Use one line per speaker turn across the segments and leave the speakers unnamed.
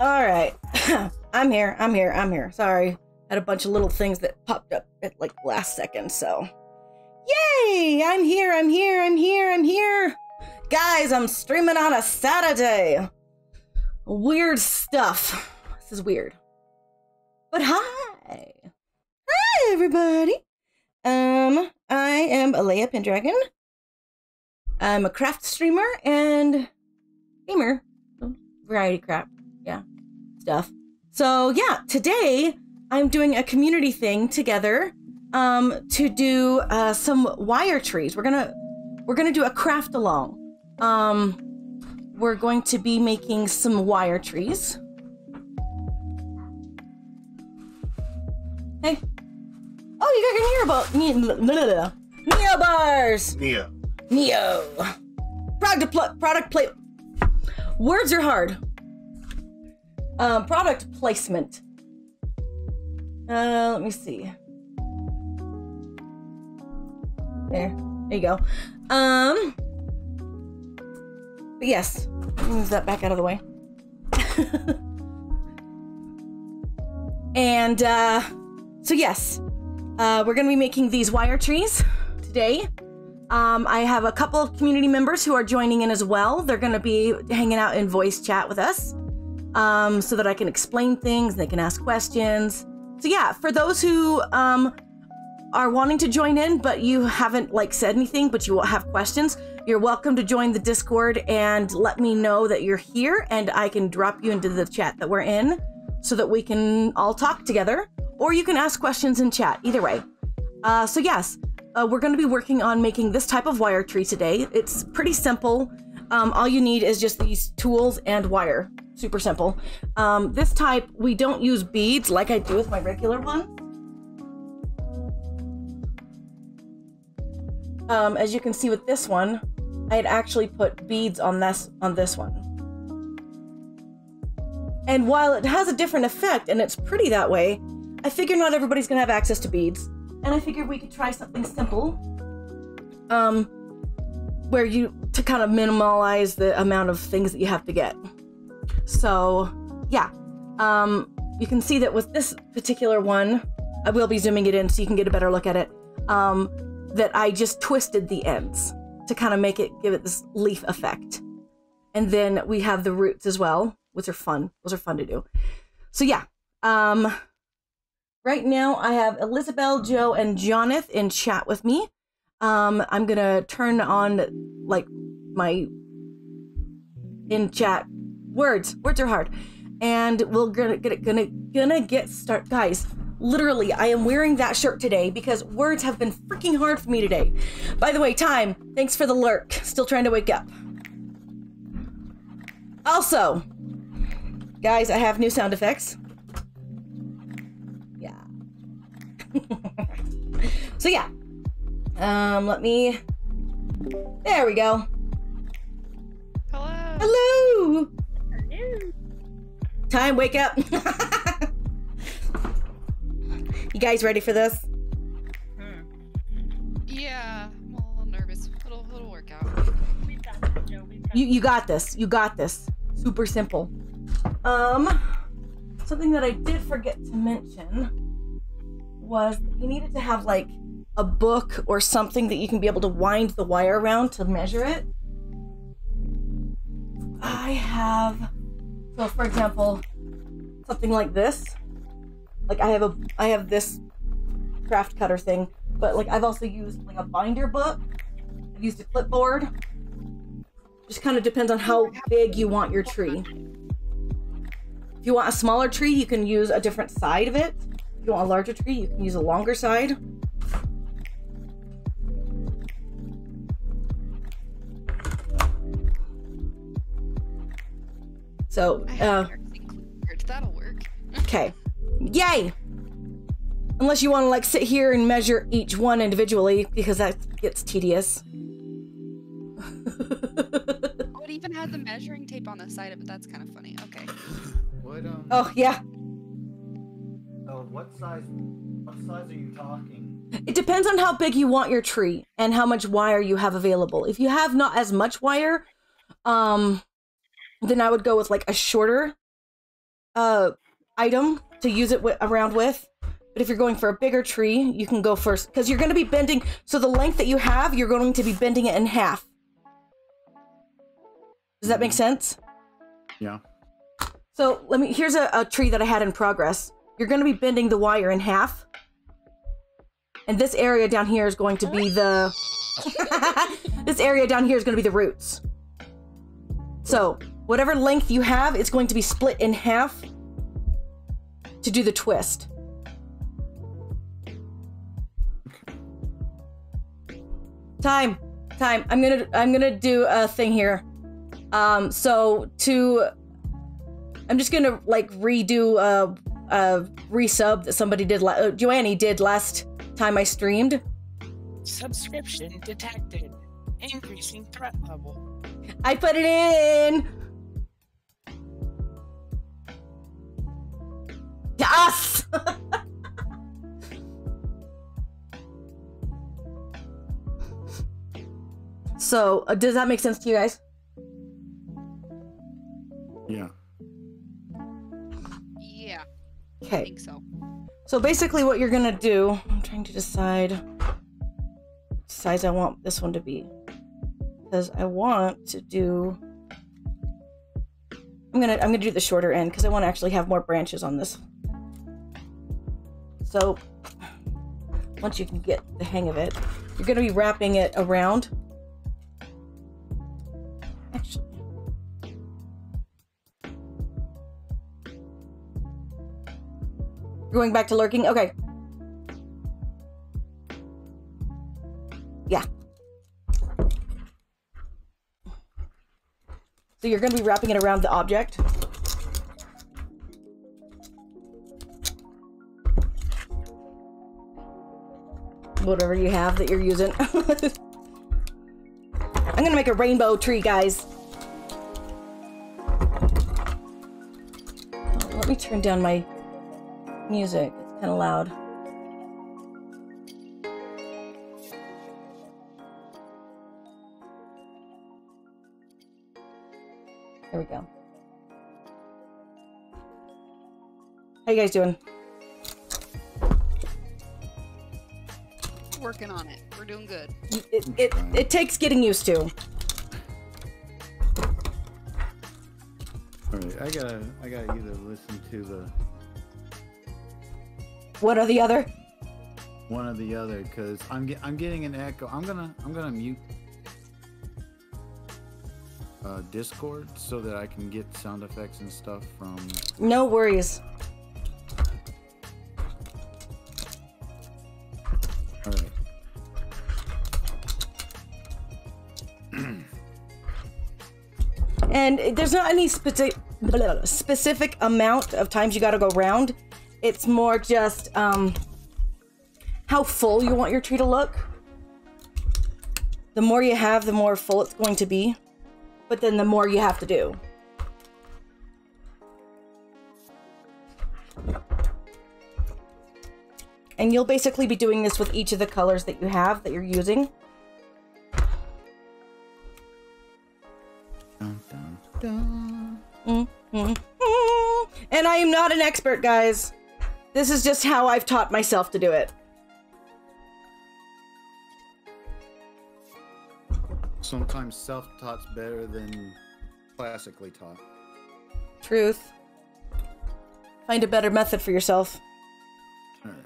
All right. I'm here. I'm here. I'm here. Sorry. Had a bunch of little things that popped up at like last second, so. Yay! I'm here. I'm here. I'm here. I'm here. Guys, I'm streaming on a Saturday. Weird stuff. This is weird. But hi. Hi everybody. Um, I am Alea Pendragon. I'm a craft streamer and gamer. Variety crap. Stuff. So yeah, today I'm doing a community thing together um to do uh some wire trees. We're gonna we're gonna do a craft along. Um we're going to be making some wire trees. Hey. Oh, you got your Neo about Neo bars.
Neo.
Neo. Product product play. Words are hard. Um, product placement. Uh, let me see. There, there you go. Um, but yes, move that back out of the way. and uh, so yes, uh, we're gonna be making these wire trees today. Um, I have a couple of community members who are joining in as well. They're gonna be hanging out in voice chat with us, um, so that I can explain things. They can ask questions. So yeah, for those who um, are wanting to join in, but you haven't like said anything, but you will have questions, you're welcome to join the Discord and let me know that you're here, and I can drop you into the chat that we're in, so that we can all talk together. Or you can ask questions in chat. Either way. Uh, so yes, uh, we're going to be working on making this type of wire tree today. It's pretty simple. Um, all you need is just these tools and wire. Super simple. Um, this type, we don't use beads like I do with my regular one. Um, as you can see with this one, I had actually put beads on this on this one. And while it has a different effect and it's pretty that way, I figure not everybody's gonna have access to beads. And I figured we could try something simple. Um, where you to kind of minimize the amount of things that you have to get. So yeah, um, you can see that with this particular one, I will be zooming it in so you can get a better look at it. Um, that I just twisted the ends to kind of make it give it this leaf effect. And then we have the roots as well, which are fun. Those are fun to do. So yeah, um, right now I have Elizabeth, Joe, and Jonathan in chat with me. Um, I'm gonna turn on like my in chat words. Words are hard, and we're gonna gonna gonna gonna get start, guys. Literally, I am wearing that shirt today because words have been freaking hard for me today. By the way, time. Thanks for the lurk. Still trying to wake up. Also, guys, I have new sound effects. Yeah. so yeah. Um, let me. There we go.
Hello.
Hello.
Hello.
Time, wake up. you guys ready for this?
Yeah, I'm a little nervous. It'll, it'll work out.
We've got this, Joe. We've got
You you got this. You got this. Super simple. Um, something that I did forget to mention was you needed to have like a book or something that you can be able to wind the wire around to measure it. I have so for example, something like this. Like I have a I have this craft cutter thing, but like I've also used like a binder book. I've used a clipboard. Just kind of depends on how big you want your tree. If you want a smaller tree, you can use a different side of it. If you want a larger tree, you can use a longer side. So,
I
uh,
have everything cleared. That'll work.
okay. Yay! Unless you want to like sit here and measure each one individually, because that gets tedious.
Oh, it even had the measuring tape on the side of it. That's kind of funny. Okay.
What um?
oh, yeah.
Oh, what size? What size are you talking?
It depends on how big you want your tree and how much wire you have available. If you have not as much wire, um, then I would go with like a shorter uh item to use it wi- around with. But if you're going for a bigger tree, you can go first because you're going to be bending. So the length that you have, you're going to be bending it in half. Does that make sense?
Yeah.
So let me. Here's a, a tree that I had in progress. You're going to be bending the wire in half, and this area down here is going to be the. this area down here is going to be the roots. So whatever length you have, it's going to be split in half to do the twist. Time, time. I'm gonna I'm gonna do a thing here. Um, so to I'm just gonna like redo a, a resub that somebody did. La- uh, Joannie did last time I streamed.
Subscription detected. Increasing threat level.
I put it in. Yes. so, uh, does that make sense to you guys?
Yeah.
Yeah, I
Okay.
think so.
So basically, what you're gonna do, I'm trying to decide which size I want this one to be, because I want to do. I'm gonna I'm gonna do the shorter end because I want to actually have more branches on this. So once you can get the hang of it, you're gonna be wrapping it around. Actually. Going back to lurking? Okay. Yeah. So you're going to be wrapping it around the object. Whatever you have that you're using. I'm to make a rainbow tree, guys. Oh, let me turn down my music. It's kind of loud. There we go. How you guys doing?
Working on it. We're doing good.
It, it, it takes getting used to.
All right. I gotta I gotta either listen to the
What are the other?
one or the other because I'm get, I'm getting an echo. I'm gonna I'm gonna mute uh, Discord so that I can get sound effects and stuff from.
No worries. There's not any specific specific amount of times you got to go round. It's more just um, how full you want your tree to look. The more you have, the more full it's going to be. But then the more you have to do. And you'll basically be doing this with each of the colors that you have that you're using.
Dun, dun.
Mhm. And I am not an expert, guys. This is just how I've taught myself to do it.
Sometimes self-taught's better than classically taught.
Truth. Find a better method for yourself.
All right.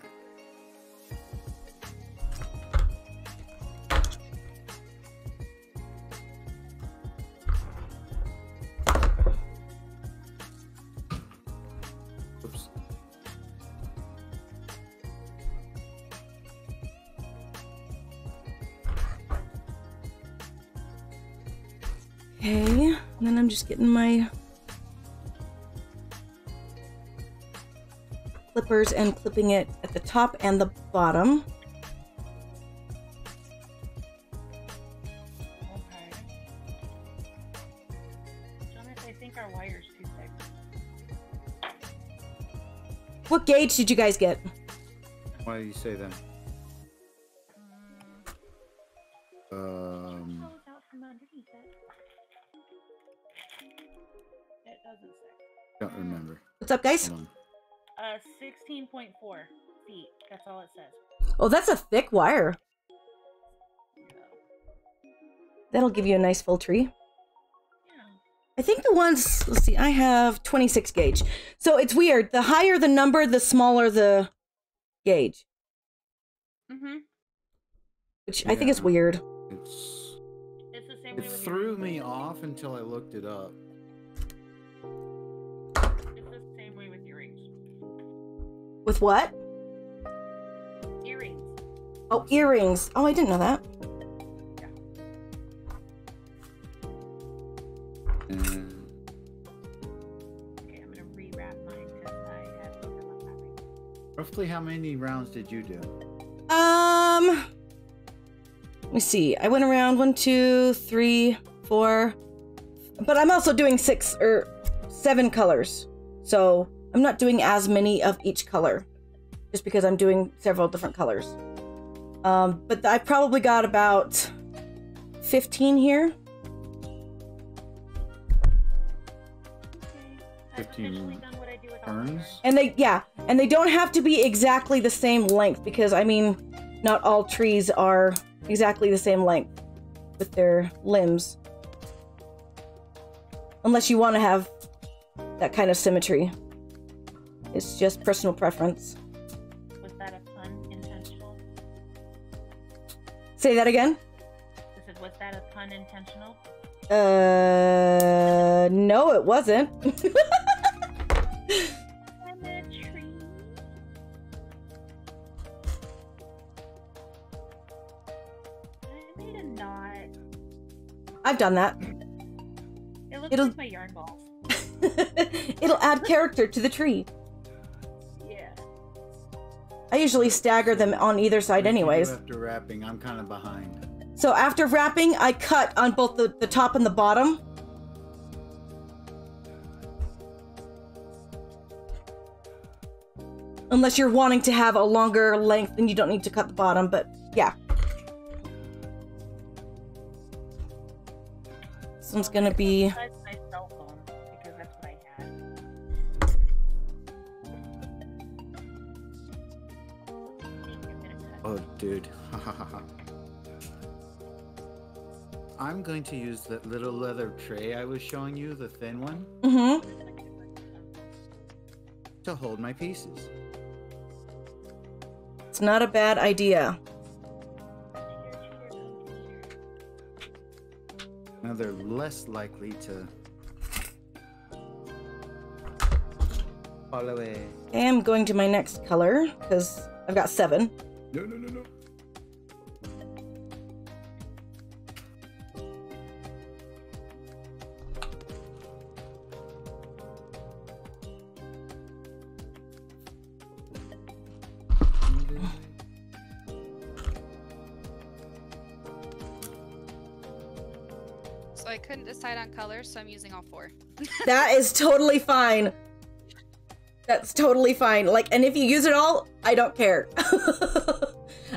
Okay, and then I'm just getting my clippers and clipping it at the top and the bottom. What gauge did you guys get?
Why do you say that? Um, don't remember.
What's up, guys?
Uh, 16.4 feet. That's all it says.
Oh, that's a thick wire. That'll give you a nice full tree.
Yeah.
I think the ones, let's see, I have 26 gauge. So it's weird. The higher the number, the smaller the gauge,
Mm-hmm.
which I think is weird.
It's
It's the same
it
way with
threw me off until I looked it up.
With
what?
Earrings.
Oh, earrings. Oh, I didn't know that.
And
Okay, I'm gonna rewrap mine because I have overlapping.
roughly how many rounds did you do?
Um, let me see. I went around one, two, three, four, but I'm also doing six or seven colors. So I'm not doing as many of each color just because I'm doing several different colors. Um, but I probably got about 15 here.
15
officially done what I do with all my
Turns?
And they, yeah, and they don't have to be exactly the same length because I mean, not all trees are exactly the same length with their limbs. Unless you want to have that kind of symmetry. It's just personal preference.
Was that a pun intentional?
Say that again?
I said, was that a pun intentional?
Uh, no, it wasn't.
Symmetry. I made a knot.
I've done that.
It looks
It'll-
like my yarn balls.
It'll add character to the tree.
Yeah.
I usually stagger them on either side,
What did
anyways.
After wrapping, I'm kind of behind.
So after wrapping, I cut on both the, the top and the bottom. Unless you're wanting to have a longer length, and you don't need to cut the bottom, but yeah. This one's gonna be
dude. I'm going to use that little leather tray I was showing you, the thin one,
mm-hmm.
to hold my pieces.
It's not a bad idea.
Now they're less likely to fall away.
I'm going to my next color because I've got seven.
No, no, no, no.
Decide so I'm using all four.
That is totally fine. That's totally fine. Like, and if you use it all, I don't care.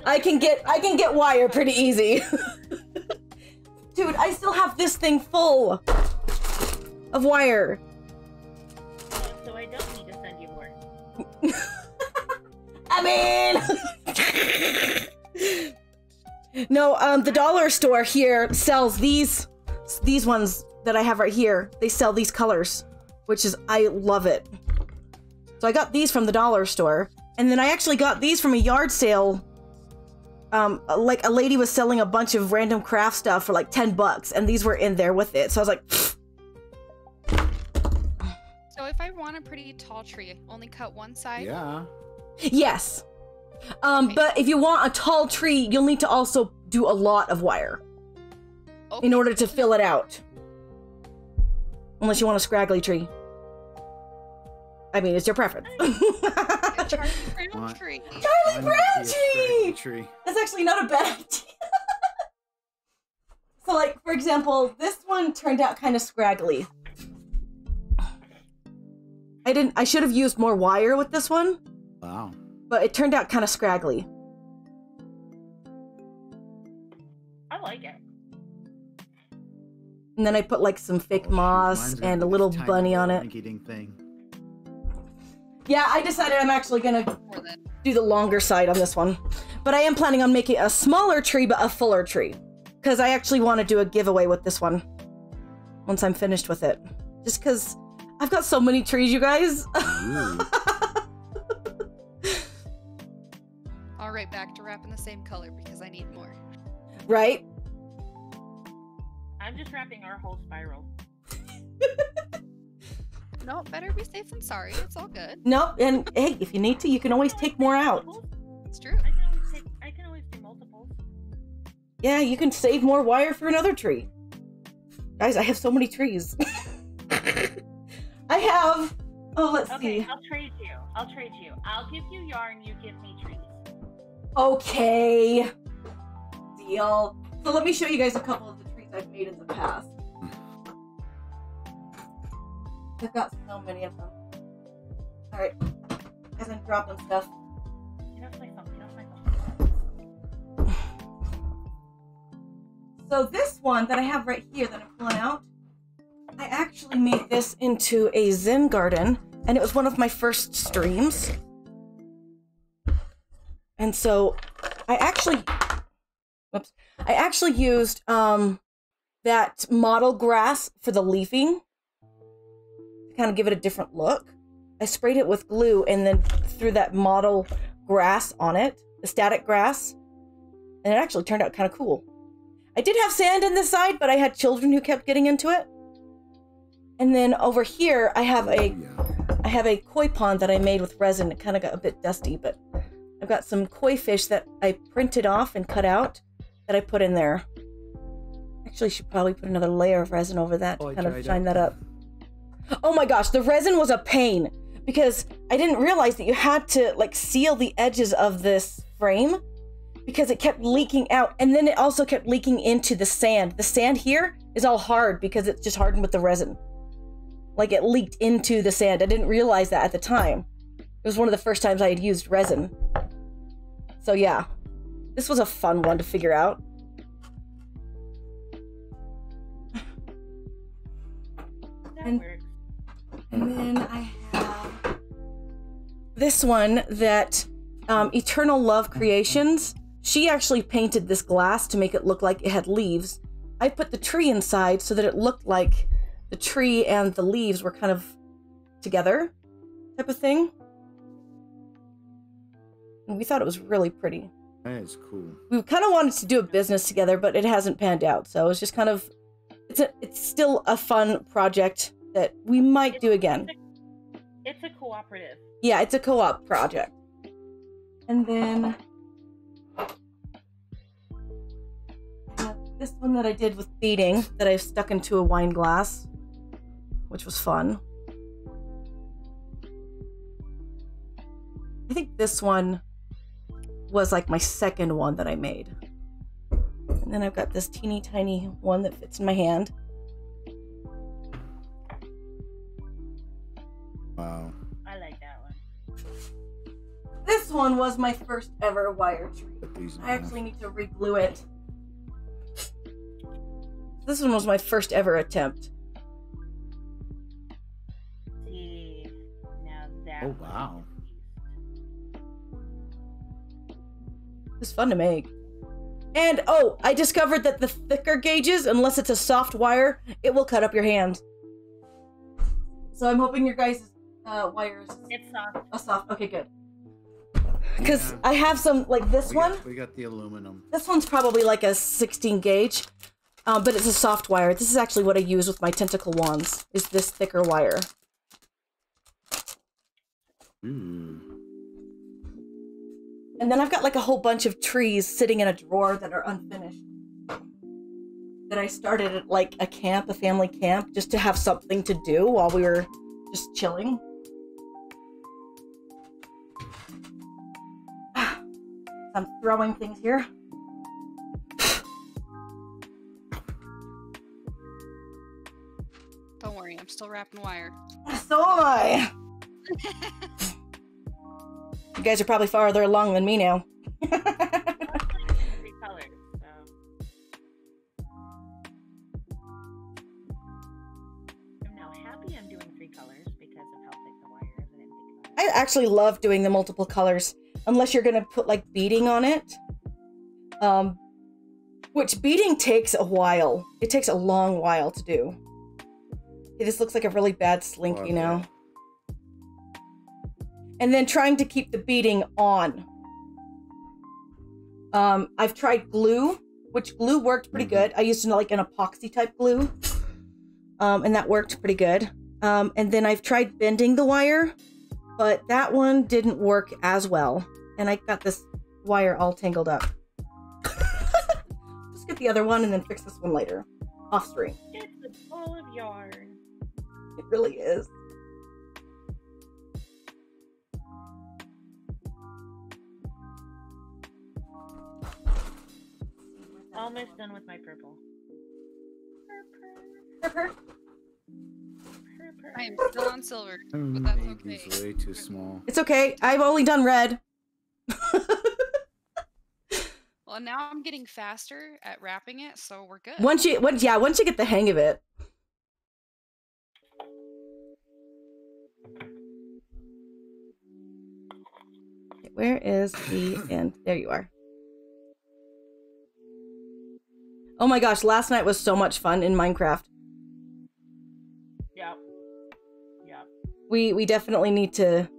I can get I can get wire pretty easy. Dude, I still have this thing full of wire.
Oh, so I don't need to send you more.
I mean, no. Um, the dollar store here sells these these ones that I have right here. They sell these colors, which is I love it. So I got these from the dollar store, and then I actually got these from a yard sale. Um, like a lady was selling a bunch of random craft stuff for like ten bucks, and these were in there with it. So I was like,
So if I want a pretty tall tree, only cut one side.
Yeah.
yes. Um,
Okay.
but if you want a tall tree, you'll need to also do a lot of wire.
Okay.
in order to fill it out. Unless you want a scraggly tree. I mean, it's your preference.
Charlie Brown tree.
Charlie Brown
might be a scraggly
tree!
tree.
That's actually not a bad idea. so, like, for example, this one turned out kind of scraggly. I didn't. I should have used more wire with this one,
Wow.
but it turned out kind of scraggly. And then I put like some fake
Oh,
moss and a little bunny on it.
thing.
Yeah, I decided I'm actually gonna do the longer side on this one. But I am planning on making a smaller tree, but a fuller tree. Because I actually want to do a giveaway with this one. Once I'm finished with it. Just because I've got so many trees, you guys.
All right, back to wrapping the same color because I need more.
right?
I'm just wrapping our whole spiral.
No, better be safe than sorry. It's all good.
Nope. And hey, if you need to, you can always take more out.
It's true.
I can always take. I can always do multiples.
Yeah, you can save more wire for another tree. Guys, I have so many trees. I have. Oh, let's
Okay,
see.
I'll trade you. I'll trade you. I'll give you yarn. You give me trees.
Okay. Deal. So let me show you guys a couple of the trees I've made in the past. I've got so many of them. Alright. As I'm dropping stuff.
Get off my phone. Get off my phone.
So this one that I have right here that I'm pulling out, I actually made this into a Zen garden, and it was one of my first streams. And so I actually, whoops, I actually used um that model grass for the leafing to kind of give it a different look. I sprayed it with glue and then threw that model grass on it, the static grass, and it actually turned out kind of cool. I did have sand in the side, but I had children who kept getting into it. And then over here, I have a,
oh,
I have a koi pond that I made with resin. It kind of got a bit dusty, but I've got some koi fish that I printed off and cut out that I put in there. Actually, should probably put another layer of resin over that
Oh,
to
I
kind of shine
that.
that up. Oh my gosh, the resin was a pain because I didn't realize that you had to like seal the edges of this frame because it kept leaking out and then it also kept leaking into the sand. The sand here is all hard because it's just hardened with the resin. Like it leaked into the sand. I didn't realize that at the time. It was one of the first times I had used resin. So yeah, this was a fun one to figure out. And-
works.
And then I have this one that um, Eternal Love Creations. She actually painted this glass to make it look like it had leaves. I put the tree inside so that it looked like the tree and the leaves were kind of together, type of thing. And we thought it was really pretty.
That is cool.
we kind of wanted to do a business together, but it hasn't panned out. So it's just kind of it's a it's still a fun project that we might do again.
It's a cooperative.
Yeah, it's a co-op project. And then uh, this one that I did with beading that I stuck into a wine glass, which was fun. I think this one was like my second one that I made. And then I've got this teeny tiny one that fits in my hand.
Wow.
I like that one.
This one was my first ever wire tree.
Put these in
I actually need to re-glue it. This one was my first ever attempt.
See, now that.
Oh,
one
wow.
It was fun to make. And oh, I discovered that the thicker gauges, unless it's a soft wire, it will cut up your hand. So I'm hoping your guys' uh, wires
It's soft.
a soft. Okay, good. Because
Yeah.
I have some like this
We
one.
Got, we got the aluminum.
This one's probably like a 16 gauge, um, but it's a soft wire. This is actually what I use with my tentacle wands. Is this thicker wire?
Ooh.
And then I've got like a whole bunch of trees sitting in a drawer that are unfinished. That I started at like a camp, a family camp, just to have something to do while we were just chilling. I'm throwing things here.
Don't worry, I'm still wrapping wire.
So am I. You guys are probably farther along than me now.
Three colors. So. I'm now happy I'm doing three colors because of how thick the wire is. I didn't
I actually love doing the multiple colors, unless you're gonna put like beading on it. Um, which beading takes a while. It takes a long while to do. Okay, this looks like a really bad slinky
Okay.
now. And then trying to keep the beading on. Um, I've tried glue, which glue worked pretty
Mhm.
good. I used like an epoxy type glue, um, and that worked pretty good. Um, and then I've tried bending the wire, but that one didn't work as well. And I got this wire all tangled up. Just get the other one and then fix this one later. Off screen.
It's a ball of yarn.
It really is.
Almost done with my purple.
Purr, purr.
Purple.
I am still on silver,
I
but that's okay.
these way too small.
It's okay. I've only done red.
Well, now I'm getting faster at wrapping it, so we're good.
once you, once yeah, once you get the hang of it. Where is the end? There you are. Oh my gosh, last night was so much fun in Minecraft.
Yep. Yep.
We we definitely need to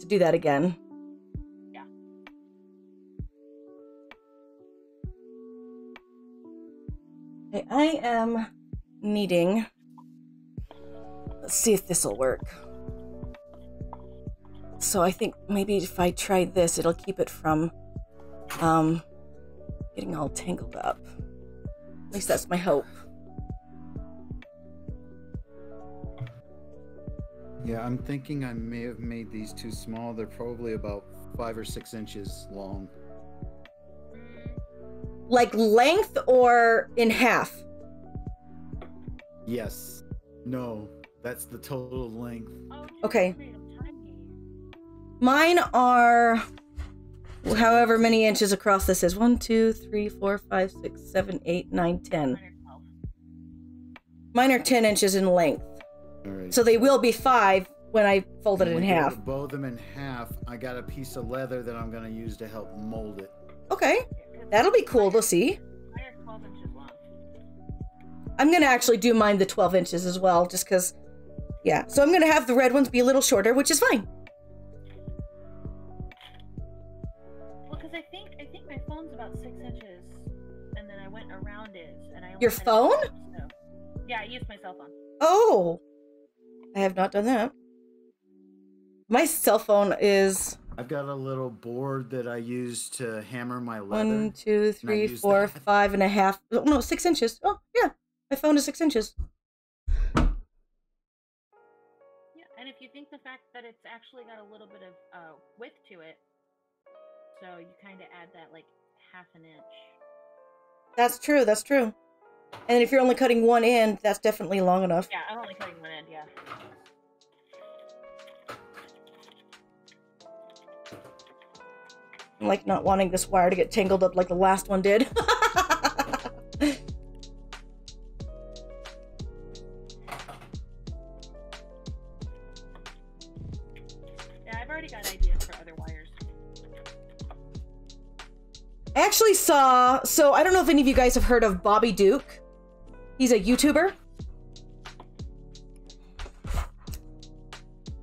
to do that again. I am needing. Let's see if this will work. So I think maybe if I try this, it'll keep it from um getting all tangled up. At least that's my hope.
Yeah, I'm thinking I may have made these too small. They're probably about five or six inches long.
Like length or in half?
Yes. No, that's the total length.
Okay.
made 'em tiny.
Mine are however many inches across this is. One, two, three, four, five, six, seven, eight, nine, ten.
Mine are 12.
Mine are ten inches in length.
All right.
So they will be five when I fold it in
we go to
half.
Bow them in half. I got a piece of leather that I'm gonna use to help mold it.
Okay, that'll be cool to see. I'm gonna actually do mine the 12 inches as well, just because, yeah. So I'm gonna have the red ones be a little shorter, which is fine.
Well, because I think I think my phone's about six inches, and then I went around it, and I only
Your
had it
phone?
up, so- Yeah, I used my cell phone.
Oh, I have not done that. My cell phone is
I've got a little board that I use to hammer my leather.
one, two, three,
use
four, five and a half. Oh, no, six inches. Oh, yeah. My phone is six inches.
Yeah, and if you think the fact that it's actually got a little bit of uh, width to it, so you kind of add that like half an inch.
That's true. That's true. And if you're only cutting one end, that's definitely long enough.
Yeah, I'm only cutting one end. Yeah.
I'm like not wanting this wire to get tangled up like the last one did. saw. So I don't know if any of you guys have heard of Bobby Duke. He's a YouTuber.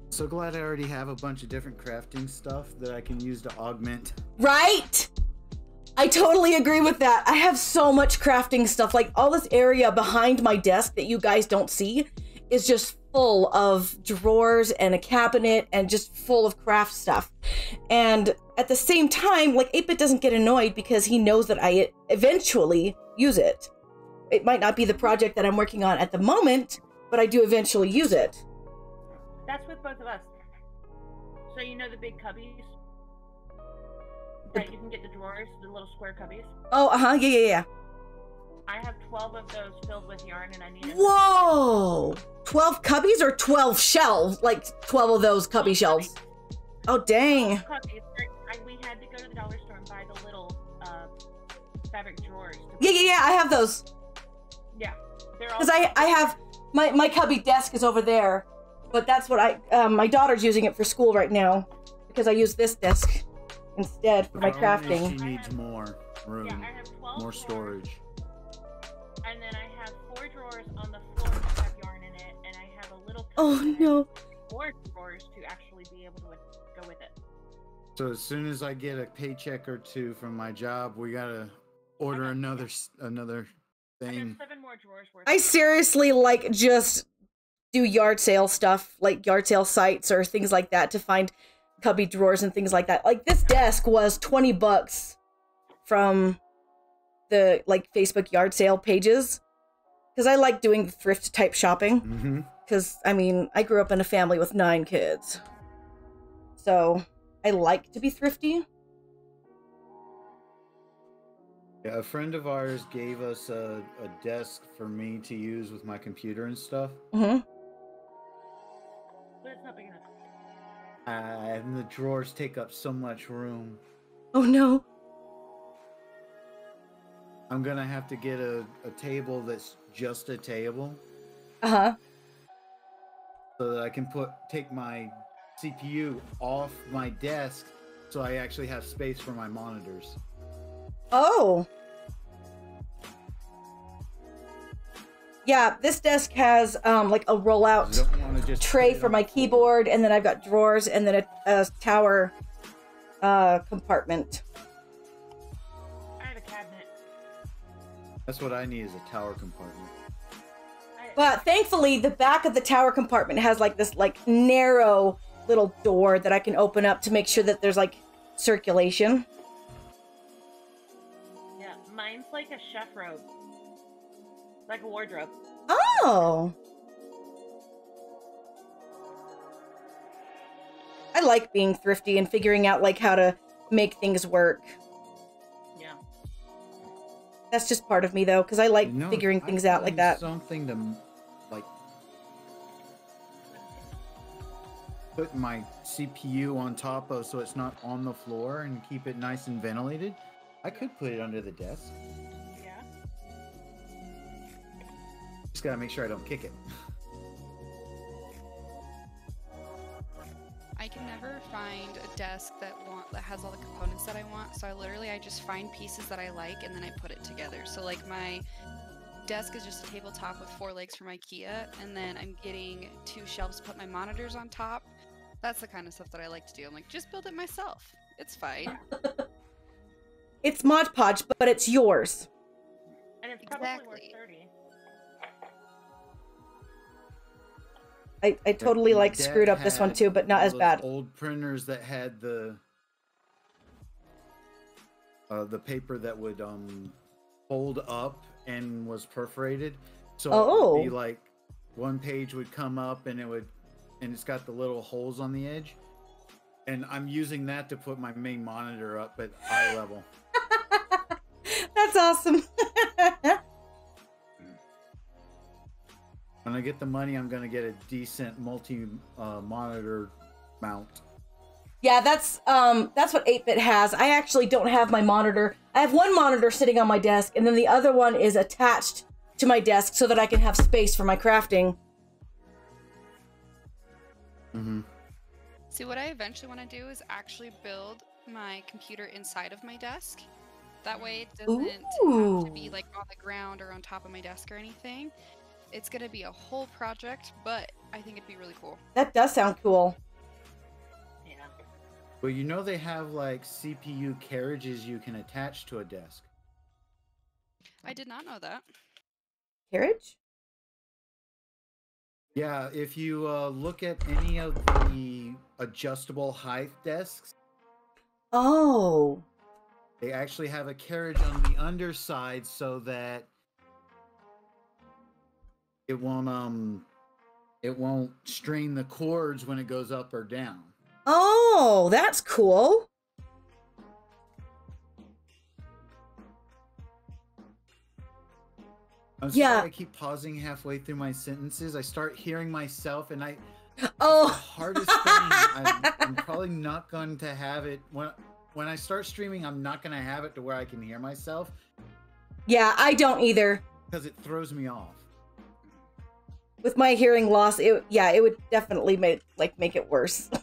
So glad I already have a bunch of different crafting stuff that I can use to augment.
Right? I totally agree with that. I have so much crafting stuff. Like all this area behind my desk that you guys don't see is just full of drawers and a cabinet and just full of craft stuff. And at the same time, like 8-Bit doesn't get annoyed because he knows that I eventually use it. It might not be the project that I'm working on at the moment, but I do eventually use it.
That's with both of us. So you know the big cubbies that you can get the drawers, the little square cubbies.
Oh, uh-huh. Yeah, yeah, yeah.
I have 12 of those filled with yarn, and I need.
Whoa! 12 cubbies or 12 shelves? Like 12 of those cubby shelves. Oh, dang.
Cubbies. They're- I, had to go to the dollar store and buy the little uh, fabric drawers. to
Yeah, yeah, yeah. I have those.
Yeah. They're all.
Because I, I have my, my cubby desk is over there, but that's what I. Um, my daughter's using it for school right now because I use this desk instead for my
Apparently
crafting.
She needs more room,
Yeah, I have 12
more
drawers,
storage.
And then I have four drawers on the floor that have yarn in it, and I have a little.
Oh no!
Four drawers to actually be able to
So as soon as I get a paycheck or two from my job, we gotta order
Okay.
another another thing.
seven more drawers worth.
I seriously like just do yard sale stuff, like yard sale sites or things like that to find cubby drawers and things like that. Like this desk was 20 bucks from the like Facebook yard sale pages cuz I like doing thrift type shopping
Mm-hmm.
cuz I mean, I grew up in a family with 9 kids. So, I like to be thrifty.
Yeah, a friend of ours gave us a, a desk for me to use with my computer and stuff.
Mhm.
But it's not big enough.
Uh, and the drawers take up so much room.
Oh no.
I'm gonna have to get a, a table that's just a table
Uh-huh.
so that I can put take my CPU off my desk so I actually have space for my monitors.
Oh. Yeah, this desk has um like a rollout
don't wanna just
tray for my
the floor.
keyboard and then I've got drawers and then a, a tower uh compartment.
I have a cabinet.
That's what I need is a tower compartment.
But thankfully the back of the tower compartment has like this like narrow little door that I can open up to make sure that there's like circulation.
yeah, mine's like a chef robe, like a wardrobe.
Oh. I like being thrifty and figuring out like how to make things work.
Yeah.
That's just part of me though, because I like
You know,
figuring
I
things out like that.
Something to put my CPU on top of so it's not on the floor and keep it nice and ventilated. I could put it under the desk.
Yeah.
Just gotta make sure I don't kick it.
I can never find a desk that want that has all the components that I want. So I literally I just find pieces that I like and then I put it together. So like my desk is just a tabletop with four legs from IKEA, and then I'm getting two shelves to put my monitors on top. That's the kind of stuff that I like to do. I'm like, just build it myself. It's fine.
It's Mod Podge, but it's yours.
And it's probably worth
Exactly.
30.
I, I totally
My
like screwed up this one too, but not as bad.
Old printers that had the uh, the paper that would um fold up and was perforated. So it would be
Oh.
like one page would come up and it would and it's got the little holes on the edge. And I'm using that to put my main monitor up at eye level.
That's awesome.
When I get the money, I'm gonna get a decent multi uh, monitor mount.
yeah, that's um that's what 8-bit has. I actually don't have my monitor. I have one monitor sitting on my desk, and then the other one is attached to my desk so that I can have space for my crafting.
Mm-hmm.
See, what I eventually want to do is actually build my computer inside of my desk. That way, it doesn't have to be like on the ground or on top of my desk or anything. It's gonna be a whole project, but I think it'd be really cool.
That does sound cool.
Yeah.
Well, you know they have like CPU carriages you can attach to a desk.
I did not know that.
Carriage?
Yeah, if you uh, look at any of the adjustable height desks,
Oh.
they actually have a carriage on the underside so that it won't um it won't strain the cords when it goes up or down.
Oh, that's cool.
I'm sorry
Yeah.
I keep pausing halfway through my sentences. I start hearing myself and I the
Oh.
hardest thing. I'm, I'm probably not going to have it when when I start streaming. I'm not going to have it to where I can hear myself
Yeah, I don't either.
because it throws me off.
with my hearing loss, it yeah, it would definitely make like make it worse.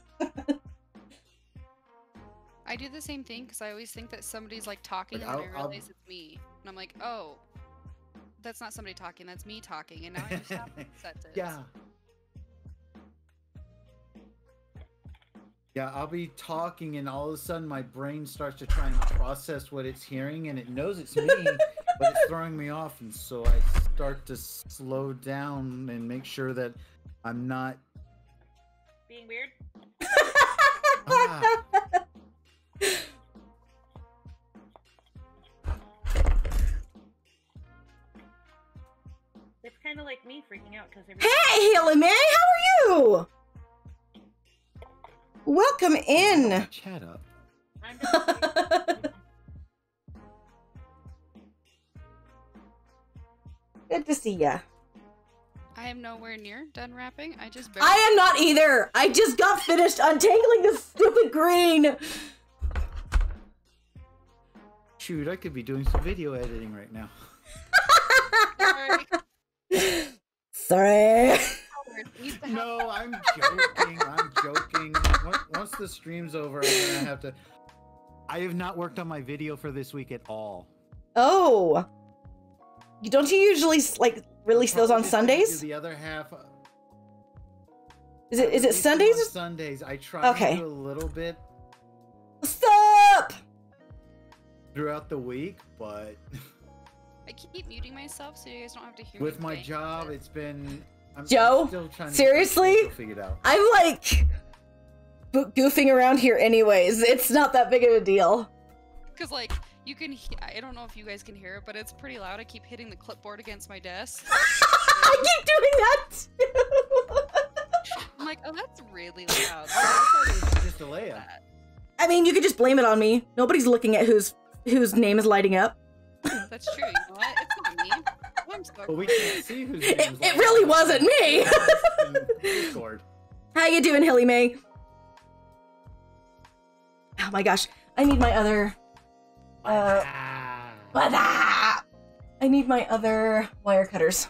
I do the same thing because I always think that somebody's like talking
Like,
and
I'll-
I
I'll-
realize it's me. And I'm like, oh, that's not somebody talking, that's me talking. And now I just have a sentence.
Yeah. Yeah, I'll be talking and all of a sudden my brain starts to try and process what it's hearing and it knows it's me, but it's throwing me off and so I start to slow down and make sure that I'm not
Being weird.
ah,
kind of like me freaking out because
Hey, Haley May, how are you? Welcome in.
chat up.
Good to see ya.
I am nowhere near done wrapping. I just barely.
I am not either. I just got finished untangling this stupid green.
Shoot, I could be doing some video editing right now.
Sorry.
Sorry.
Howard needs to have-
No, I'm joking. I'm joking. Once- Once the stream's over, I'm gonna have to. I have not worked on my video for this week at all.
Oh. Don't you usually like release those on
Probably just gonna do
Sundays?
The other half.
Uh, is it is it
release them on
Sundays?
Sundays. I try
Okay.
to do a little bit
Stop!
throughout the week, but
I keep muting myself so you guys don't have to hear
with
me With
my
bang,
job,
but-
it's been. I'm
Joe,
still trying
seriously?
figure it out.
I'm like goofing around here anyways. It's not that big of a deal.
Cause like you can, he- I don't know if you guys can hear it, but it's pretty loud. I keep hitting the clipboard against my desk.
I keep doing that too.
I'm like, oh, that's really loud.
I thought it was just a layup.
I mean, you could just blame it on me. Nobody's looking at whose whose name is lighting up.
That's true. You know what? It's not me. I'm so
But we can't see who's.
It, it really wasn't me.
Discord.
How you doing, Hilly May? Oh my gosh, I need my other. Uh,
Ah.
I need my other wire cutters.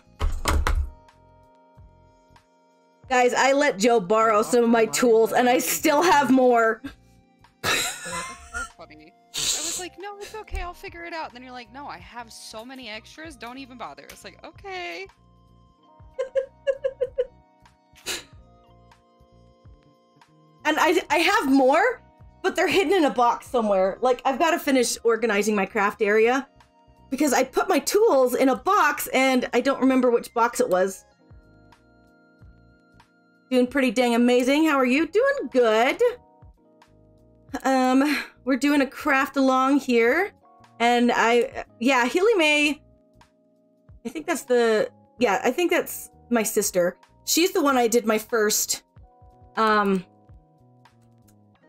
Guys, I let Joe borrow some of my tools, and I still have more.
Was like, no, it's okay. I'll figure it out. And then you're like, no, I have so many extras. Don't even bother. It's like, okay.
And I I have more, but they're hidden in a box somewhere. Like I've got to finish organizing my craft area because I put my tools in a box and I don't remember which box it was. Doing pretty dang amazing. How are you? Doing good. Um, we're doing a craft along here, and I yeah, Hilly May. I think that's the yeah, I think that's my sister. She's the one I did my first um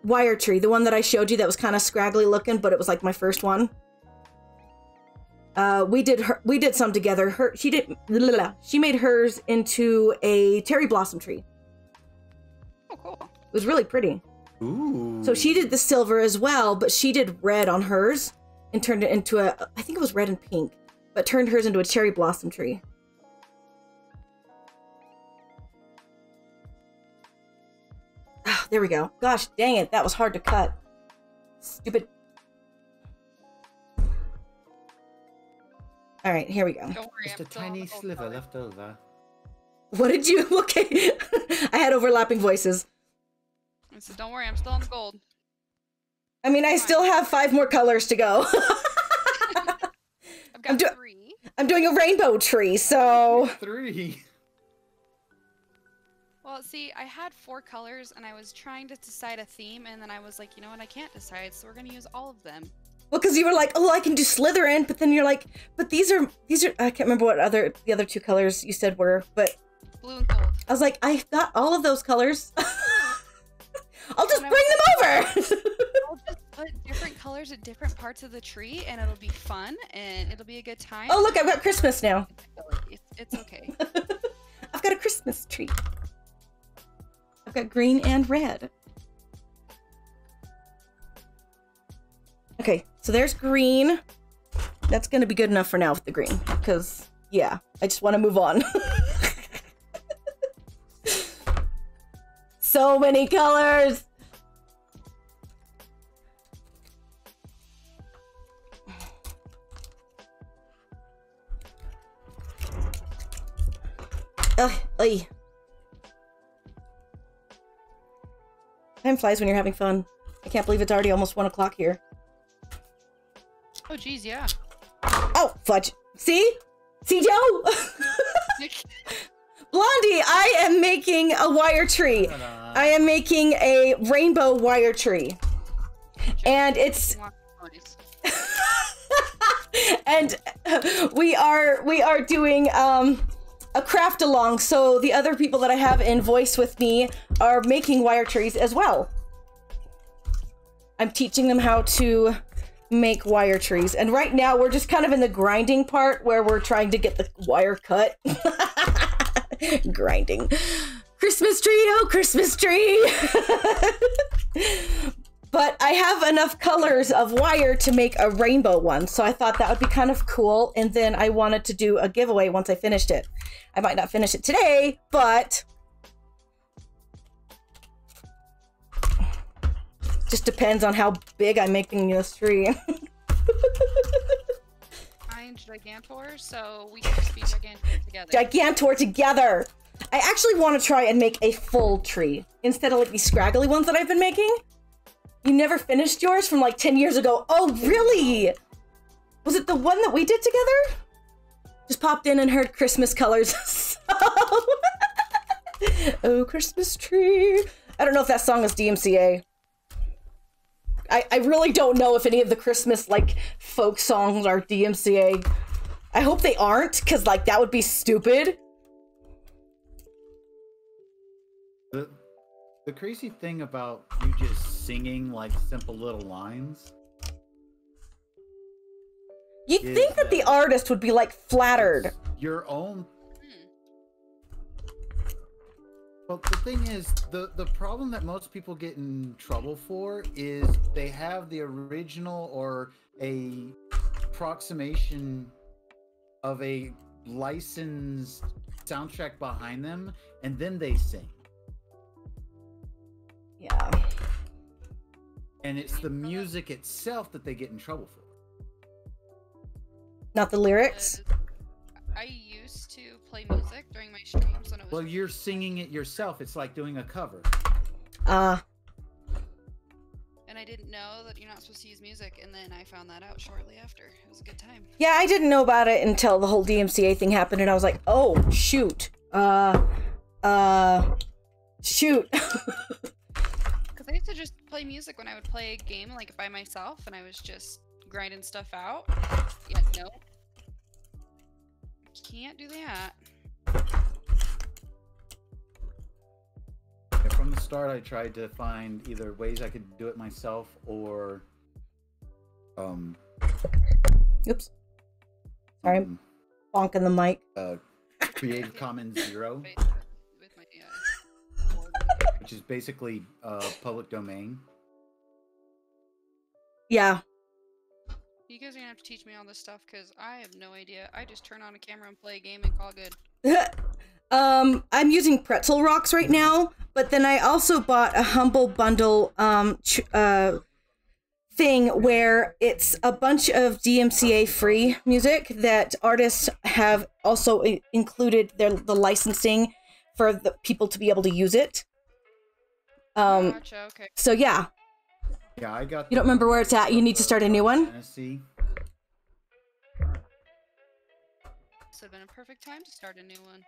wire tree, the one that I showed you that was kind of scraggly looking, but it was like my first one. Uh, we did her, we did some together. Her, she did, blah. she made hers into a cherry blossom tree.
Oh, cool.
It was really pretty.
Ooh.
So she did the silver as well, but she did red on hers and turned it into a, I think it was red and pink, but turned hers into a cherry blossom tree. Ah, there we go. Gosh dang it, that was hard to cut. Stupid. All right, here we go.
Don't worry.
Just a tiny sliver left over.
What did you? Okay, I had overlapping voices.
I said, don't worry. I'm still on the gold.
I mean, I still have five more colors to go.
I've got
do-
three.
I'm doing a rainbow tree, so
Three.
Well, see, I had four colors and I was trying to decide a theme, and then I was like, you know what? I can't decide, so we're gonna use all of them.
well, because you were like, oh, I can do Slytherin, but then you're like, but these are these are I can't remember what other the other two colors you said were, but
Blue and gold.
I was like, I've got all of those colors. I'll just bring them over.
I'll just put different colors at different parts of the tree, and it'll be fun, and it'll be a good time.
oh, look, I've got Christmas now.
It's, it's okay.
I've got a Christmas tree. I've got green and red. Okay, so there's green. That's gonna be good enough for now with the green, because yeah, I just want to move on. so many colors. Ugh, ugh. Time flies when you're having fun. I can't believe it's already almost one o'clock here.
Oh, geez, yeah.
Oh, fudge. See? See, Joe? Blondie, I am making a wire tree. I am making a rainbow wire tree. And it's and we are we are doing um a craft along so the other people that I have in voice with me are making wire trees as well. I'm teaching them how to make wire trees. And right now we're just kind of in the grinding part where we're trying to get the wire cut. grinding. Christmas tree, oh Christmas tree. but I have enough colors of wire to make a rainbow one. So I thought that would be kind of cool. And then I wanted to do a giveaway once I finished it. I might not finish it today, but just depends on how big I'm making this tree.
Gigantor, so we can just be Gigantor together.
Gigantor together. I actually want to try and make a full tree instead of like these scraggly ones that I've been making. You never finished yours from like 10 years ago. Oh, really? Was it the one that we did together? Just popped in and heard Christmas colors. Oh, Christmas tree. I don't know if that song is DMCA. I, I really don't know if any of the Christmas like folk songs are DMCA. I hope they aren't, because like that would be stupid.
The, the crazy thing about you just singing like simple little lines.
You'd think that the artist would be like flattered.
Your own. But the thing is, the the problem that most people get in trouble for is they have the original or a approximation of a licensed soundtrack behind them, and then they sing.
Yeah.
And it's the music itself that they get in trouble for.
Not the lyrics.
I used to play music during my streams when it was.
Well, you're singing it yourself. It's like doing a cover.
Uh
And I didn't know that you're not supposed to use music, and then I found that out shortly after. It was a good time.
yeah, I didn't know about it until the whole DMCA thing happened and I was like, "Oh, shoot. Uh uh shoot."
Because I used to just play music when I would play a game like by myself, and I was just grinding stuff out. Yeah, no. Can't do that.
Yeah, from the start, I tried to find either ways I could do it myself or, um,
Oops. Sorry, I'm
um,
bonking the mic.
uh, Creative Commons Zero,
With with my uh, board.
which is basically uh, public domain.
Yeah.
You guys are gonna have to teach me all this stuff because I have no idea. I just turn on a camera and play a game and call good.
um I'm using pretzel rocks right now, but then I also bought a humble bundle um ch- uh thing where it's a bunch of DMCA free music that artists have also included their the licensing for the people to be able to use it. Um
gotcha. Okay.
so yeah,
Yeah, I got.
you don't remember where it's at. You need to start a new one.
Tennessee.
This would have been a perfect time to start a new one.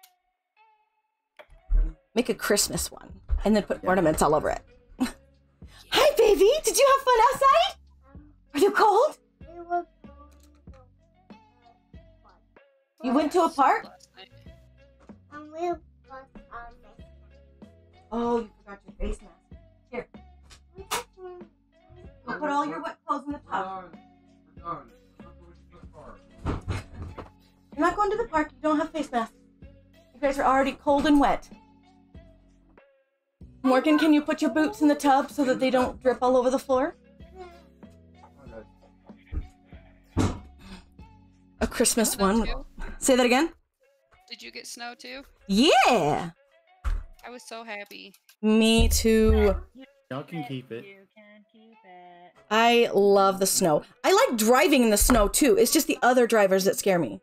Make a Christmas one and then put
Yeah.
ornaments all over it. Hi baby, did you have fun outside? Are you cold? You went to a park? Oh, you forgot your face mask. Here, put all your wet clothes in the tub. You're not going to the park. You don't have face masks. You guys are already cold and wet. Morgan, can you put your boots in the tub so that they don't drip all over the floor? A Christmas
Snow
one.
too?
Say that again.
Did you get snow too?
Yeah.
I was so happy.
Me too.
You
Y'all can keep it.
You can keep it.
I love the snow. I like driving in the snow too. It's just the other drivers that scare me.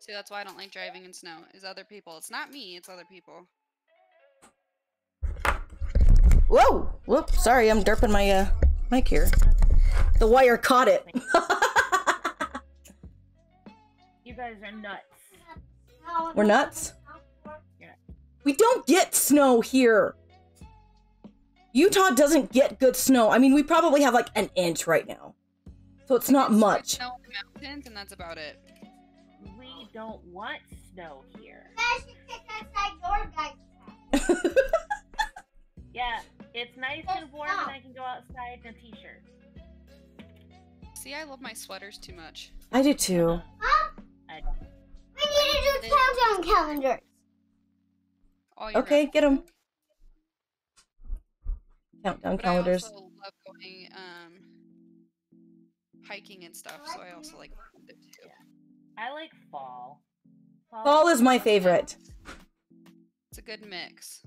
See, that's why I don't like driving in snow. Is other people. It's not me. It's other people.
Whoa! Whoop! Sorry, I'm derping my uh mic here. The wire caught it.
You guys are nuts.
We're nuts. We don't get snow here. Utah doesn't get good snow. I mean, we probably have like an inch right now. So it's not
It's
much.
Snow in the mountains, and that's about it.
We don't want snow here. Yeah, it's nice and warm and I can go outside in a t-shirt.
See, I love my sweaters too much.
I do too. Uh-huh.
I,
We need to do countdown calendars.
All year
Okay,
round.
get them. Countdown
But
calendars.
I also love going um, hiking and stuff, so I also like it too.
I like fall.
Fall is my favorite.
It's a good mix.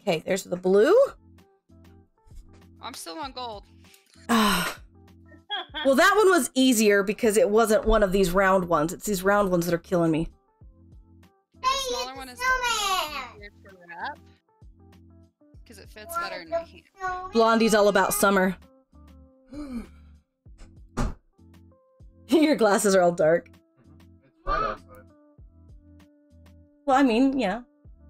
Okay, there's the blue.
I'm still on gold.
Ah. well, that one was easier because it wasn't one of these round ones. It's these round ones that are killing me.
The one is to because it fits better in my hand.
Blondie's all about summer. Your glasses are all dark.
It's bright outside.
Well, I mean, yeah.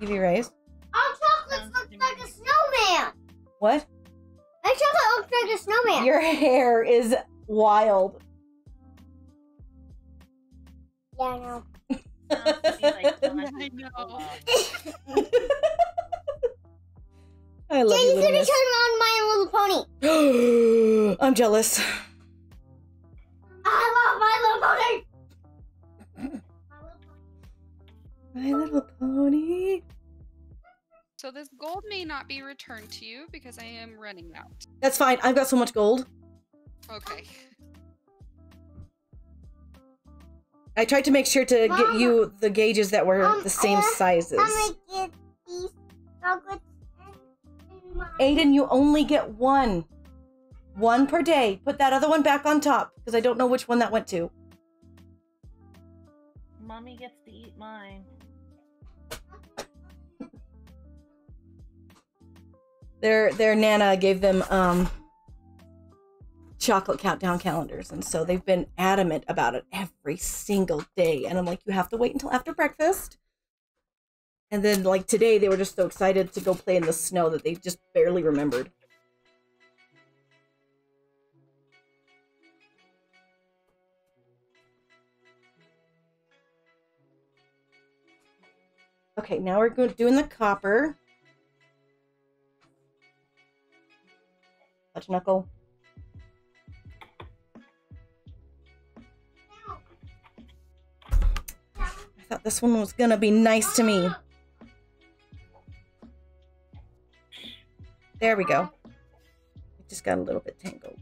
UV rays.
Our chocolate looks like a snowman.
What?
My chocolate looks like a snowman.
Your hair is wild.
yeah, I know.
Sounds to me like
I know.
I love
Jay,
you,
you
little
could have
miss.
turned on My Little Pony.
I'm jealous.
I love My Little Pony.
My little pony.
So this gold may not be returned to you because I am running out.
That's fine. I've got so much gold.
Okay.
I tried to make sure to get you the gauges that were
Um,
the same
uh,
sizes.
I'm gonna get these chocolates in my.
Aiden, you only get one. One per day. Put that other one back on top because I don't know which one that went to.
Mommy gets to eat mine.
Their their nana gave them um chocolate countdown calendars and so they've been adamant about it every single day and I'm like you have to wait until after breakfast. And then like today they were just so excited to go play in the snow that they just barely remembered. Okay, now we're going to doing the copper. Touch knuckle. Thought this one was gonna be nice to me. There we go. It just got a little bit tangled.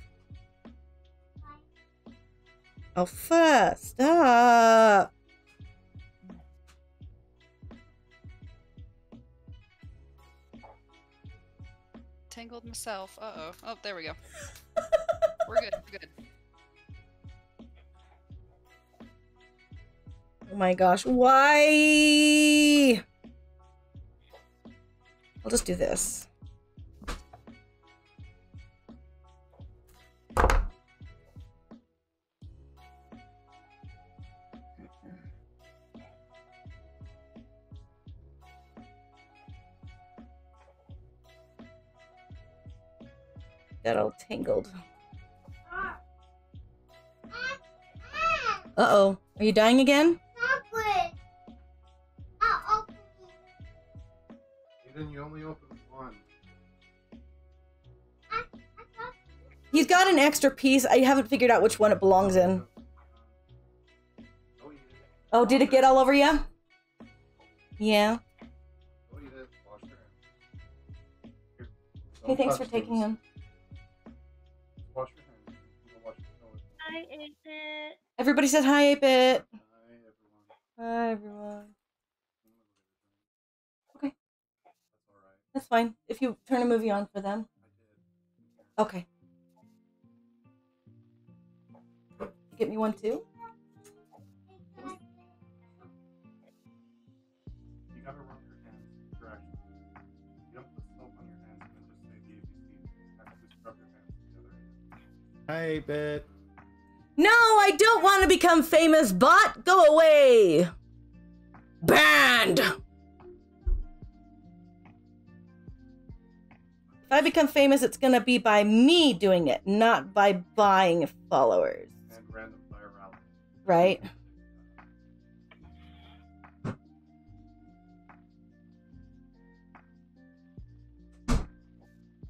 Oh, fuck. Stop.
Tangled myself. Uh oh. Oh, there we go. We're good. We're good.
Oh my gosh. Why? I'll just do this. Got all tangled. Uh oh. Are you dying again?
It.
Even you only opened one.
I, I got
He's got an extra piece. I haven't figured out which one it belongs in.
Oh, did.
Oh, it get all over you? Yeah.
Oh, you did. Wash your hands. Here.
Hey, thanks for taking
those.
them.
Wash your hands. Go wash your hands.
I ate it.
Everybody said hi, 8-Bit.
Hi,
everyone. That's fine. If you turn a movie on for them. Okay. Get me one too?
You gotta rub your hands direction. You don't put soap on your hands and then just say the ABCs. You have to just rub your hands together.
Hey, bit.
No, I don't want to become famous, bot. Go away. Banned. If I become famous, it's gonna be by me doing it, not by buying followers.
And random fire rally.
Right?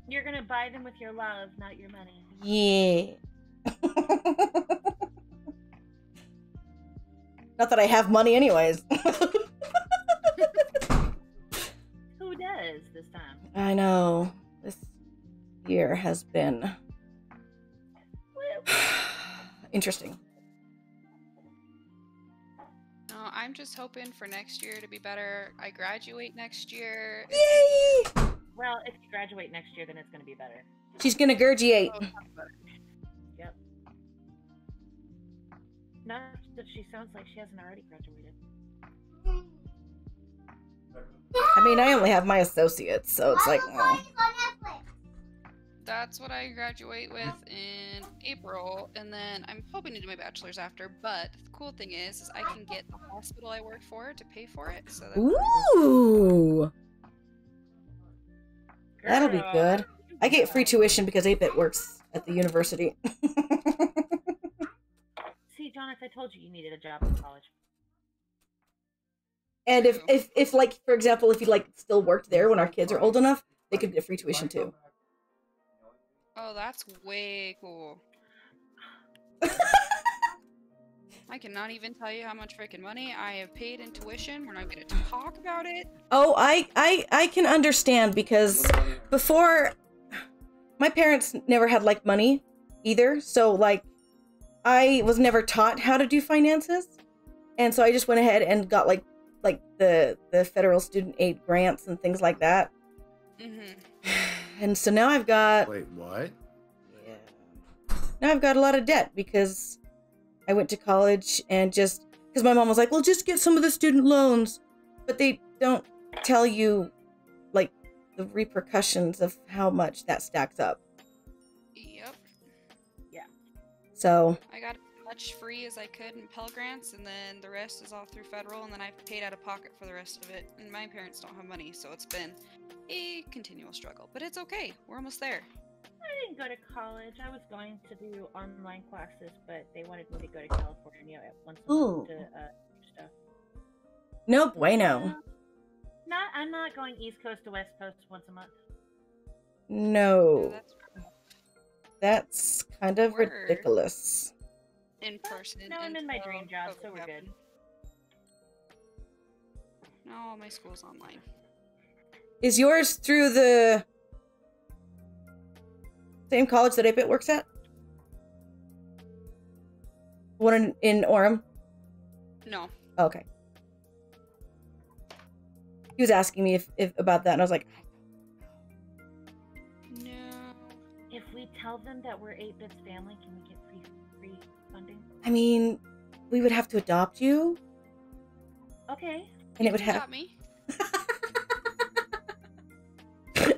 You're gonna buy them with your love, not your money.
Yeah. Not that I have money, anyways.
Who does this time?
I know. This year has been interesting.
No, I'm just hoping for next year to be better. I graduate next year.
Yay!
well, if you graduate next year, then it's gonna be better.
She's gonna gurgiate.
Oh, yep. Not that she sounds like she hasn't already graduated.
I mean, I only have my associates, so it's like, oh.
That's what I graduate with in April, and then I'm hoping to do my bachelor's after. But the cool thing is, is I can get the hospital I work for to pay for it. So that's
ooh, that'll be good. I get free
tuition.
tuition because 8-bit works at the university.
See, Jonathan, I told you you needed a job in college.
and if, if, if, like, for example, if you like still worked there when our kids are old enough, they could get free tuition too.
Oh, that's way cool. I cannot even tell you how much freaking money I have paid in tuition. We're not going to talk about it.
Oh, I, I, I can understand because before my parents never had like money either so like i was never taught how to do finances and so i just went ahead and got like like the the federal student aid grants and things like that
hmm
and so now i've got
Wait, what?
yeah. now i've got a lot of debt because i went to college and just because my mom was like well just get some of the student loans but they don't tell you like the repercussions of how much that stacks up
Yep. Yeah.
So
I got as much free as I could in Pell Grants, and then the rest is all through federal, and then I've paid out of pocket for the rest of it. And my parents don't have money, so it's been a continual struggle. But it's okay. We're almost there.
I didn't go to college. I was going to do online classes, but they wanted me to go to California at once a month to uh, do stuff.
no bueno
Not, I'm not going East Coast to West Coast once a month.
no
That's
That's kind of
Word.
ridiculous.
In person.
No, I'm in my dream job, so we're good.
happened. No, my school's online.
Is yours through the same college that 8-Bit works at? One in, in Orem?
No.
Oh, okay. He was asking me if, if about that, and I was like,
No.
If we tell them that we're 8 Bits family, can we get free free funding?
I mean, we would have to adopt you,
Okay.
and it would have.
Got me.
I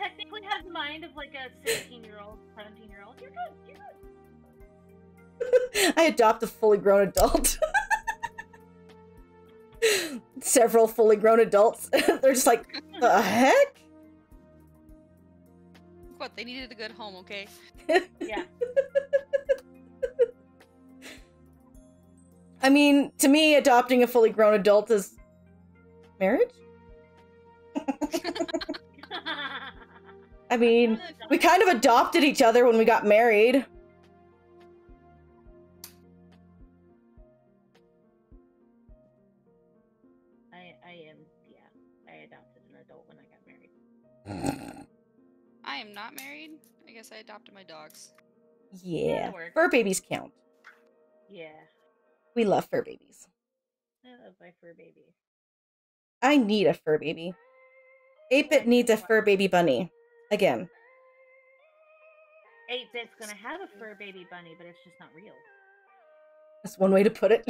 technically have the mind of like a 16 year old, 17 year old. You're good. You're good.
I adopt a fully grown adult. Several fully grown adults. They're just like, the heck?
What? They needed a good home, okay?
Yeah.
I mean, to me, adopting a fully grown adult is marriage. I mean, we kind of adopted each other when we got married.
I I am yeah. I adopted an adult when I got married.
I am not married. I guess I adopted my dogs.
Yeah,
That'll
fur babies count.
Yeah.
We love fur babies.
Eh, of my fur baby.
I need a fur baby. 8-Bit needs a fur baby bunny. Again.
8 bit's gonna have a fur baby bunny, but it's just not real.
That's one way to put it.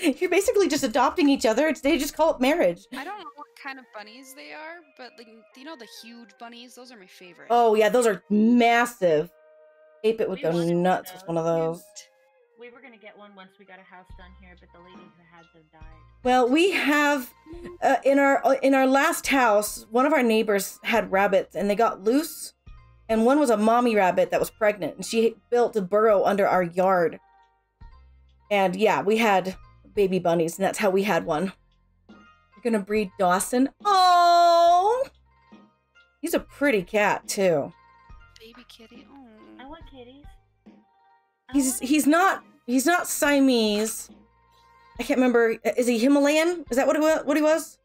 You're basically just adopting each other. It's, they just call it marriage.
I don't know what kind of bunnies they are, but like you know the huge bunnies, those are my favorite.
Oh yeah, those are massive. Ape It would
We
go nuts with one of those.
We were gonna get one once we got a house done here, but the lady who had them died.
Well, we have uh, in our uh, in our last house, one of our neighbors had rabbits and they got loose, and one was a mommy rabbit that was pregnant, and she built a burrow under our yard. And yeah, we had baby bunnies, and that's how we had one. You're gonna breed Dawson. Oh, he's a pretty cat too.
baby kitty. Oh.
Kitties.
He's
oh.
he's not he's not Siamese. I can't remember. Is he Himalayan? Is that what it was? What he was?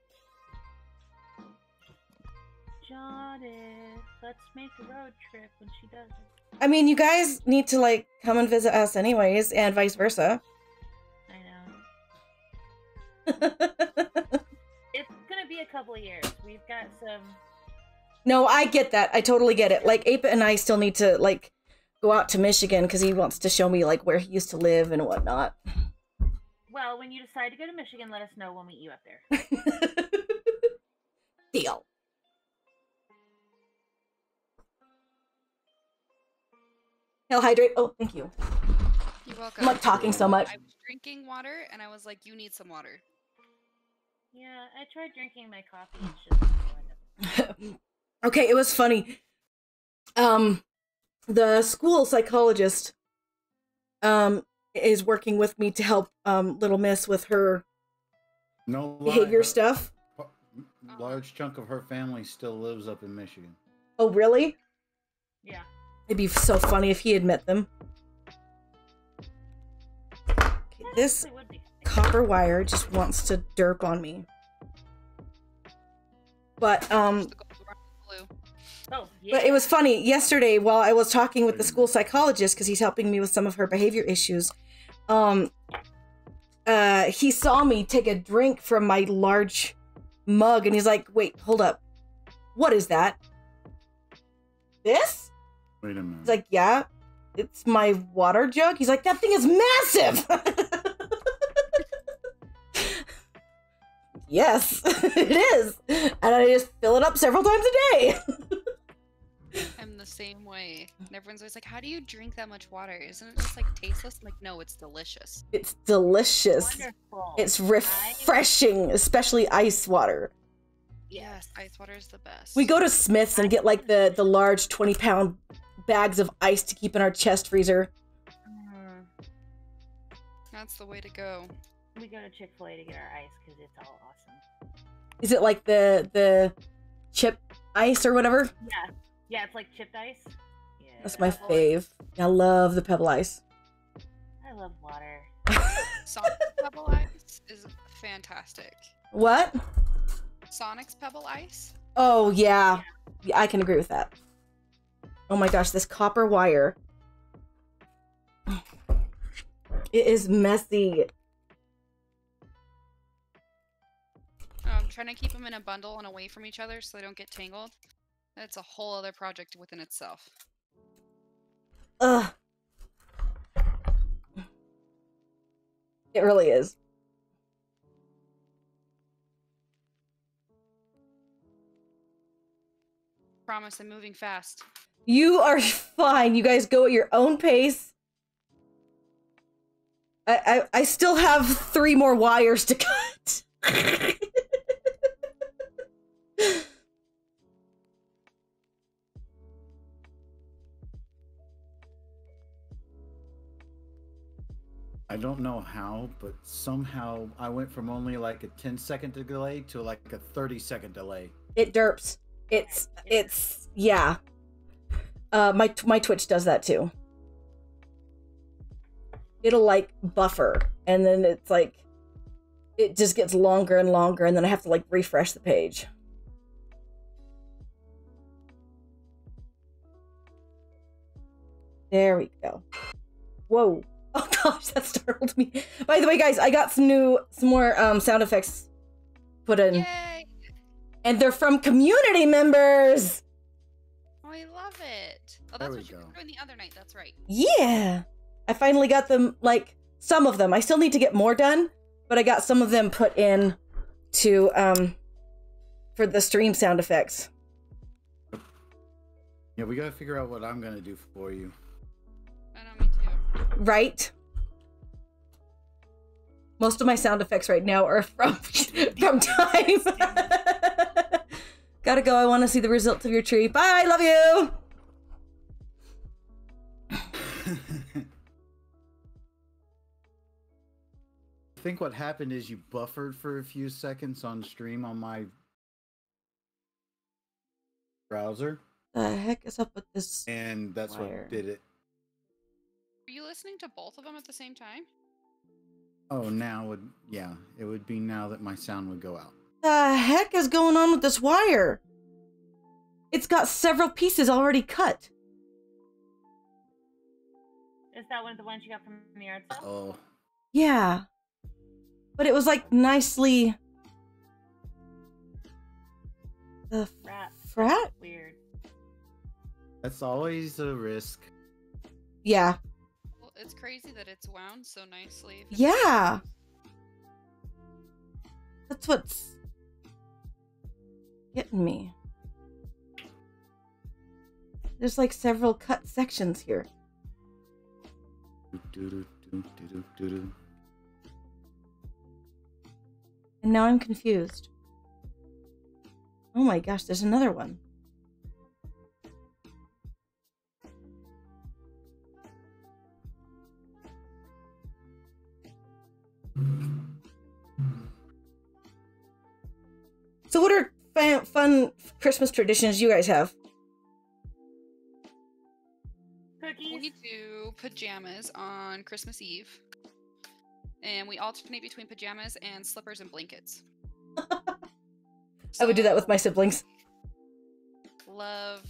Jadis. Let's make a road trip when she does it.
I mean, you guys need to like come and visit us anyways, and vice versa.
I know. It's gonna be a couple of years. We've got some.
no, I get that. I totally get it. Like Ape and I still need to like go out to Michigan because he wants to show me like where he used to live and whatnot.
Well, when you decide to go to Michigan, let us know. When We'll meet you up there.
Deal. Hell hydrate. Oh, thank you.
You're welcome.
I'm like talking so much.
I was drinking water and I was like, you need some water.
Yeah, I tried drinking my coffee. It's just.
okay, it was funny. Um, the school psychologist um is working with me to help um little miss with her
No lie,
behavior
her-
stuff.
Large chunk of her family still lives up in Michigan.
Oh, really?
Yeah.
It'd be so funny if he had met them. Okay, this
It would be.
copper wire just wants to derp on me. But um
Oh, yeah.
But it was funny yesterday while I was talking with the school psychologist because he's helping me with some of her behavior issues. Um, uh, he saw me take a drink from my large mug and he's like, "Wait, hold up, what is that? This?"
Wait a minute.
He's like, "Yeah, it's my water jug." He's like, "That thing is massive." yes, it is, and I just fill it up several times a day.
I'm the same way. And everyone's always like, how do you drink that much water? Isn't it just like tasteless? I'm like, no, it's delicious.
It's delicious.
Wonderful.
It's refreshing, especially ice water.
Yes, ice water is the best.
We go to Smith's and get like the the large twenty pound bags of ice to keep in our chest freezer.
Mm,
That's the way to go.
we go to Chick Fil A to get our ice because it's all awesome.
Is it like the the chip ice or whatever?
Yeah, yeah, it's like chipped ice. Yeah,
That's my
Oh,
fave. I love the pebble ice.
I love water.
Sonic's Pebble Ice is fantastic.
What?
Sonic's Pebble Ice?
Oh yeah. yeah, I can agree with that. Oh my gosh, this copper wire. It is messy.
Oh, I'm trying to keep them in a bundle and away from each other so they don't get tangled. That's a whole other project within itself.
Ugh. It really is.
Promise, I'm moving fast.
You are fine. You guys go at your own pace. I I, I still have three more wires to cut.
I don't know how, but somehow I went from only like a 10 second delay to like a 30 second delay.
it derps. It's it's yeah. Uh, my my Twitch does that too. It'll like buffer, and then it's like it just gets longer and longer, and then I have to like refresh the page. There we go. Whoa. Oh gosh, that startled me. By the way, guys, I got some new, some more um, sound effects put in,
Yay!
and they're from community members.
Oh, I love it. Oh, that's
we
what you
go.
were doing the other night. That's right.
Yeah, I finally got them. Like some of them, I still need to get more done, but I got some of them put in to um for the stream sound effects.
Yeah, we gotta figure out what I'm gonna do for you.
Right. Most of my sound effects right now are from from time. Gotta go. I want to see the results of your tree. Bye. Love you.
I think what happened is you buffered for a few seconds on stream on my browser,
The heck is up with this?
and that's
Wire.
what did it.
Are you listening to both of them at the same time?
Oh, now would yeah, it would be now that my sound would go out.
The heck is going on with this wire? It's got several pieces already cut.
Is that one of the ones you got from the yard sale?
Oh,
Yeah. But it was like nicely. The
Rat.
frat?
Weird.
that's always a risk.
Yeah.
It's crazy that it's wound so nicely.
Yeah. That's what's getting me. There's like several cut sections here. And now I'm confused. Oh my gosh, there's another one. So, what are fa- fun Christmas traditions you guys have?
Cookies.
We do pajamas on Christmas Eve. And we alternate between pajamas and slippers and blankets.
I would do that with my siblings.
Love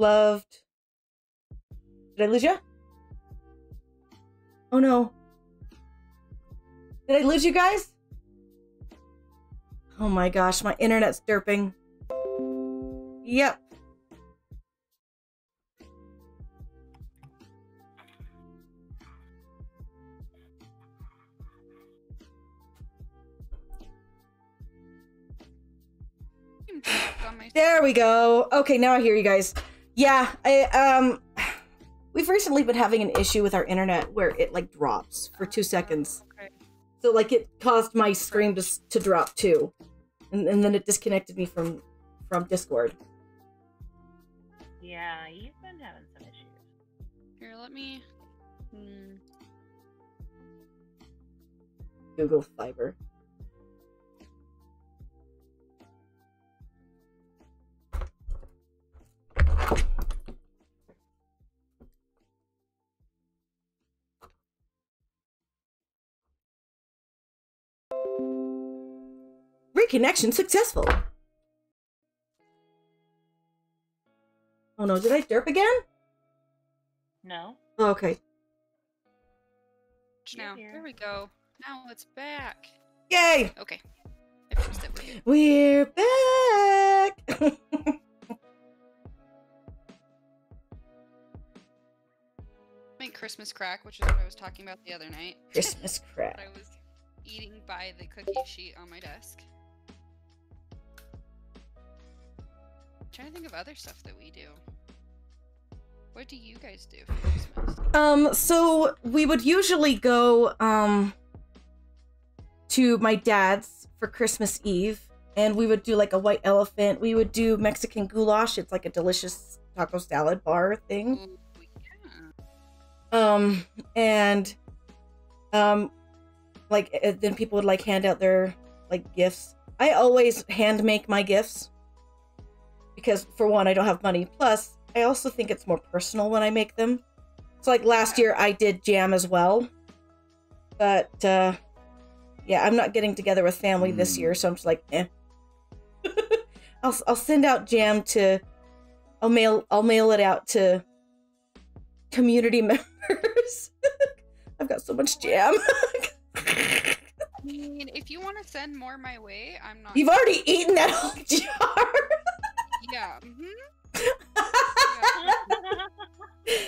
Loved. Did I lose you? Oh no. Did I lose you guys? Oh my gosh, my internet's derping. Yep. There we go. Okay, now I hear you guys. Yeah, I um we've recently been having an issue with our internet where it like drops for 2 seconds.
Okay.
So like it caused my stream to to drop too. And, and then it disconnected me from from Discord.
Yeah, you've been having some issues.
Here, let me. Hmm.
Google Fiber. Reconnection successful. Oh no, did I derp again?
No.
Oh, okay.
Now, there we go. Now it's back.
Yay!
Okay. I fixed it. We're good.
We're back.
Make Christmas crack, which is what I was talking about the other night.
Christmas
crack. I was eating by the cookie sheet on my desk. Trying to think of other stuff that we do. What do you guys do for Christmas?
Um, so we would usually go um to my dad's for Christmas Eve, and we would do like a white elephant. We would do Mexican goulash. It's like a delicious taco salad bar thing.
Ooh, yeah.
Um, and um, like uh, then people would like hand out their like gifts. I always hand make my gifts because for one, I don't have money. Plus, I also think it's more personal when I make them. So like last year, I did jam as well, but uh, yeah, I'm not getting together with family this
Mm.
year, so I'm just like, eh. I'll I'll send out jam to. I'll mail I'll mail it out to community members. I've got so much jam.
I mean, if you want to send more my way, I'm not.
You've already eaten that whole jar.
Yeah. hmm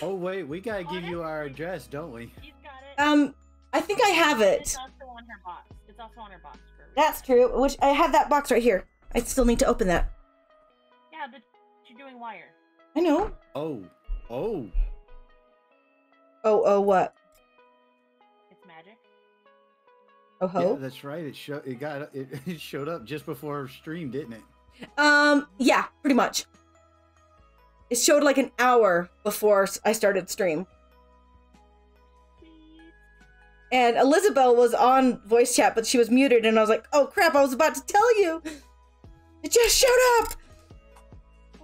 Oh wait, we gotta give you our address, don't we?
She's got it.
um, I think I have
It's
it.
also on her box. It's also on her box. For.
That's true. Which I have that box right here. I still need to open that.
Yeah, but you're doing wire.
I know.
Oh, oh.
Oh oh what?
It's magic.
Oh
Yeah,
ho.
that's right. It showed. It got. It, it showed up just before our stream, didn't it?
Um, yeah, pretty much. It showed like an hour before I started stream. And Elizabeth was on voice chat, but she was muted, and I was like, oh crap, I was about to tell you. It just showed up.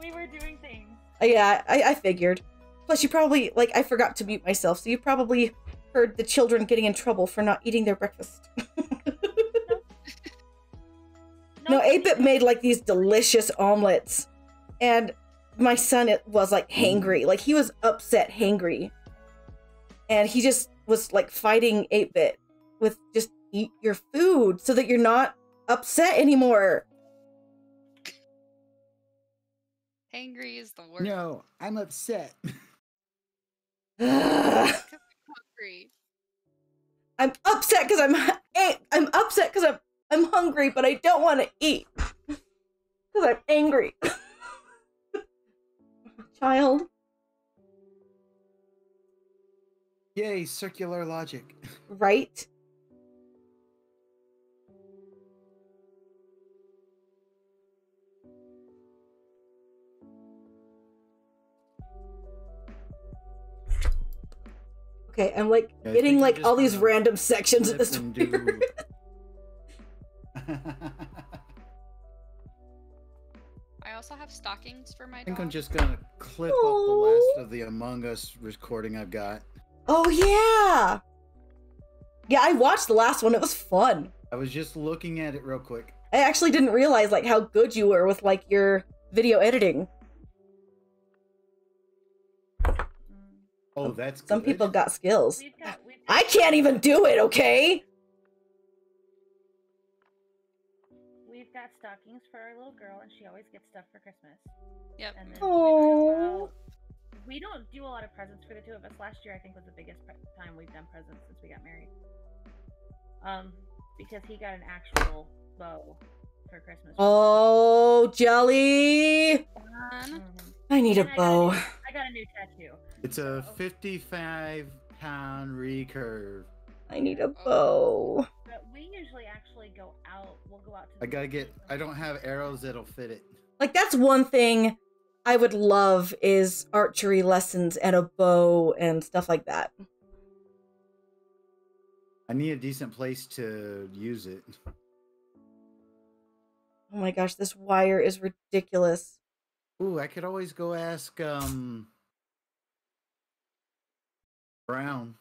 We were doing things.
Uh, yeah, I, I figured. Plus, you probably, like, I forgot to mute myself, so you probably heard the children getting in trouble for not eating their breakfast. no, 8-Bit made, like, these delicious omelets. And my son it was, like, hangry. Like, he was upset hangry. And he just was, like, fighting 8-Bit with just eat your food so that you're not upset anymore.
Angry is the word.
No, I'm upset.
Ugh.
Hungry.
I'm upset because I'm I'm upset because I'm I'm hungry, but I don't want to eat because I'm angry. Child,
Yay, circular logic.
right? Okay, I'm like
Yeah,
getting like all these random sections of
Flip
this.
And
weird-
do-
I also have stockings for my
I think
dog.
I'm just gonna clip up the last of the Among Us recording I've got.
Oh yeah. Yeah, I watched the last one. It was fun.
I was just looking at it real quick.
I actually didn't realize like how good you were with like your video editing.
Oh, that's
Some
good.
people got skills.
We've got. We've
I can't even do it, okay?
Got stockings for our little girl, and she always gets stuff for Christmas.
Yep.
And then
Aw.
we don't do a lot of presents for the two of us. Last year, I think, was the biggest pre- time we've done presents since we got married. Um, because he got an actual bow for Christmas.
Oh, jelly.
Fun.
Mhm.
I need a
And I got
bow.
new- I got a new tattoo.
It's a 55 pound recurve.
I need a bow.
But we usually actually go out. We'll go out to.
I gotta get. I don't have arrows that'll fit it.
Like that's one thing I would love is archery lessons and a bow and stuff like that.
I need a decent place to use it.
Oh my gosh, this wire is ridiculous.
Ooh, I could always go ask um Brown.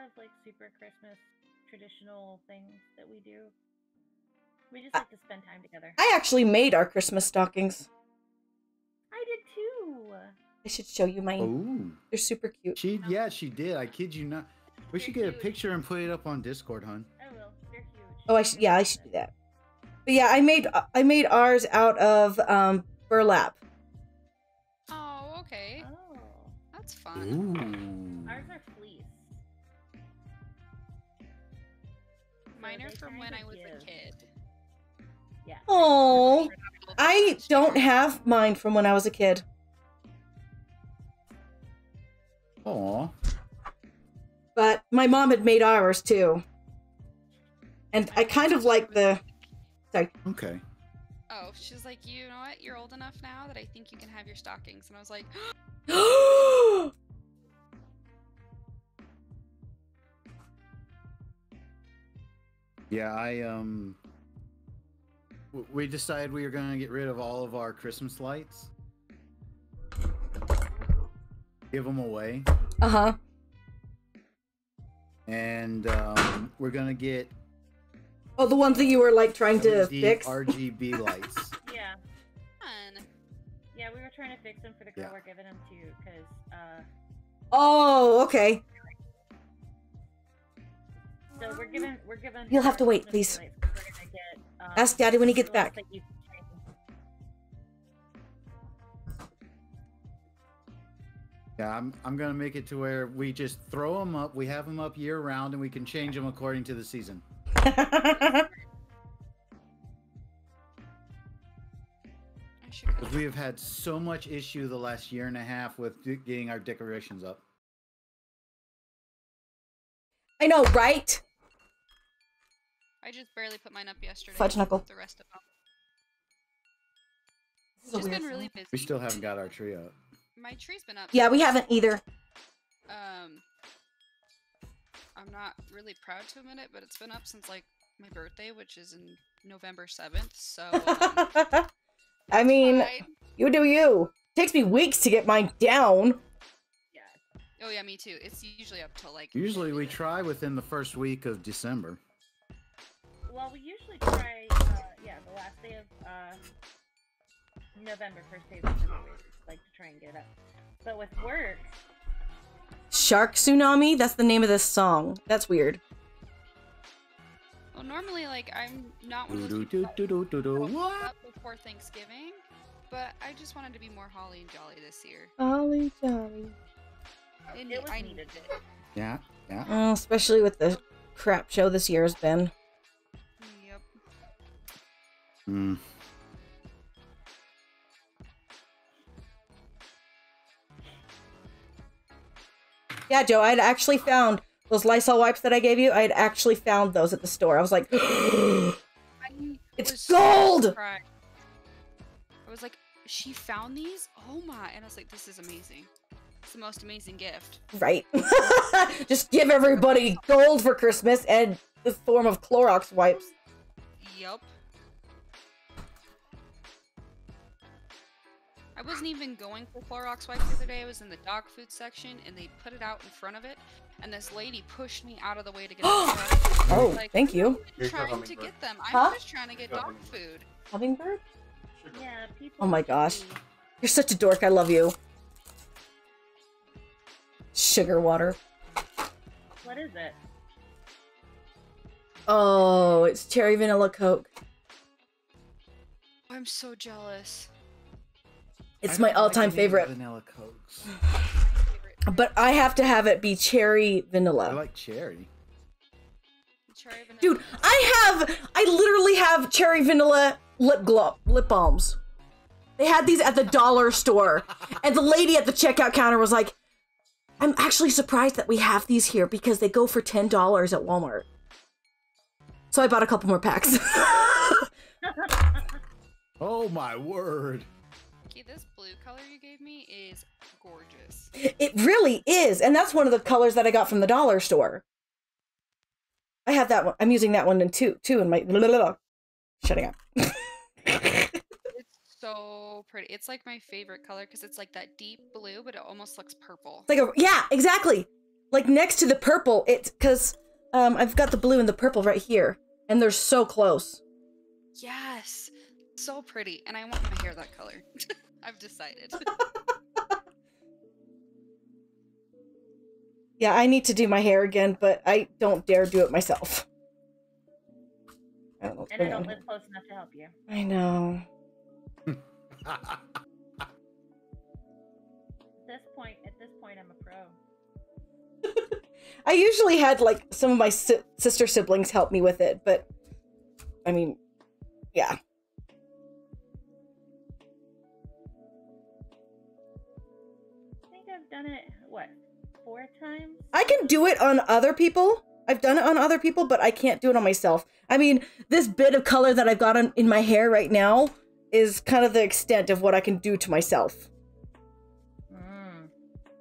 Lot of like super Christmas traditional things that we do. We just
I-
like to spend time together.
I actually made our Christmas stockings.
I did too.
I should show you mine.
Ooh,
They're super cute.
she yeah she did. I kid you not. We should get a picture and put it up on Discord, hon.
I will. They're huge.
Oh, I should. Yeah, I should do that. But yeah, I made I made ours out of um, burlap.
Oh, okay.
Oh,
That's fun.
Ooh.
Mine are from when I was a kid.
Yeah.
Oh,
They're not built
I don't have mine from when I was a kid.
Aw.
but my mom had made ours too. And I kind of like the. Sorry.
Okay.
Oh, she's like, you know what? You're old enough now that I think you can have your stockings. And I was like,
Yeah, I um. We decided we were gonna get rid of all of our Christmas lights. Give them away,
uh huh.
and um, we're gonna get
Oh, the ones that you were like trying to
LED
fix.
RGB lights.
Yeah.
Fun.
Yeah, we were trying to fix them for the girl
Yeah.
we're giving them to, because, uh,
Oh, okay.
So we're giving, we're giving.
You'll have to wait, please.
lights 'cause We're gonna get, um,
Ask Daddy when he gets back.
that you can change.
Yeah, I'm, I'm gonna make it to where we just throw them up. We have them up year round, and we can change them according to the season.
I should go.
Because we have had so much issue the last year and a half with d- getting our decorations up.
I know, right?
I just barely put mine up yesterday.
Fudge knuckle.
The rest of them.
This
Just been really busy.
We still haven't got our tree up.
My tree's been up.
Yeah, we haven't either.
Um, I'm not really proud to admit it, but it's been up since like my birthday, which is in November 7th. So. Um,
I mean,
fine.
you do you. Takes me weeks to get mine down.
Yeah.
Oh yeah, me too. It's usually up till like.
Usually we try within the first week of December.
Well, we usually try, uh, yeah, the last day of, uh, November, first day of December, like to try and get it up. But with work,
Shark Tsunami? That's the name of this song. That's weird.
Well, normally like I'm not one of those people up before Thanksgiving, but I just wanted to be more holly and jolly this year.
Holly Jolly.
And
it was
I
needed.
needed it.
Yeah, yeah.
Oh, especially with the crap show this year has been.
Yep.
Mm.
Yeah, Joe, I'd actually found those Lysol wipes that I gave you. I'd actually found those at the store. I was like, It's
was so
gold!
surprised. I was like, she found these? Oh my! And I was like, this is amazing. It's the most amazing gift.
right. Just give everybody gold for Christmas and the form of Clorox wipes.
Yup. I wasn't even going for Clorox wipes the other day. I was in the dog food section and they put it out in front of it. And this lady pushed me out of the way to get it.
Oh, thank you.
I'm trying to get them. I'm
Huh?
just trying to get dog food.
Hummingbird?
Yeah, people.
Oh my gosh. You're such a dork. I love you. Sugar water.
What is it?
Oh, it's cherry vanilla Coke.
I'm so jealous.
It's my all-time
any
favorite.
Vanilla cokes.
But I have to have it be cherry vanilla.
I like cherry.
Cherry vanilla.
Dude, I have I literally have cherry vanilla lip gloss lip balms. They had these at the dollar store. And the lady at the checkout counter was like, I'm actually surprised that we have these here because they go for $10 at Walmart. So I bought a couple more packs.
Oh my word!
Blue color you gave me is gorgeous.
it really is. And that's one of the colors that I got from the dollar store. I have that one. I'm using that one in two, too, in my. Shutting up.
It's so pretty. It's like my favorite color because it's like that deep blue, but it almost looks purple.
Like a yeah, exactly. Like next to the purple, it's because um I've got the blue and the purple right here, and they're so close.
Yes, so pretty. And I want my hair that color. I've decided.
Yeah, I need to do my hair again, but I don't dare do it myself. I don't know
And I don't
here.
live close enough to help you.
I know.
At this point, at this point, I'm a pro.
I usually had like some of my si- sister siblings help me with it, but I mean, yeah.
Done it. What? Four times?
I can do it on other people. I've done it on other people, but I can't do it on myself. I mean, this bit of color that I've got on, in my hair right now is kind of the extent of what I can do to myself.
Mm.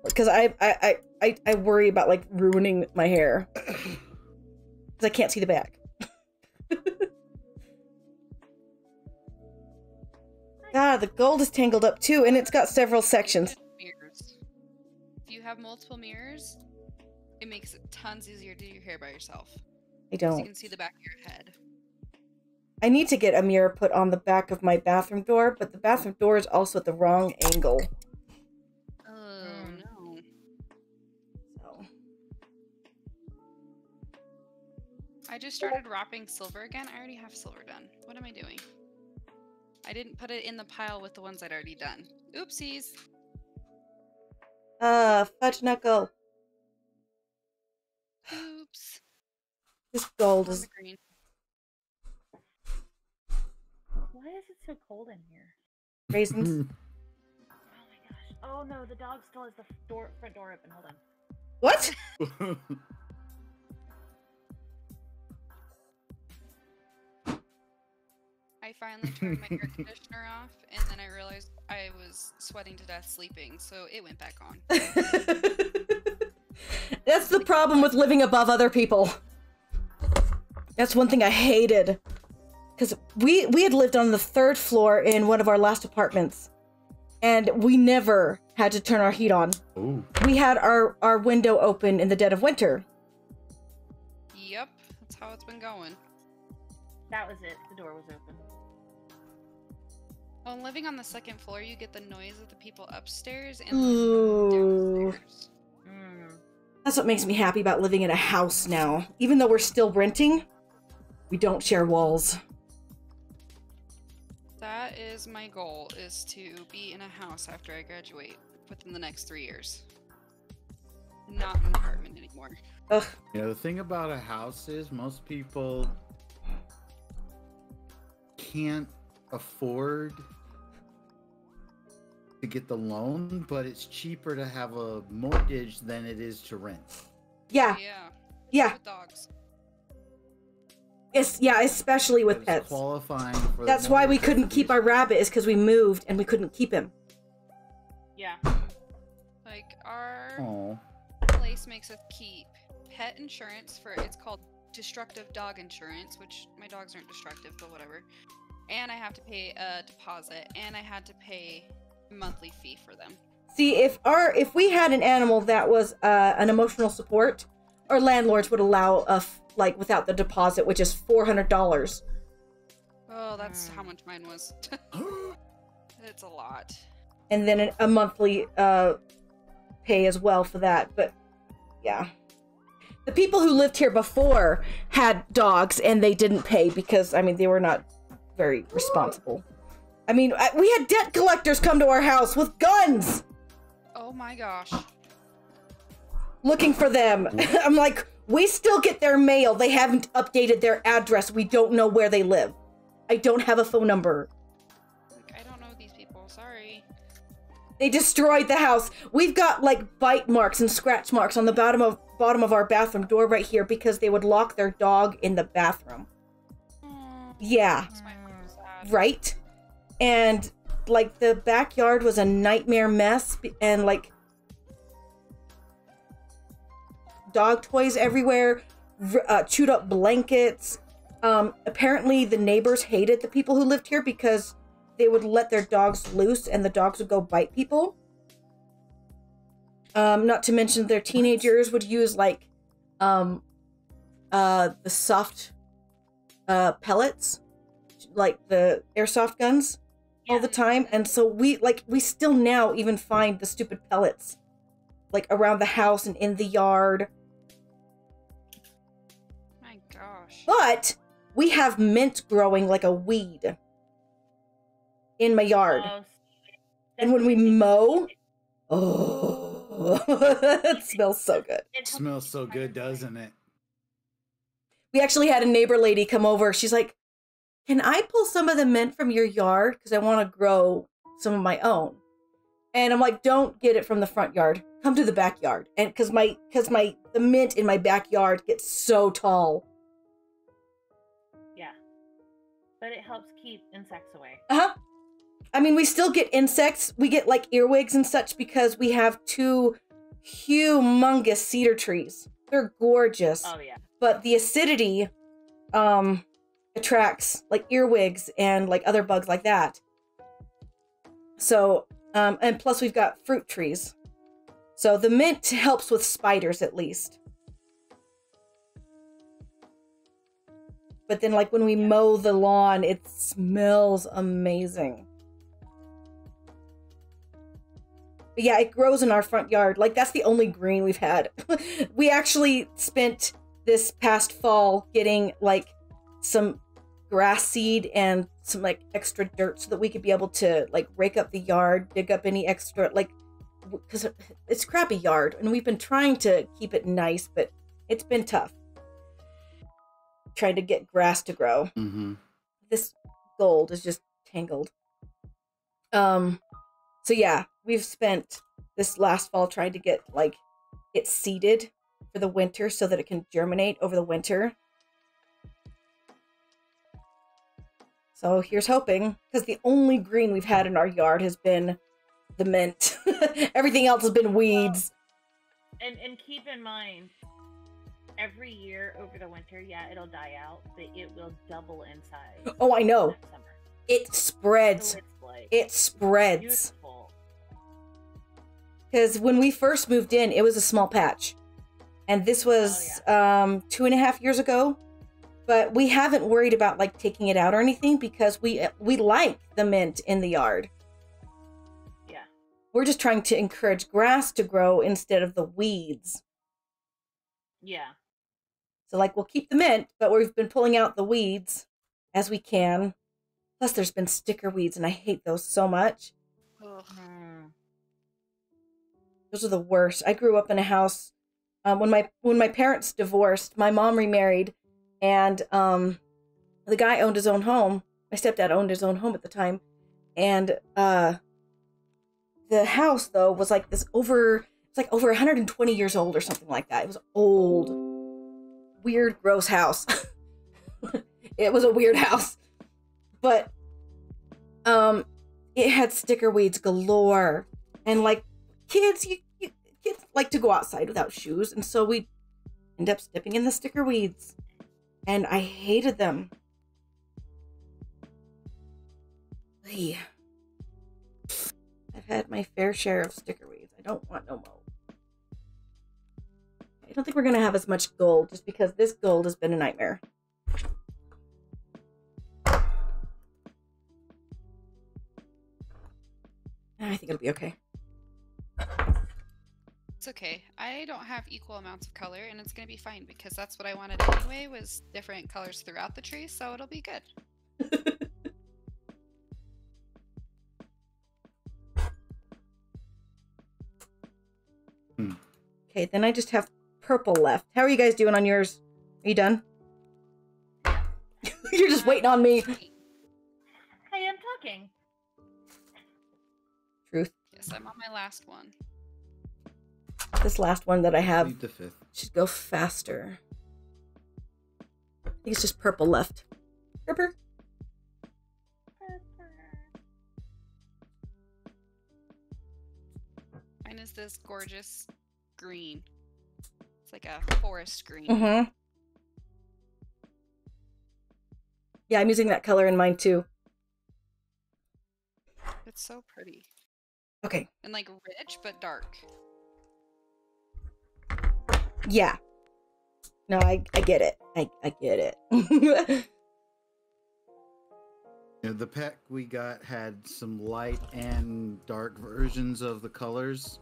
Because I, I, I, I, I worry about like ruining my hair. Because I can't see the back. Ah, the gold is tangled up too, and it's got several sections.
Mirrors. If you have multiple mirrors, It makes it tons easier to do your hair by yourself.
I
don't. You can see the back of your head.
I need to get a mirror put on the back of my bathroom door, but the bathroom door is also at the wrong angle.
Oh
Mm.
no.
So
I just started wrapping silver again. I already have silver done. What am I doing? I didn't put it in the pile with the ones I'd already done. Oopsies.
Uh fudge knuckle.
Oops.
This gold is
green.
Why is it so cold in here?
raisins.
Oh my gosh. Oh no, the dog still has the door front door open. Hold on.
what?
I finally turned my air conditioner off, and then I realized I was sweating to death sleeping, so it went back on.
That's the problem with living above other people. That's one thing I hated. Cuz we we had lived on the 3rd floor in one of our last apartments and we never had to turn our heat on.
Ooh.
We had our our window open in the dead of winter.
Yep, that's how it's been going.
That was it. The door was open.
Well, living on the second floor, you get the noise of the people upstairs and
Ooh.
downstairs.
Mm.
That's what makes me happy about living in a house now. Even though we're still renting, we don't share walls.
That is my goal: is to be in a house after I graduate within the next three years. Not an apartment anymore.
Ugh.
Yeah, the thing about a house is most people can't afford to get the loan, but it's cheaper to have a mortgage than it is to rent.
Yeah,
Yeah.
yeah.
With dogs.
It's yeah, especially with pets.
qualifying for
That's why we couldn't keep our rabbit is because we moved and we couldn't keep him.
Yeah.
Like our
Aw.
place makes us keep pet insurance for it's called destructive dog insurance, which my dogs aren't destructive, but whatever. And I have to pay a deposit, and I had to pay a monthly fee for them.
See, if our if we had an animal that was uh, an emotional support, our landlords would allow us like without the deposit, which is four hundred dollars.
Oh, that's
Hmm.
how much mine was. it's a lot.
and then an- a monthly uh pay as well for that but yeah the people who lived here before had dogs and they didn't pay because i mean they were not very responsible i mean I, we had debt collectors come to our house with guns
Oh my gosh.
looking for them i'm like we still get their mail they haven't updated their address we don't know where they live i don't have a phone number
I don't know these people. Sorry.
They destroyed the house. We've got like bite marks and scratch marks on the bottom of bottom of our bathroom door right here because they would lock their dog in the bathroom.
Aw,
Yeah,
that's my sad.
right. And like the backyard was a nightmare mess and like dog toys everywhere, uh, chewed up blankets. Um, apparently the neighbors hated the people who lived here because they would let their dogs loose and the dogs would go bite people. Um, not to mention their teenagers would use like um uh the soft uh pellets like the airsoft guns all the time and so we like we still now even find the stupid pellets like around the house and in the yard.
My gosh.
but we have mint growing like a weed in my yard.
Oh,
and when we mow oh it smells so good.
It
smells so good, doesn't it?
we actually had a neighbor lady come over. She's like can i pull some of the mint from your yard? Because i want to grow some of my own. And i'm like don't get it from the front yard. Come to the backyard. And because my because my the mint in my backyard gets so tall.
Yeah. But it helps keep insects away.
uh-huh. I mean we still get insects. We get like earwigs and such because we have two humongous cedar trees. They're gorgeous.
Oh yeah.
but the acidity um attracts like earwigs and like other bugs like that. So, um, and plus we've got fruit trees. So the mint helps with spiders at least. But then like when we yeah. mow the lawn, it smells amazing. But yeah, it grows in our front yard. Like that's the only green we've had. we actually spent this past fall getting like some grass seed and some like extra dirt so that we could be able to like rake up the yard, dig up any extra like because it's a crappy yard and we've been trying to keep it nice, but it's been tough trying to get grass to grow.
Mm-hmm.
This gold is just tangled. Um, so yeah, we've spent this last fall trying to get like it seeded for the winter so that it can germinate over the winter. So here's hoping, because the only green we've had in our yard has been the mint. Everything else has been weeds.
And and keep in mind, every year over the winter, yeah, it'll die out, but it will double in size.
Oh, I know. It spreads.
So like
It spreads. Because when we first moved in, it was a small patch. And this was um, two and a half years ago. But we haven't worried about like taking it out or anything because we we like the mint in the yard.
Yeah.
We're just trying to encourage grass to grow instead of the weeds.
Yeah.
So like we'll keep the mint, but we've been pulling out the weeds as we can. Plus there's been sticker weeds and I hate those so much.
Ugh.
Hmm.
Those are the worst. I grew up in a house um, when my when my parents divorced. My mom remarried, and um, the guy owned his own home. My stepdad owned his own home at the time, and uh, the house though was like this over. It's like over 120 years old or something like that. It was old, weird, gross house. it was a weird house, but um, it had sticker weeds galore, and like kids, you, you kids like to go outside without shoes, and so we end up stepping in the sticker weeds, and I hated them. I've had my fair share of sticker weeds. I don't want no more. I don't think we're gonna have as much gold just because this gold has been a nightmare. I think it'll be okay.
It's okay. I don't have equal amounts of color, and it's gonna be fine because that's what I wanted anyway. Was different colors throughout the tree, so it'll be good. Hmm.
Okay, then I just have purple left. How are you guys doing on yours? Are you done? You're just waiting on me.
I'm talking.
Truth.
Yes, I'm on my last one.
This last one that I have
Leave the fifth.
should go faster. I think it's just purple left. Purple.
Mine is this gorgeous green. It's like a forest green.
Mm-hmm. Yeah, I'm using that color in mine too.
It's so pretty
Okay.
and like rich but dark.
Yeah. No, I, I get it. I, I get it.
Yeah, the pack we got had some light and dark versions of the colors,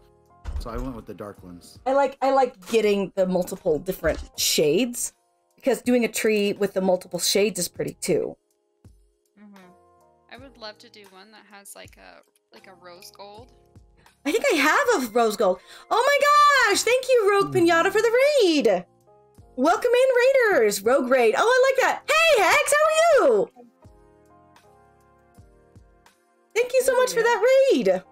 so I went with the dark ones.
I like I like getting the multiple different shades because doing a tree with the multiple shades is pretty too.
Mm-hmm.
I would love to do one that has like a like a rose gold.
I think I have a rose gold. Oh my gosh! Thank you, Rogue hmm. Pinata, for the raid. Welcome in, Raiders. Rogue raid. Oh, I like that. Hey, Hex, how are you? Thank you so much for that raid.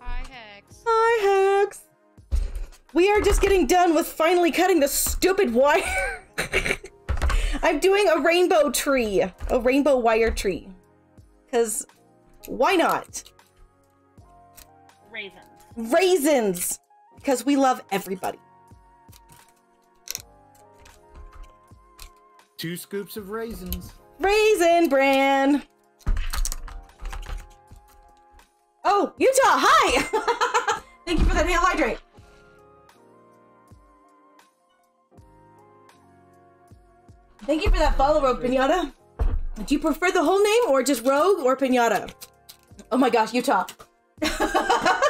Hi Hex.
Hi, Hex. We are just getting done with finally cutting the stupid wire. I'm doing a rainbow tree, a rainbow wire tree. Because why not?
Raisins.
Because we love everybody.
Two scoops of raisins.
Raisin Bran! Oh, Utah, hi! Thank you for that hail hydrate. Thank you for that follow, Rogue Pinata. Do you prefer the whole name or just Rogue or Pinata? Oh my gosh, Utah.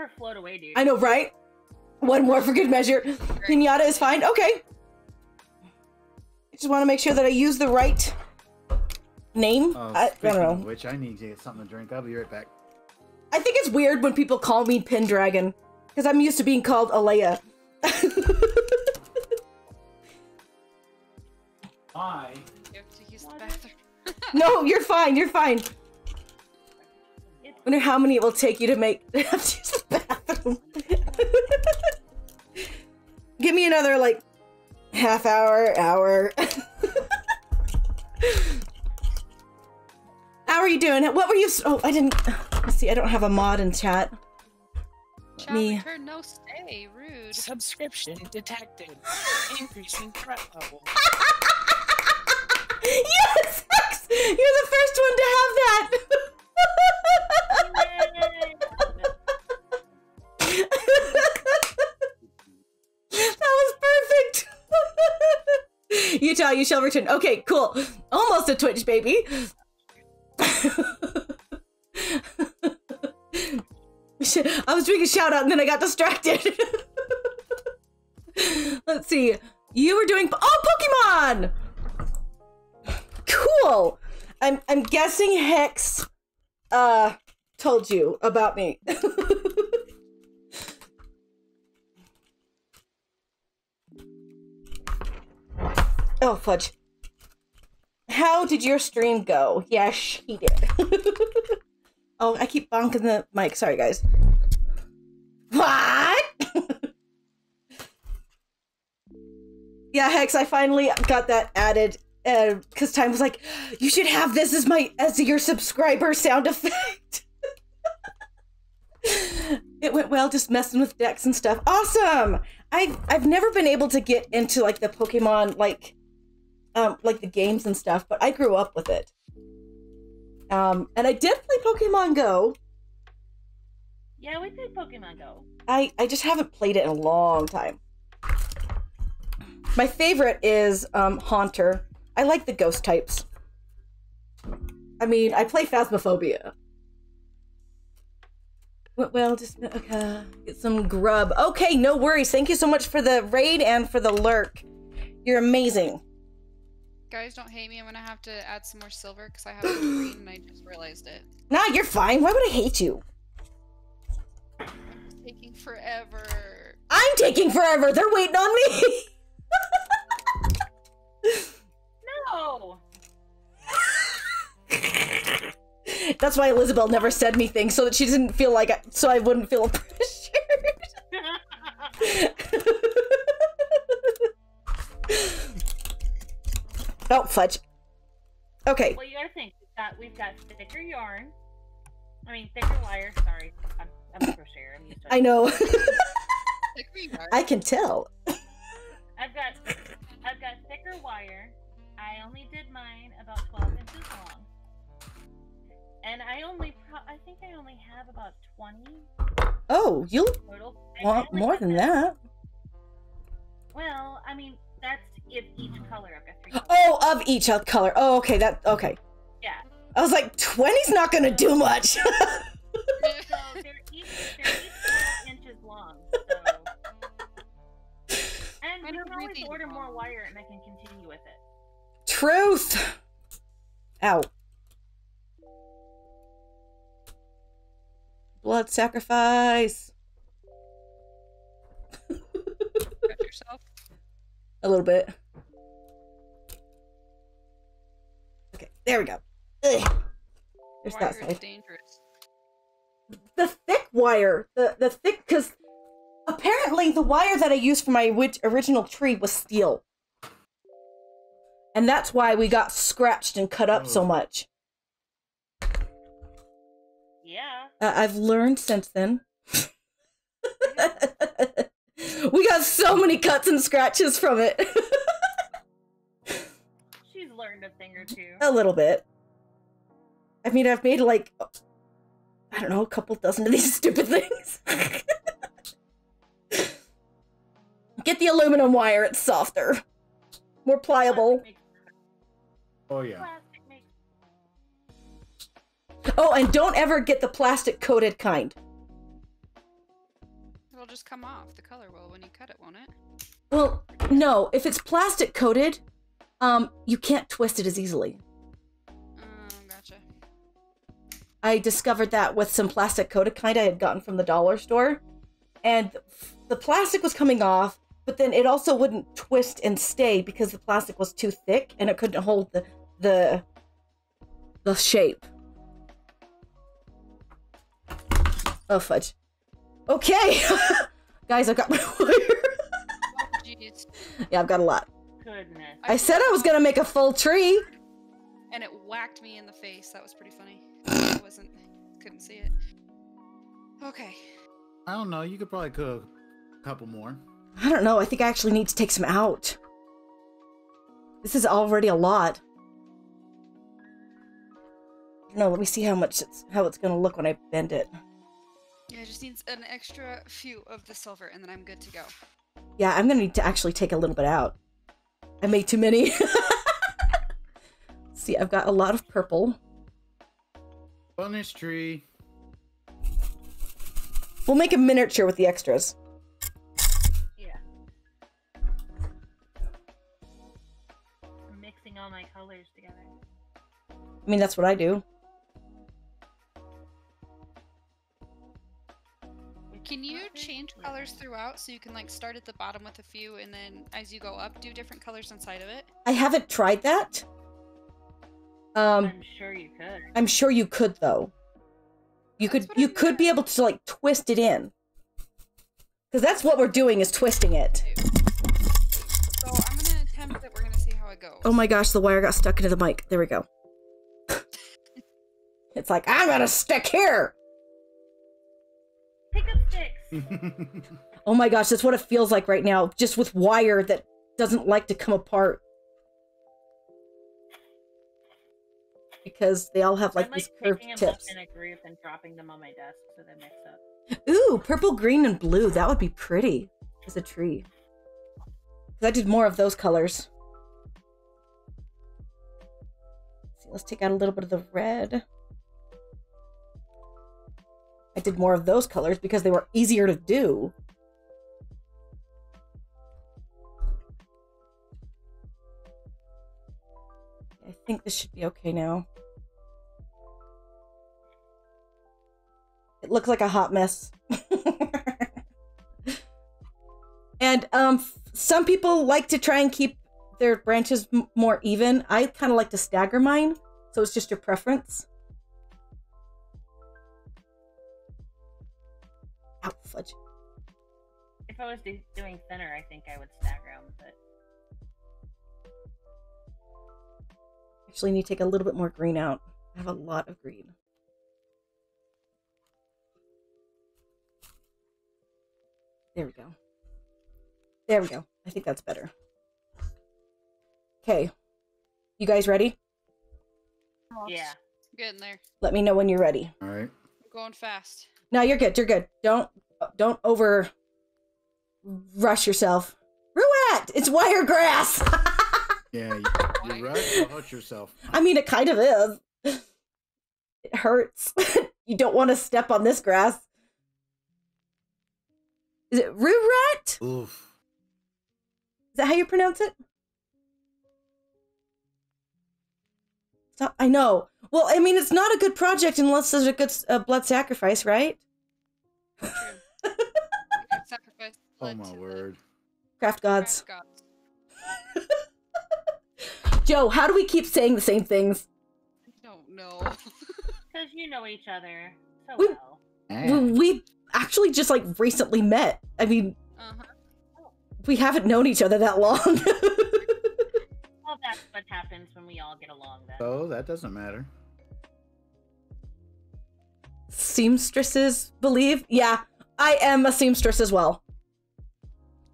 her float away, dude.
I know, right? One more for good measure. Pinata is fine. Okay. I just want to make sure that I use the right name.
Oh,
I, I don't know.
which, I need to get something to drink. I'll be right back.
I think it's weird when people call me Pendragon because I'm used to being called Alea.
I
You have to use the bathroom.
no, you're fine. You're fine.
It's
Wonder how many it will take you to make have to use the bathroom. Give me another like half hour, hour. how are you doing? What were you? Oh, I didn't. Let's see. I don't have a mod in chat.
Shall
Me.
return no stay. Rude.
Subscription detected. Increasing threat level.
yes, You're the first one to have that. that Utah, you shall return. Okay, cool. Almost a Twitch baby. I was doing a shout out and then I got distracted. Let's see. You were doing oh Pokemon. Cool. I'm I'm guessing Hex uh told you about me. Oh fudge. How did your stream go? Yeah, she did. oh, I keep bonking the mic. Sorry, guys. What? yeah, Hex, I finally got that added uh, because time was like, you should have this as my as your subscriber sound effect. it went well just messing with decks and stuff. Awesome. I've I've never been able to get into like the Pokemon like um like the games and stuff, but I grew up with it. Um and I did play Pokemon Go.
yeah, we played Pokemon Go.
I I just haven't played it in a long time. My favorite is um Haunter. I like the ghost types. I mean, I play Phasmophobia. Well, well, just okay, get some grub. Okay, no worries. Thank you so much for the raid and for the lurk. You're amazing.
Guys, don't hate me. I'm gonna have to add some more silver because I have a green and I just realized it.
Nah, you're fine. Why would I hate you?
It's taking forever.
I'm taking forever. They're waiting on me.
No.
That's why Elizabeth never said anything, so that she didn't feel like, I, so I wouldn't feel pressured. Oh, fudge. Okay.
well, you gotta think. We've got we've got thicker yarn. I mean, thicker wire. Sorry, I'm, I'm a crocheter. I'm used to it.
I know.
Like we are.
I can tell.
I've got I've got thicker wire. I only did mine about 12 inches long. And I only pro- I think I only have about 20
Oh, you'll want more than
that-
that.
Well, I mean, that's if each color. I've got three colors.
Oh, of each mm. oh, other color. Oh, okay. That okay.
Yeah.
I was like, 20's not gonna do much.
So they're each they're each inches long. So. And
Mine
we can always
really
order more wire, and I can continue with it.
Truth. Ow. Blood sacrifice.
Cut yourself.
A little bit. There we go. Ugh. There's
Wire
that
is
side.
dangerous.
The thick wire, the the thick, because apparently the wire that I used for my original tree was steel, and that's why we got scratched and cut up so
Oh.
much.
Yeah.
Uh, I've learned since then. we got so many cuts and scratches from it.
She's learned a thing or mm-hmm. two.
a little bit. I mean, I've made like, I don't know, a couple dozen of these stupid things. get the aluminum wire. It's softer, more pliable.
Oh yeah.
Oh, and don't ever get the plastic coated kind.
It'll just come off. The color will when you cut it, won't it?
Well, no, if it's plastic coated, um, you can't twist it as easily.
Oh, gotcha.
I discovered that with some plastic coated kind I had gotten from the dollar store. And the plastic was coming off, but then it also wouldn't twist and stay because the plastic was too thick and it couldn't hold the the the shape. Oh fudge. Okay. Guys, I've got my wire. Yeah, I've got a lot.
Goodness.
I said I was gonna make a full tree.
And it whacked me in the face. That was pretty funny. I wasn't, couldn't see it. Okay.
I don't know. You could probably cook a couple more.
I don't know. I think I actually need to take some out. This is already a lot. No, let me see how much it's how it's gonna look when I bend it.
Yeah, it just needs an extra few of the silver, and then I'm good to go.
Yeah, I'm gonna need to actually take a little bit out. I made too many. see, I've got a lot of purple.
Bonus tree.
We'll make a miniature with the extras.
Yeah. I'm mixing all my colors together.
I mean, that's what I do.
Can you change colors throughout so you can like start at the bottom with a few and then as you go up do different colors inside of it?
I haven't tried that. Um,
I'm sure you could.
I'm sure you could though. You
That's
could you
I'm
could be able to like twist it in. Cuz that's what we're doing is twisting it.
So I'm gonna attempt it. We're gonna see how it goes.
Oh my gosh, the wire got stuck into the mic. There we go. it's like I'm going to stick here.
Pick up sticks.
Oh my gosh, that's what it feels like right now just with wire that doesn't like to come apart. Because they all have like
I'm
these curved
picking them up
tips.
in a group and dropping them on my desk so they mix up.
Ooh, purple, green, and blue. That would be pretty as a tree. I did more of those colors. Let's, see, let's take out a little bit of the red. I did more of those colors because they were easier to do. I think this should be okay now. It looks like a hot mess. and um some people like to try and keep their branches more even. I kind of like to stagger mine, so it's just your preference. Ow, fudge.
If I was do- doing thinner, I think I would stagger them, but
Actually, need to take a little bit more green out. I have a lot of green. There we go. There we go. I think that's better. Okay. You guys ready?
yeah.
Getting there.
Let me know when you're ready.
All right.
We're going fast.
No, you're good. You're good. Don't don't over rush yourself. Ruat! It's wiregrass.
Yeah, you, you're right. Don't hurt yourself.
I mean, it kind of is. It hurts. you don't want to step on this grass. Is it Rurat?
Oof.
Is that how you pronounce it? Stop- I know. Well, I mean, it's not a good project unless there's a good uh, blood sacrifice, right?
True. We gotta sacrifice
Oh my word.
Craft gods.
craft gods.
Joe, how do we keep saying the same things?
I don't know.
Because you know each other so
We-
well.
We we actually just like recently met. I mean,
uh-huh.
we haven't known each other that long.
Well, that's what happens when we all get along then.
So oh, that doesn't matter.
Seamstresses believe? Yeah, I am a seamstress as well.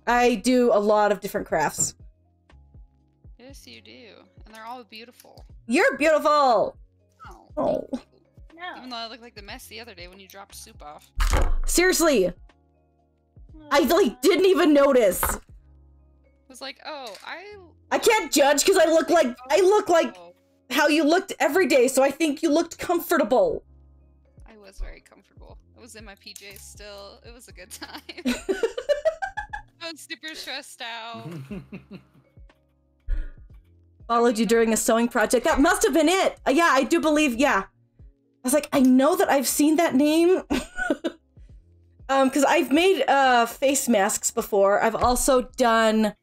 I do a lot of different crafts.
Yes, you do. And they're all beautiful.
You're beautiful.
Oh.
Oh.
No.
Even though I looked like the mess the other day when you dropped soup off.
Seriously, I like didn't even notice.
Was like, oh, I.
I can't judge because I look like I look like
Oh,
how you looked every day, so I think you looked comfortable.
I was very comfortable. I was in my PJs still. It was a good time. I was super stressed out.
Followed you during a sewing project. That must have been it. Uh, yeah, I do believe. Yeah, I was like, I know that I've seen that name. um, because I've made uh face masks before. I've also done.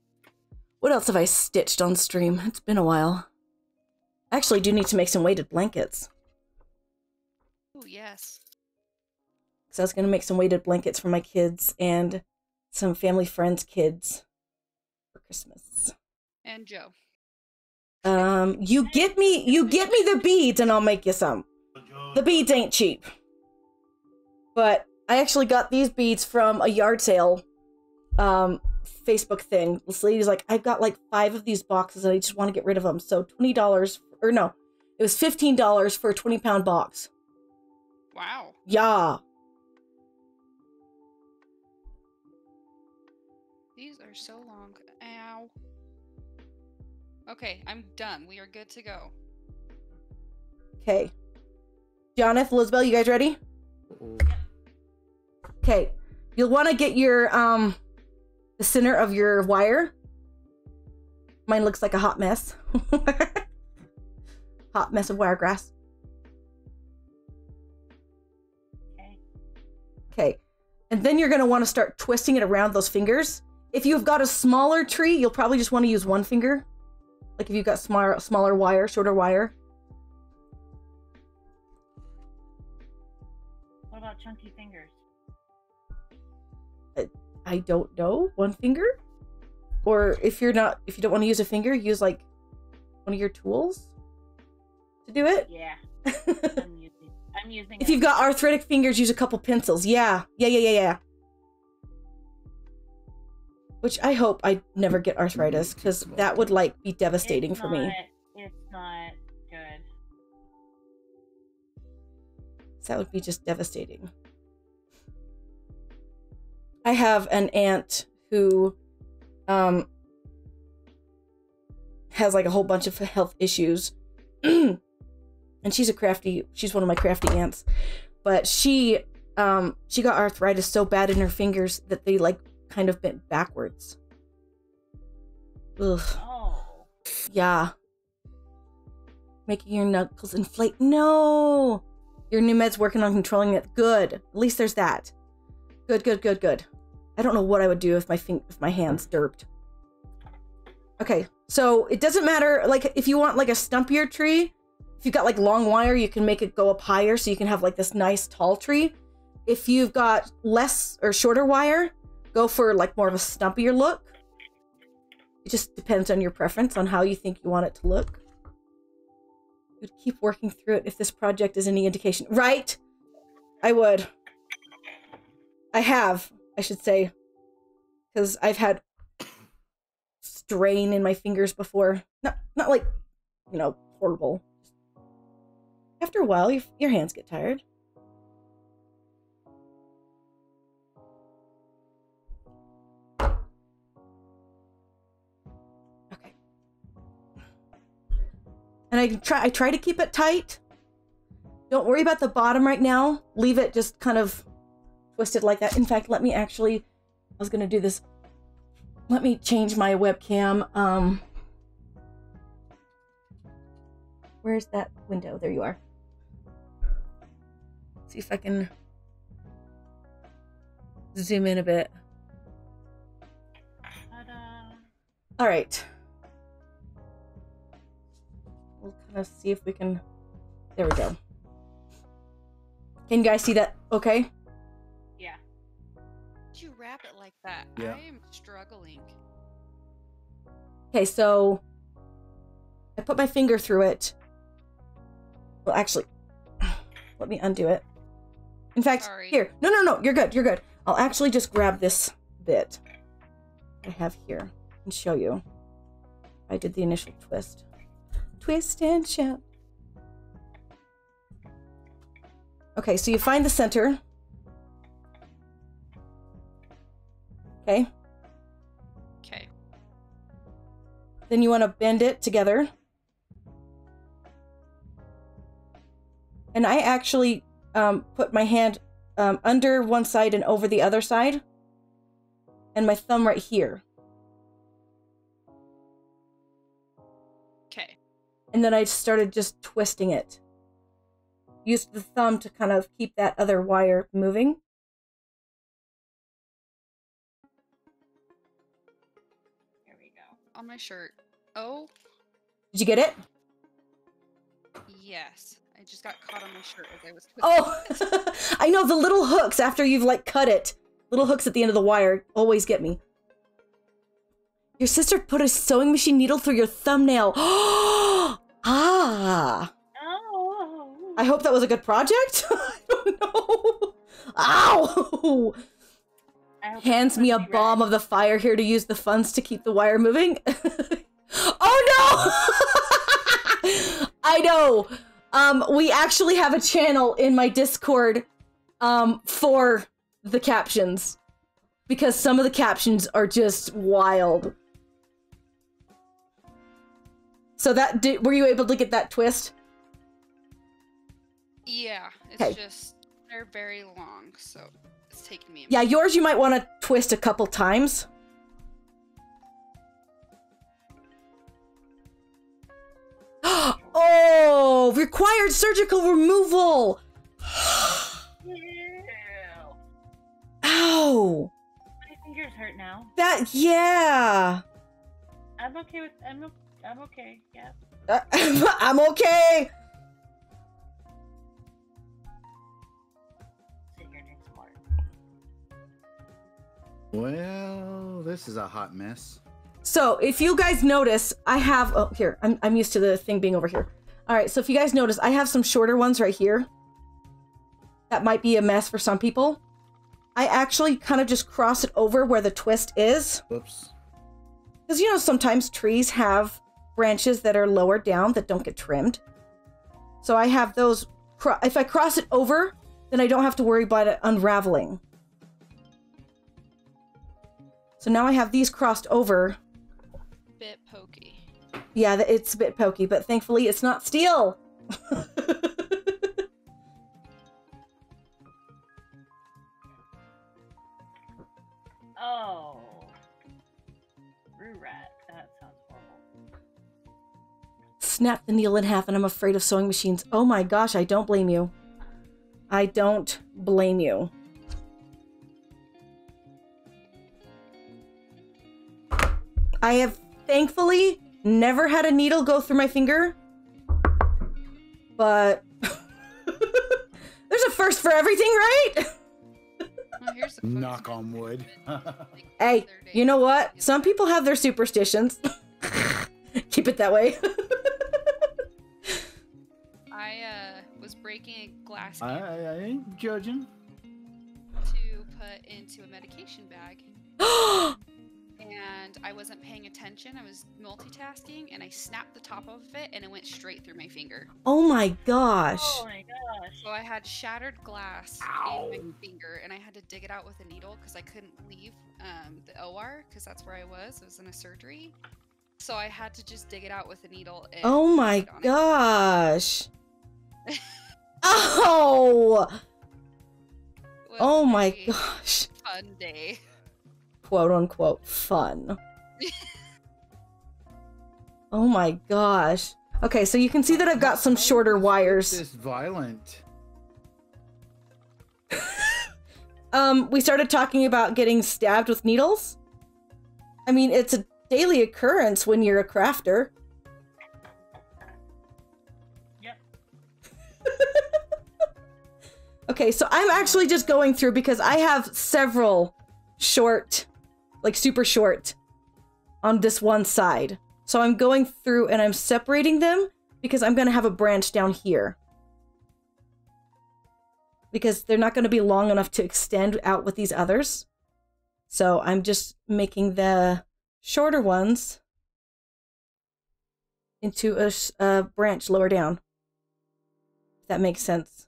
What else have I stitched on stream? It's been a while. I actually do need to make some weighted blankets.
Oh yes.
Because I was going to make some weighted blankets for my kids and some family friends' kids for Christmas.
And Joe.
Um, you get me, you get me the beads, and I'll make you some. The beads ain't cheap, but I actually got these beads from a yard sale, um, Facebook thing. This lady's like, I've got like five of these boxes, and I just want to get rid of them. So twenty dollars, or no, it was fifteen dollars for a twenty pound box.
Wow.
Yeah.
These are so long. Ow. Okay, I'm done. We are good to go.
Okay. Jonathan, Elizabeth, you guys ready? Okay. You'll want to get your um the center of your wire. Mine looks like a hot mess. hot mess of wiregrass.
Okay.
Okay. And then you're going to want to start twisting it around those fingers. If you've got a smaller tree, you'll probably just want to use one finger. Like if you've got smaller smaller wire, shorter wire.
What about chunky?
I don't know, one finger? Or if you're not if you don't want to use a finger, use like one of your tools to do it.
Yeah. I'm using. I'm using.
if you've got arthritic fingers, use a couple pencils. Yeah. Yeah, yeah, yeah, yeah. Which I hope I never get arthritis because that would like be devastating
it's
for me.
It's not good.
That would be just devastating. I have an aunt who um has like a whole bunch of health issues. and she's a crafty she's one of my crafty aunts. But she um she got arthritis so bad in her fingers that they like kind of bent backwards. Ugh.
Oh.
Yeah. Making your knuckles inflate. No! Your new med's working on controlling it. Good. At least there's that. Good, good, good, good. I don't know what I would do if my if my hands derped. Okay, so it doesn't matter. Like, if you want like a stumpier tree, if you've got like long wire, you can make it go up higher, so you can have like this nice tall tree. If you've got less or shorter wire, go for like more of a stumpier look. It just depends on your preference on how you think you want it to look. You'd keep working through it if this project is any indication. Right? I would. I have, I should say. Because I've had strain in my fingers before. Not not like, you know, horrible. After a while, your, your hands get tired. Okay. And I try I try to keep it tight. Don't worry about the bottom right now. Leave it just kind of twisted like that. In fact, let me actually I was going to do this. Let me change my webcam. Um Where's that window? There you are. See if I can zoom in a bit. All right. We'll kind of see if we can. There we go. Can you guys see that? Okay.
It like that?
Yeah.
I am struggling.
Okay, so I put my finger through it. Well, actually, let me undo it. In fact,
Sorry.
here. No, no, no. You're good. You're good. I'll actually just grab this bit I have here and show you. I did the initial twist. Twist and shout. Okay, so you find the center. Okay.
Okay.
then you want to bend it together. And I actually um, put my hand um, under one side and over the other side, and my thumb right here.
Okay.
And then I started just twisting it. Used the thumb to kind of keep that other wire moving.
On my shirt. Oh,
Did you get it?
yes. I just got caught on my shirt as I was
Oh. I know the little hooks after you've like cut it. Little hooks at the end of the wire always get me. Your sister put a sewing machine needle through your thumbnail. ah.
Oh.
I hope that was a good project. I don't know. Ow! Hands me a bomb of the fire here to use the funds to keep the wire moving. oh no! I know. Um, we actually have a channel in my Discord um, for the captions because some of the captions are just wild. So that did, were you able to get that twist?
Yeah, it's
Okay.
just they're very long, so taking me.
Yeah, yours you might want to twist a couple times. oh, required surgical removal. Ow.
My fingers hurt now.
That yeah.
I'm okay with. I'm. I'm okay. Yeah.
Uh, I'm okay.
Well, this is a hot mess.
So if you guys notice, I have oh here, I'm I'm used to the thing being over here. Alright, so if you guys notice, I have some shorter ones right here. That might be a mess for some people. I actually kind of just cross it over where the twist is.
Whoops.
Because you know, sometimes trees have branches that are lower down that don't get trimmed. So I have those. If I cross it over, then I don't have to worry about it unraveling. So now I have these crossed over.
bit pokey.
Yeah, it's a bit pokey, but thankfully it's not steel.
Oh. Roo rat. That sounds horrible.
Snap the needle in half, and I'm afraid of sewing machines. Oh my gosh, I don't blame you. I don't blame you. I have thankfully never had a needle go through my finger, but there's a first for everything, right?
Well, here's the photos
Knock on wood.
Hey, you know what? Some people have their superstitions. Keep it that way.
I uh, was breaking a glass
I, I, I ain't judging.
to put into a medication bag, and I wasn't paying attention. I was multitasking, and I snapped the top of it, and it went straight through my finger.
oh my gosh.
Oh my gosh.
So I had shattered glass in my finger, and I had to dig it out with a needle because I couldn't leave um, the OR because that's where I was. It was in a surgery. So I had to just dig it out with a needle. And
Oh my
bleed on it.
gosh. oh! Oh my gosh.
Fun day.
Quote unquote fun. oh my gosh. Okay, so you can see that I've got some shorter wires.
This violent.
Um, we started talking about getting stabbed with needles. I mean, it's a daily occurrence when you're a crafter.
Yep.
Okay, so I'm actually just going through because I have several short, like super short, on this one side. So I'm going through and I'm separating them because I'm going to have a branch down here. Because they're not going to be long enough to extend out with these others. So I'm just making the shorter ones into a branch lower down. If that makes sense.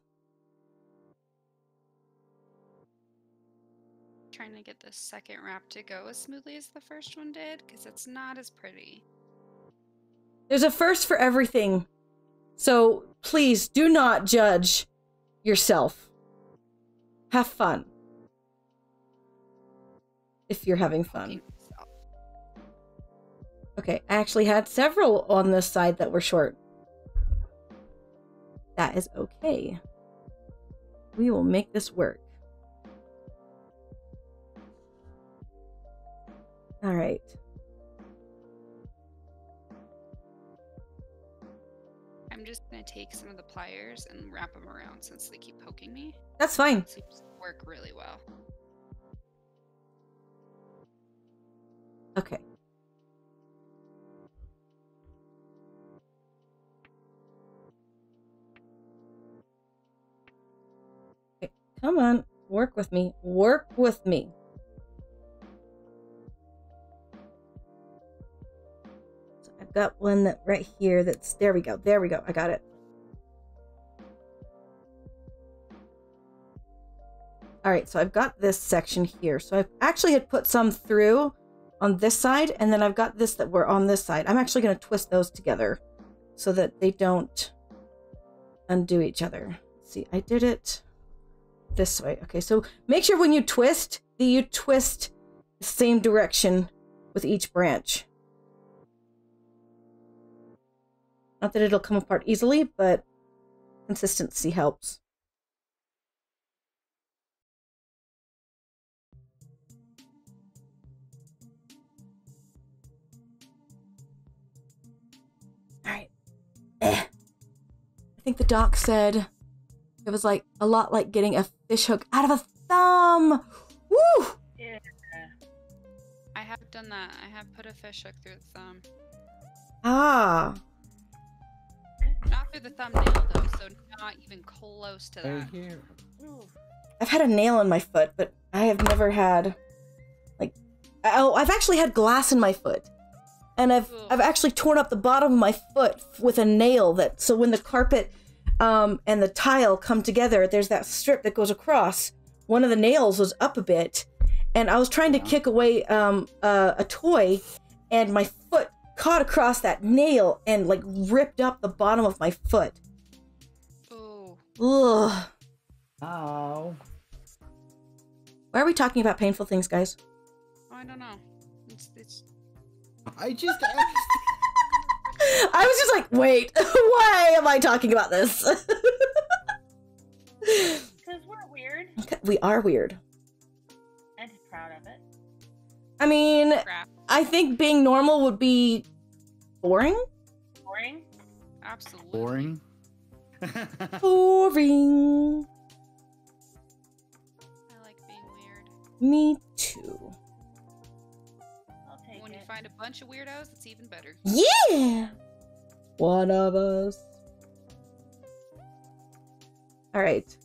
The second wrap to go as smoothly as the first one did because it's not as pretty.
There's a first for everything. So please do not judge yourself. Have fun. If you're having fun. Okay, I actually had several on this side that were short. That is okay. We will make this work. All right.
I'm just gonna take some of the pliers and wrap them around since they keep poking me.
That's fine.
It seems to work really well.
Okay. Okay, come on. Work with me. Work with me. Got one that right here that's there we go. There we go. I got it. All right, so I've got this section here. So I've actually had put some through on this side, and then I've got this that were on this side. I'm actually going to twist those together so that they don't undo each other. See, I did it this way. Okay, so make sure when you twist that you twist the same direction with each branch. Not that it'll come apart easily, but consistency helps. All right. Eh. I think the doc said it was like a lot like getting a fish hook out of a thumb. Woo!
Yeah.
I have done that. I have put a fish hook through the thumb.
Ah.
Not through the thumbnail though, so not even close to that.
here.
I've had a nail in my foot, but I have never had like oh, I've actually had glass in my foot. And I've
Ugh.
I've actually torn up the bottom of my foot with a nail that so when the carpet um and the tile come together, there's that strip that goes across. One of the nails was up a bit, and I was trying to
Yeah.
kick away um uh, a toy and my foot caught across that nail and like ripped up the bottom of my foot.
Oh,
Ugh.
Ow.
Why are we talking about painful things, guys?
I don't know. It's it's
I just asked.
I was just like, wait, why am I talking about this?
Because we're weird
we are weird.
and proud of it.
I mean,
crap.
I think being normal would be boring.
Boring.
Absolutely.
Boring.
Boring.
I like being weird.
Me too.
I'll
When you find a bunch of weirdos, it's even better.
Yeah. One of us. All right.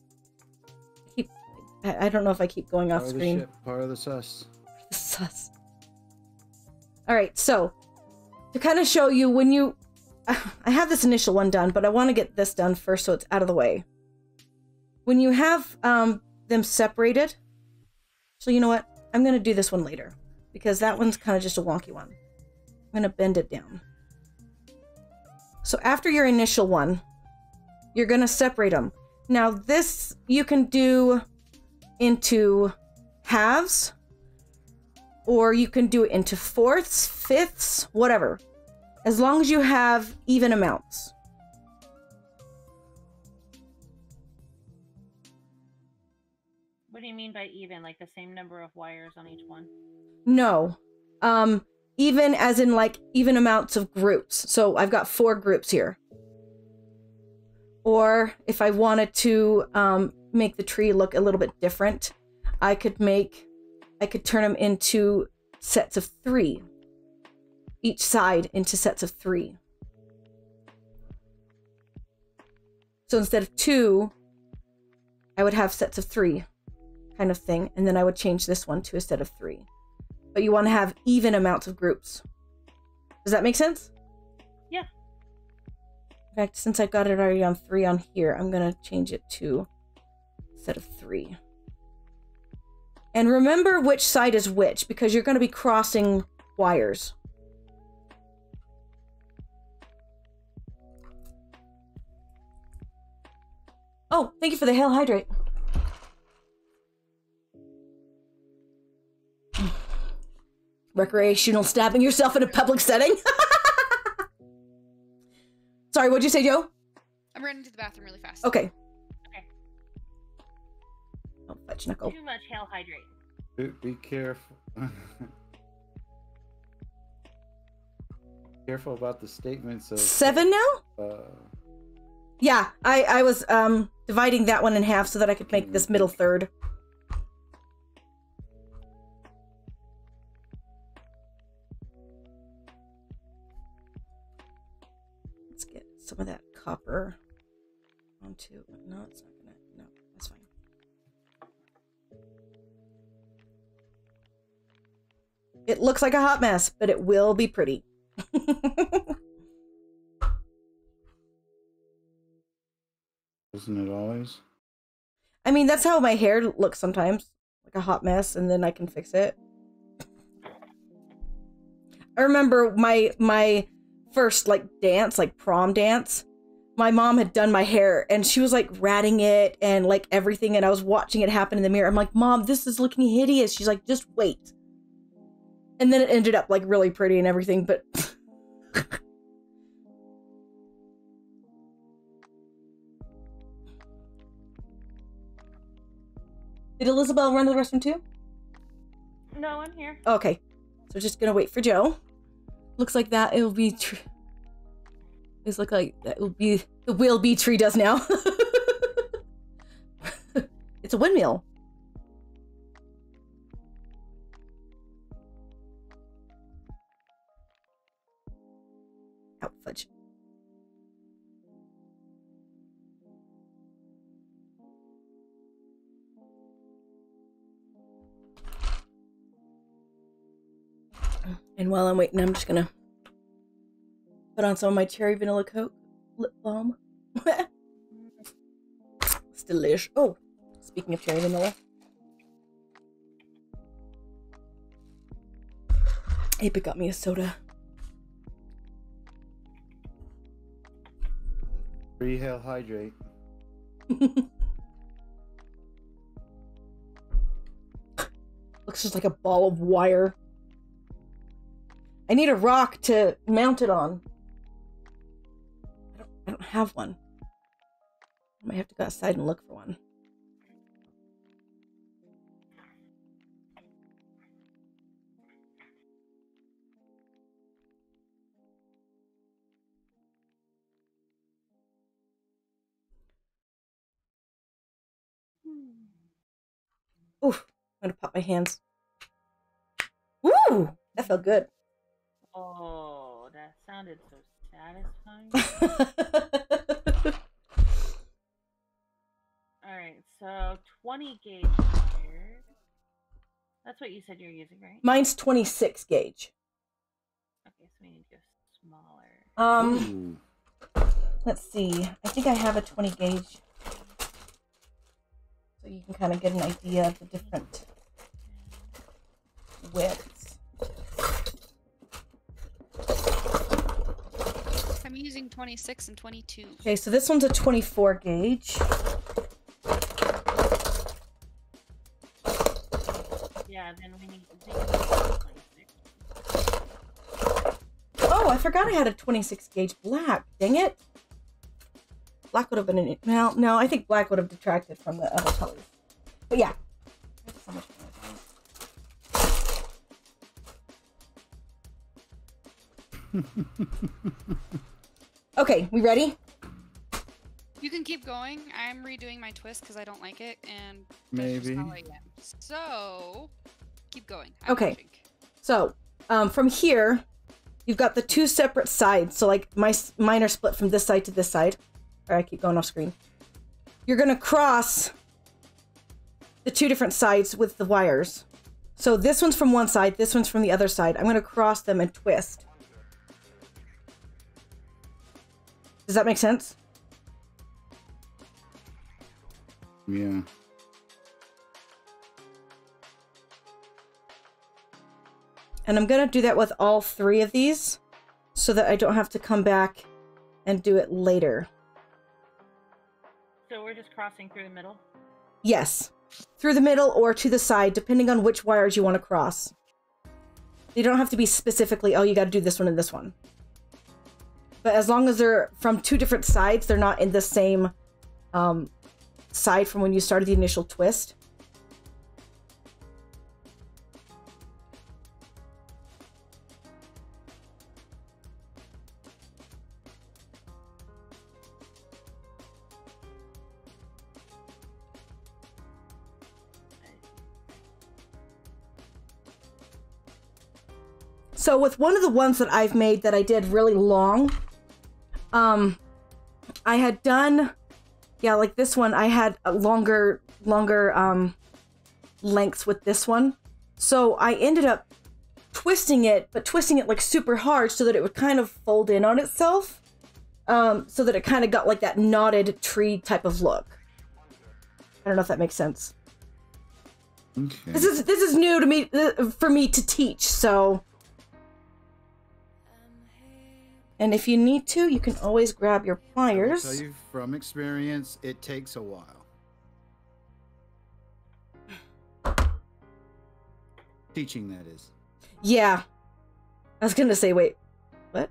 Keep. I I don't know if I keep going off
Part of the
screen.
ship, part of the sus.
The Sus. All right, so to kind of show you when you, I have this initial one done, but I want to get this done first so it's out of the way. When you have um, them separated, so you know what? I'm going to do this one later because that one's kind of just a wonky one. I'm going to bend it down. So after your initial one, you're going to separate them. Now, this you can do into halves or you can do it into fourths, fifths, whatever. As long as you have even amounts.
What do you mean by even? Like the same number of wires on each one?
No. Um even as in like even amounts of groups. So I've got four groups here. Or if I wanted to um make the tree look a little bit different, I could make I could turn them into sets of 3. Each side into sets of 3. So instead of 2, I would have sets of 3 kind of thing and then I would change this one to a set of 3 but you want to have even amounts of groups. Does that make sense?
Yeah.
In fact, since I've got it already on three on here, I'm going to change it to a set of three. And remember which side is which, because you're going to be crossing wires. Oh, thank you for the Hail Hydrate. Recreational stabbing yourself in a public setting. Sorry, what'd you say, Joe?
I'm running to the bathroom really fast.
Okay. Fetch knuckle.
Too much hail hydrate.
Be, be careful. careful about the statements of
Seven now?
Uh,
Yeah, I I was um dividing that one in half so that I could make this middle third. Let's get some of that copper onto. No, it's not It looks like a hot mess, but it will be pretty.
isn't it always?
I mean, that's how my hair looks sometimes, like a hot mess, and then I can fix it. I remember my my first like dance, like prom dance. My mom had done my hair, and she was like ratting it and like everything, and I was watching it happen in the mirror. I'm like, "Mom, this is looking hideous." She's like, "Just wait." And then it ended up like really pretty and everything, but did Elizabeth run to the restroom too?
No, I'm here.
Okay, so just gonna wait for Joe. Looks like that it will be. Tr- it's look like that will be the will be tree does now. it's a windmill. And while I'm waiting, I'm just gonna put on some of my cherry vanilla coke lip balm. it's delish. Oh, speaking of cherry vanilla, Ape got me a soda.
Free hail hydrate.
Looks just like a ball of wire. I need a rock to mount it on. I don't, I don't have one. I might have to go outside and look for one. Oof, I'm gonna pop my hands. Woo! That felt good.
Oh, that sounded so satisfying. All right, so 20 gauge wire. That's what you said you're using, right?
Mine's 26 gauge.
Okay, so we need to go smaller.
Um,
Ooh.
let's see. I think I have a 20 gauge. So you can kind of get an idea of the different widths.
I'm using 26 and 22.
Okay, so this one's a 24 gauge.
Yeah, then we need to think 26.
Oh, I forgot I had a 26 gauge black. Dang it. Black would have been an. Well, no, I think black would have detracted from the other colors. But yeah. That's so much fun. Okay, we ready?
You can keep going. I'm redoing my twist because I don't like it, and that's just
Maybe.
how I am. So, keep going. I'm
Okay. So, um, from here, you've got the two separate sides. So, like, my mine are split from this side to this side. Or I keep going off screen. You're gonna cross the two different sides with the wires. So this one's from one side, this one's from the other side. I'm gonna cross them and twist. Does that make sense?
Yeah.
And I'm gonna do that with all three of these so that I don't have to come back and do it later.
So we're just crossing through the middle.
Yes. Through the middle or to the side, depending on which wires you want to cross. You don't have to be specifically, oh, you got to do this one and this one. But as long as they're from two different sides, they're not in the same um, side from when you started the initial twist. So with one of the ones that I've made that I did really long, um, I had done, yeah, like this one, I had a longer, longer, um, lengths with this one. So I ended up twisting it, but twisting it like super hard so that it would kind of fold in on itself. Um, so that it kind of got like that knotted tree type of look. I don't know if that makes sense.
Okay.
This is this is new to me uh, for me to teach, so And if you need to, you can always grab your
I'll
pliers.
tell you from experience, it takes a while. Teaching, that is.
Yeah. I was gonna say, wait, what?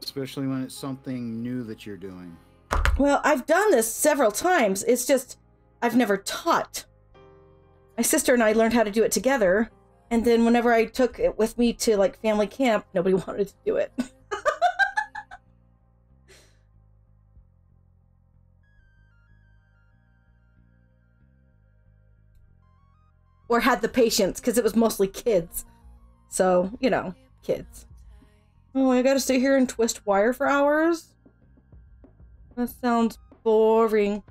Especially when it's something new that you're doing.
Well, I've done this several times. It's just I've never taught. My sister and I learned how to do it together, and then whenever I took it with me to like family camp, nobody wanted to do it. or had the patience because it was mostly kids. So, you know, kids. Oh, I gotta stay here and twist wire for hours? That sounds boring.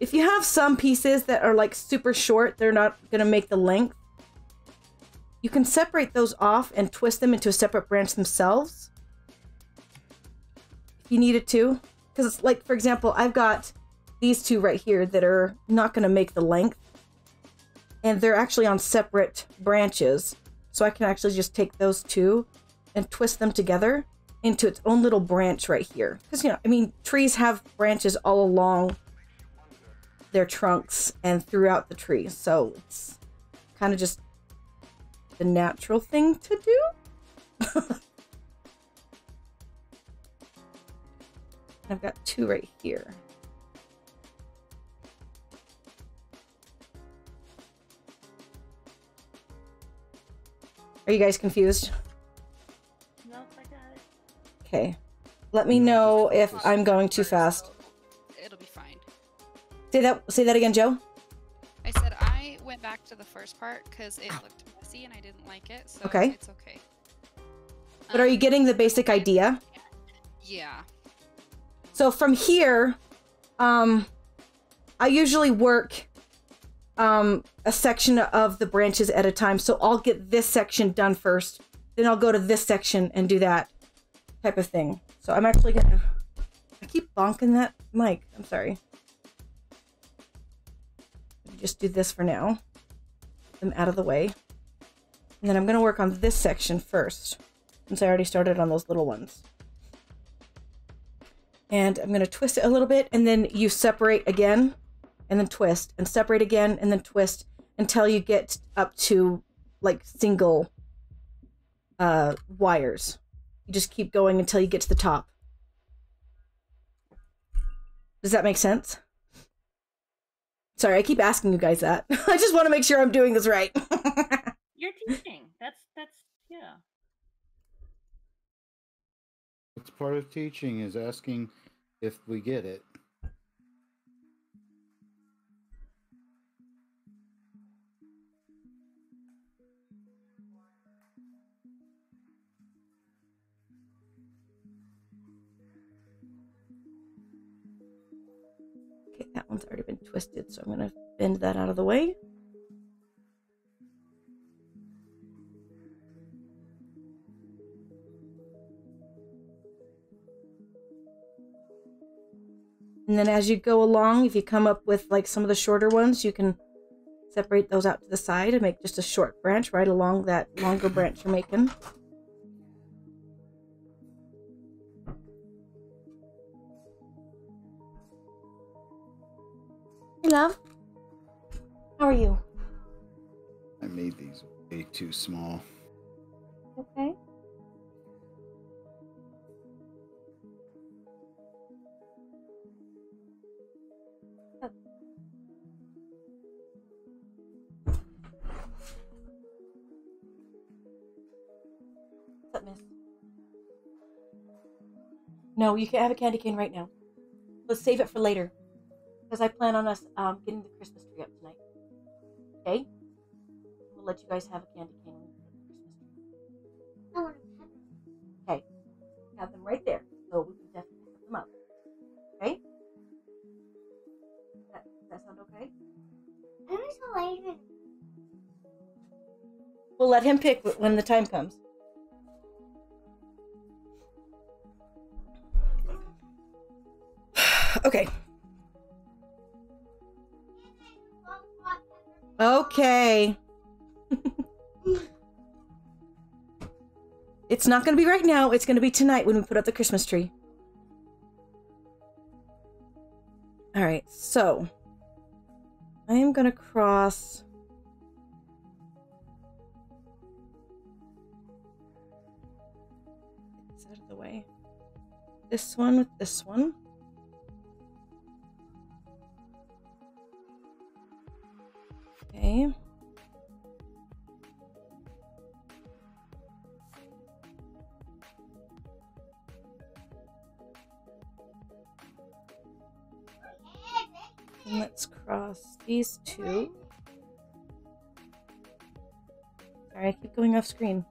If you have some pieces that are like super short, they're not gonna make the length. You can separate those off and twist them into a separate branch themselves. If you needed to. Because it's like, for example, I've got these two right here that are not gonna make the length. And they're actually on separate branches. So I can actually just take those two and twist them together into its own little branch right here. Because, you know, I mean, trees have branches all along their trunks and throughout the tree. So it's kind of just the natural thing to do. I've got two right here. Are you guys confused?
Nope, I got it.
Okay. Let me know if I'm going too fast.
It'll be fine.
Say that say that again, Joe.
I said I went back to the first part because it looked messy and I didn't like it, so
Okay.
it's okay.
But are you
Um,
getting the basic idea?
Yeah.
So from here, um, I usually work um, a section of the branches at a time. So I'll get this section done first, then I'll go to this section and do that type of thing. So I'm actually gonna. I keep bonking that mic. I'm sorry. Just do this for now. Them out of the way. And then I'm gonna work on this section first, since I already started on those little ones and I'm going to twist it a little bit and then you separate again and then twist and separate again and then twist until you get up to like single uh wires. You just keep going until you get to the top. Does that make sense? Sorry, I keep asking you guys that. I just want to make sure I'm doing this right.
You're teaching. That's that's yeah.
It's part of teaching is asking if we get it.
That one's already been twisted, so I'm going to bend that out of the way. And then as you go along, if you come up with like some of the shorter ones, you can separate those out to the side and make just a short branch right along that longer branch you're making. Hey, love. How are you?
I made these way too small.
Okay. What's up, miss? No, you can't have a candy cane right now. Let's save it for later. Because I plan on us um, getting the Christmas tree up tonight. Okay? We'll let you guys have a candy cane when we get the Christmas tree.
I want to pet them.
Okay. Have them right there. So we can definitely put them up. Okay? That, does that sound okay?
I was so lazy.
We'll let him pick when the time comes. okay. Okay. it's not going to be right now. It's going to be tonight when we put up the Christmas tree. All right. So I am going to cross out of the way. This one with this one. Okay. And let's cross these two. Sorry, I keep going off screen.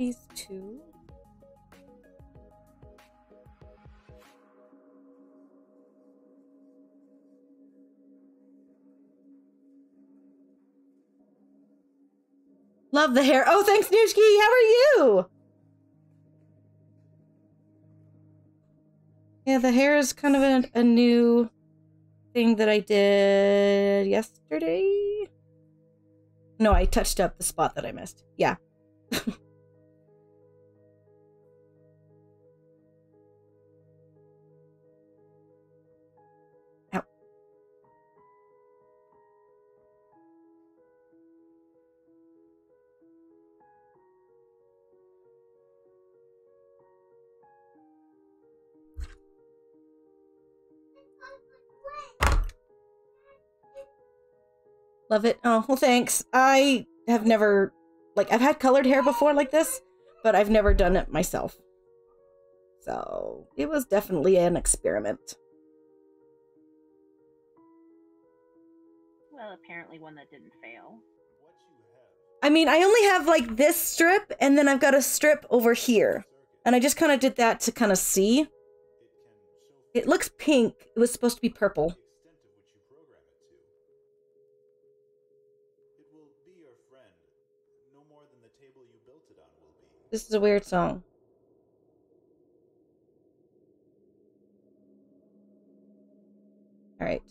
These two. Love the hair. Oh, thanks, Nooshki. How are you? Yeah, the hair is kind of a, a new thing that I did yesterday. No, I touched up the spot that I missed. Yeah. Love it. Oh, well, thanks. I have never, like, I've had colored hair before like this, but I've never done it myself. So it was definitely an experiment.
Well, apparently one that didn't fail.
I mean, I only have like this strip, and then I've got a strip over here. And I just kind of did that to kind of see. It looks pink. It was supposed to be purple. This is a weird song. All right.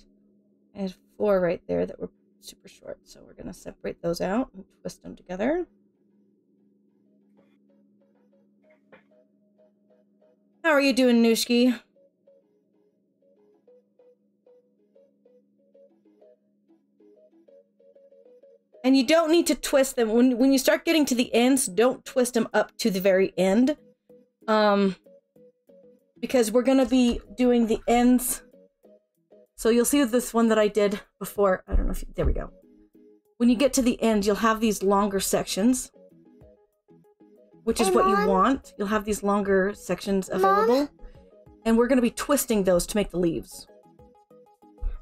I had four right there that were super short, so we're going to separate those out and twist them together. How are you doing, Nooshki? And you don't need to twist them when when you start getting to the ends. Don't twist them up to the very end, um, because we're gonna be doing the ends. So you'll see this one that I did before. I don't know if you, there we go. When you get to the end, you'll have these longer sections, which is what you want. You'll have these longer sections available, and we're gonna be twisting those to make the leaves.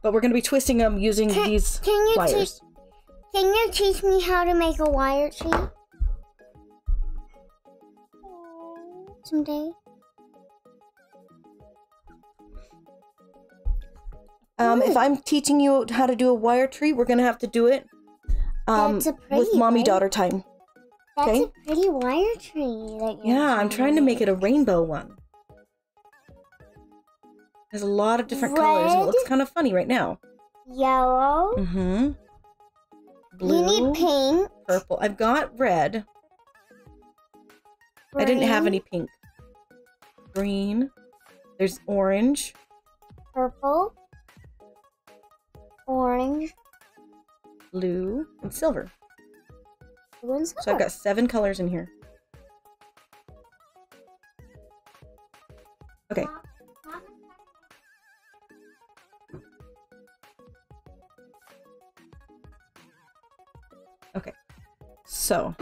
But we're gonna be twisting them using
Can-
these
can
pliers.
Can you teach me how to make a wire tree? Someday.
Um, if I'm teaching you how to do a wire tree, we're gonna have to do it um,
That's a
with mommy
right?
daughter time.
That's
Okay.
a pretty wire tree.
Yeah, I'm trying to make it a rainbow one. Has a lot of different colors, it looks kind of funny right now.
yellow.
Mm-hmm. Blue,
You need pink.
purple. I've got red. I didn't have any pink. Green. There's orange.
Purple. Orange.
blue, and silver.
Blue and
So I've got seven colors in here. Okay. Okay. So,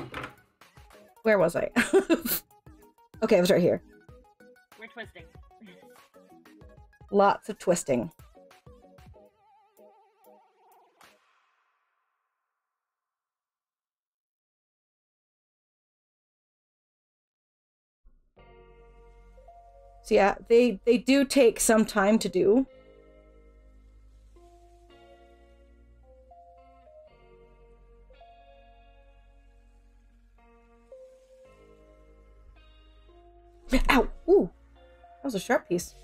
where was I? okay, I was right here.
We're twisting.
Lots of twisting. So yeah, they they do take some time to do. Ow! Ooh, that was a sharp piece.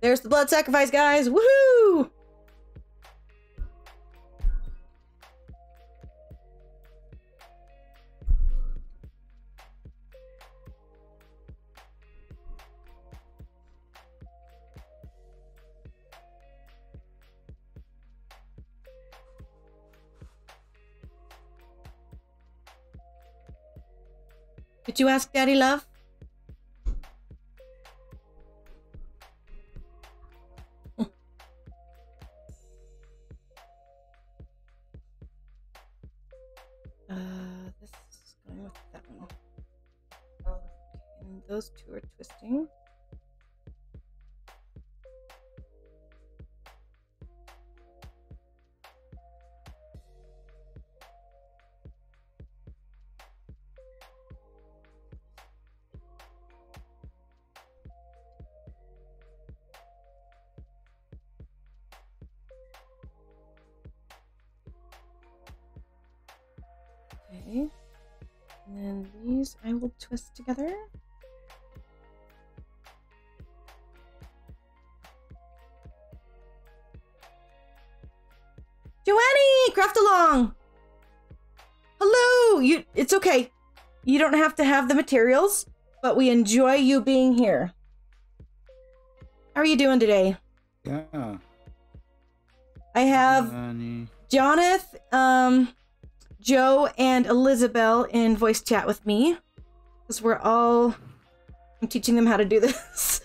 There's the blood sacrifice, guys! Woohoo! Did you ask Daddy Love? Uh, this is going with that one. Okay, and those two are twisting. These I will twist together. Joannie, craft along. Hello. You it's okay. You don't have to have the materials, but we enjoy you being here. How are you doing today?
Yeah.
I have
Honey.
Jonathan, um, Joe, and Elizabeth in voice chat with me because we're all. I'm teaching them how to do this,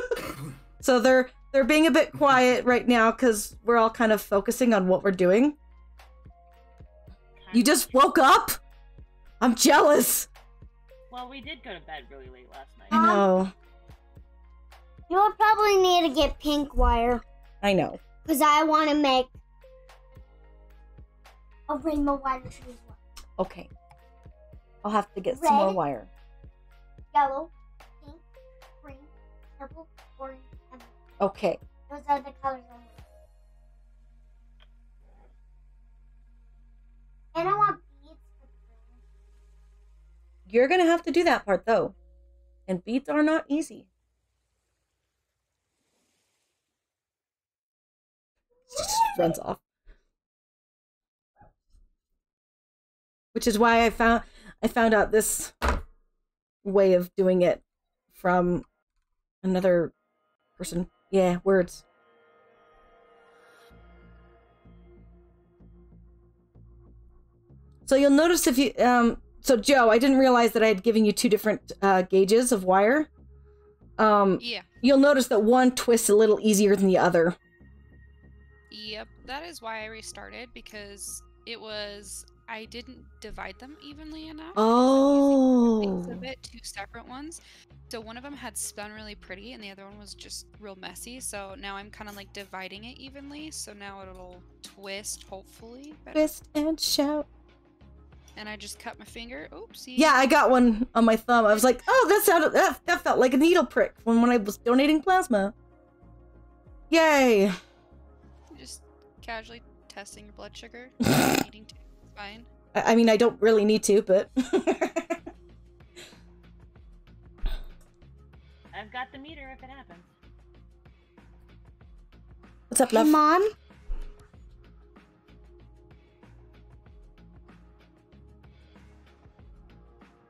so they're they're being a bit quiet right now because we're all kind of focusing on what we're doing. You just woke up. I'm jealous.
Well, we did go to bed really late last night.
I know.
Um, you will probably need to get pink wire
I know.
because I want to make a rainbow wire well.
Okay. I'll have to get some more wire.
Yellow, pink, green, purple, orange, and blue.
Okay.
Those are the colors I want. And I want beads.
You're gonna have to do that part though, and beads are not easy. Just runs off. Which is why I found I found out this way of doing it from another person. Yeah, words. So you'll notice if you um so Joe, I didn't realize that I had given you two different uh, gauges of wire. Um,
Yeah.
you'll notice that one twists a little easier than the other.
Yep. That is why I restarted because it was I didn't divide them evenly enough.
Oh.
Things of it, two separate ones. So one of them had spun really pretty, and the other one was just real messy. So now I'm kind of like dividing it evenly. So now it'll twist, hopefully. Better.
Twist and shout.
And I just cut my finger. Oopsie.
Yeah, I got one on my thumb. I was like, oh, that sounded that, that felt like a needle prick when when I was donating plasma. Yay!
Just casually testing your blood sugar. Needing to. It's fine.
I, I mean, I don't really need to, but.
I've got the meter if it happens.
What's up,
Hey,
love?
Mom,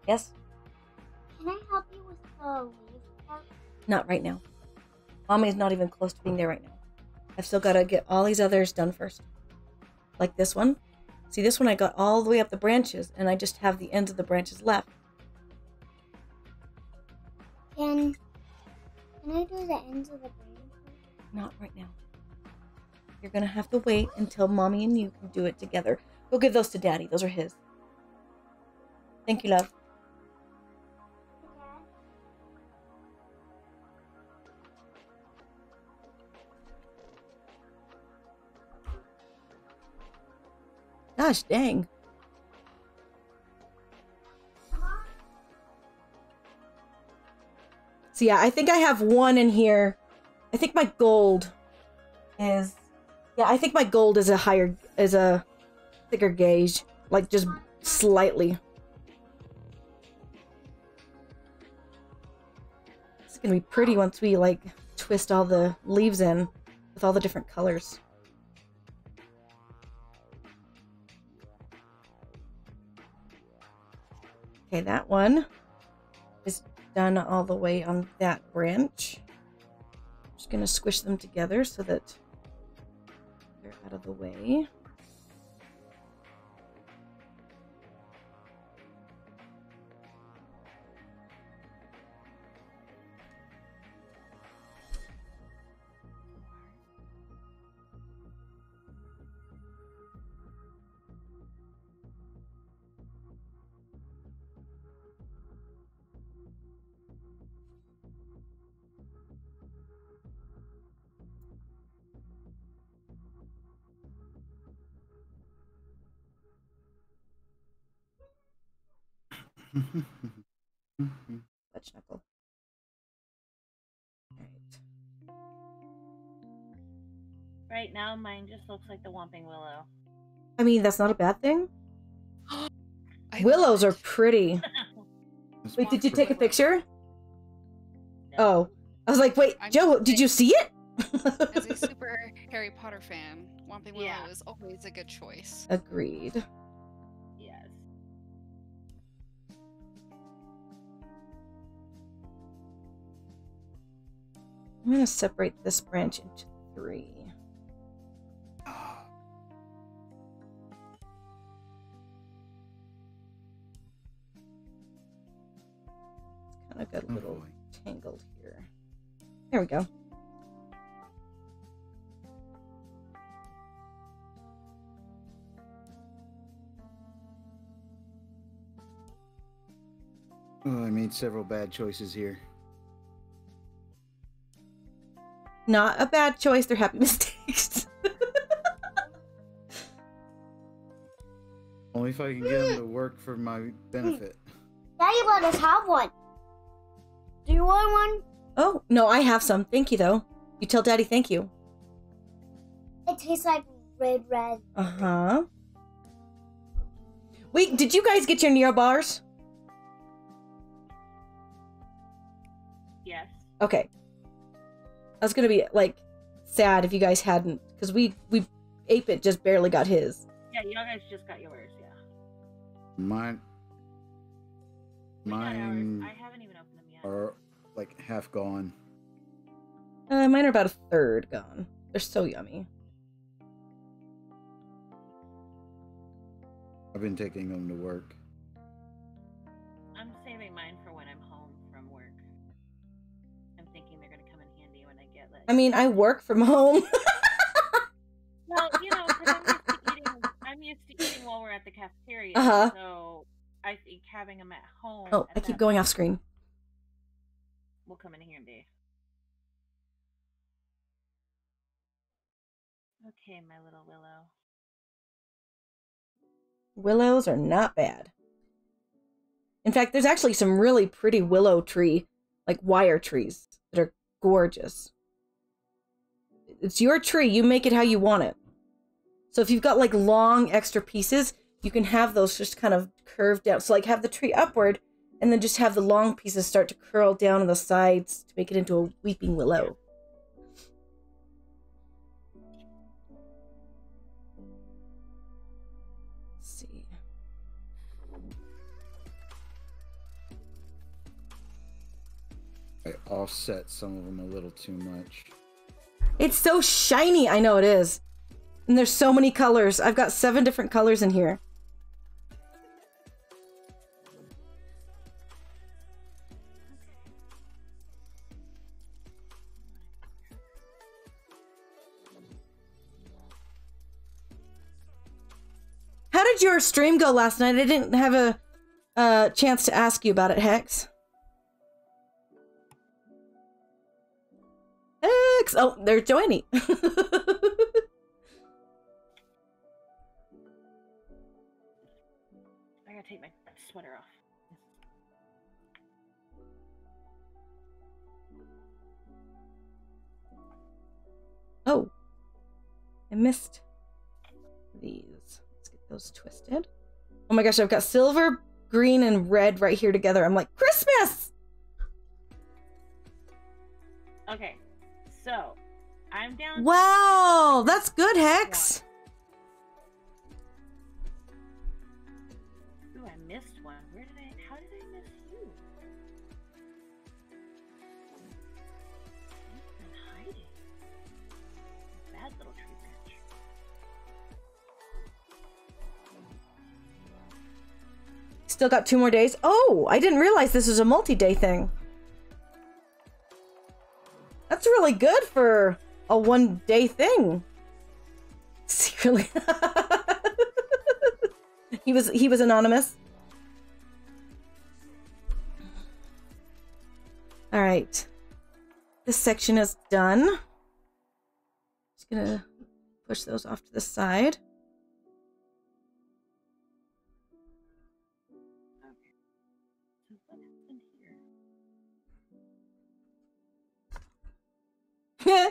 Yes?
can I help you with the leaf part?
Not right now. Mommy's not even close to being there right now. I've still got to get all these others done first. Like this one. See, this one I got all the way up the branches, and I just have the ends of the branches left.
Can Can I do the ends of the branch?
Not right now. You're gonna have to wait until mommy and you can do it together. Go give those to daddy. Those are his. Thank you, love. Gosh dang. So yeah, I think I have one in here. I think my gold is yeah, I think my gold is a higher is a thicker gauge. Like just slightly. It's gonna be pretty once we like twist all the leaves in with all the different colors. Okay, that one is done all the way on that branch. Just gonna squish them together so that they're out of the way. Fudge knuckle. Alright.
Right now, mine just looks like the Whomping Willow.
I mean, that's not a bad thing. Willows are pretty. Wait, did you take a picture? Oh. I was like, wait,
I'm
Joe,
just
did you see it?
As a super Harry Potter fan, Whomping Willow
Yeah.
is always a good choice.
Agreed. I'm gonna separate this branch into three. It's kind of got a
Oh,
little
boy.
tangled here. There we go.
Oh, I made several bad choices here.
Not a bad choice. They're happy mistakes.
Only if I can get them to work for my benefit.
Daddy let us have one. Do you want one?
oh no, I have some. Thank you though. You tell Daddy thank you.
It tastes like red, red.
Uh huh. Wait, did you guys get your Nero bars?
Yes.
Okay. I was gonna be like sad if you guys hadn't, because we we ape it just barely got his.
Yeah, you guys just got yours. Yeah.
Mine,
We ours.
mine
I haven't even opened them yet.
are like half gone.
Uh, mine are about a third gone. They're so yummy.
I've been taking them to work.
I get like.
I mean, I work from home.
well, you know, 'cause I'm used to eating. I'm used to eating while we're at the cafeteria.
Uh-huh.
So I think having them at home.
oh, I keep going off screen.
We'll come in handy. Okay, my little willow.
Willows are not bad. In fact, there's actually some really pretty willow tree, like wire trees, that are gorgeous. It's your tree. You make it how you want it. So if you've got like long extra pieces, you can have those just kind of curved down. So like have the tree upward and then just have the long pieces start to curl down on the sides to make it into a weeping willow. See.
I offset some of them a little too much.
It's so shiny. I know it is. And there's so many colors. I've got seven different colors in here. How did your stream go last night? I didn't have a uh, chance to ask you about it, Hex. Hex! Oh, there's Joanny.
I gotta take my sweater off.
oh, I missed these. Let's get those twisted. Oh my gosh, I've got silver, green, and red right here together. I'm like, Christmas!
Okay, so I'm down.
Wow, that's good, Hex.
Ooh, I missed one. Where did I? How did I miss you? You've been hiding. Bad little tree branch.
Still got two more days. Oh, I didn't realize this was a multi-day thing. That's really good for a one-day thing. Secretly. he was he was anonymous. All right. This section is done. Just gonna push those off to the side. All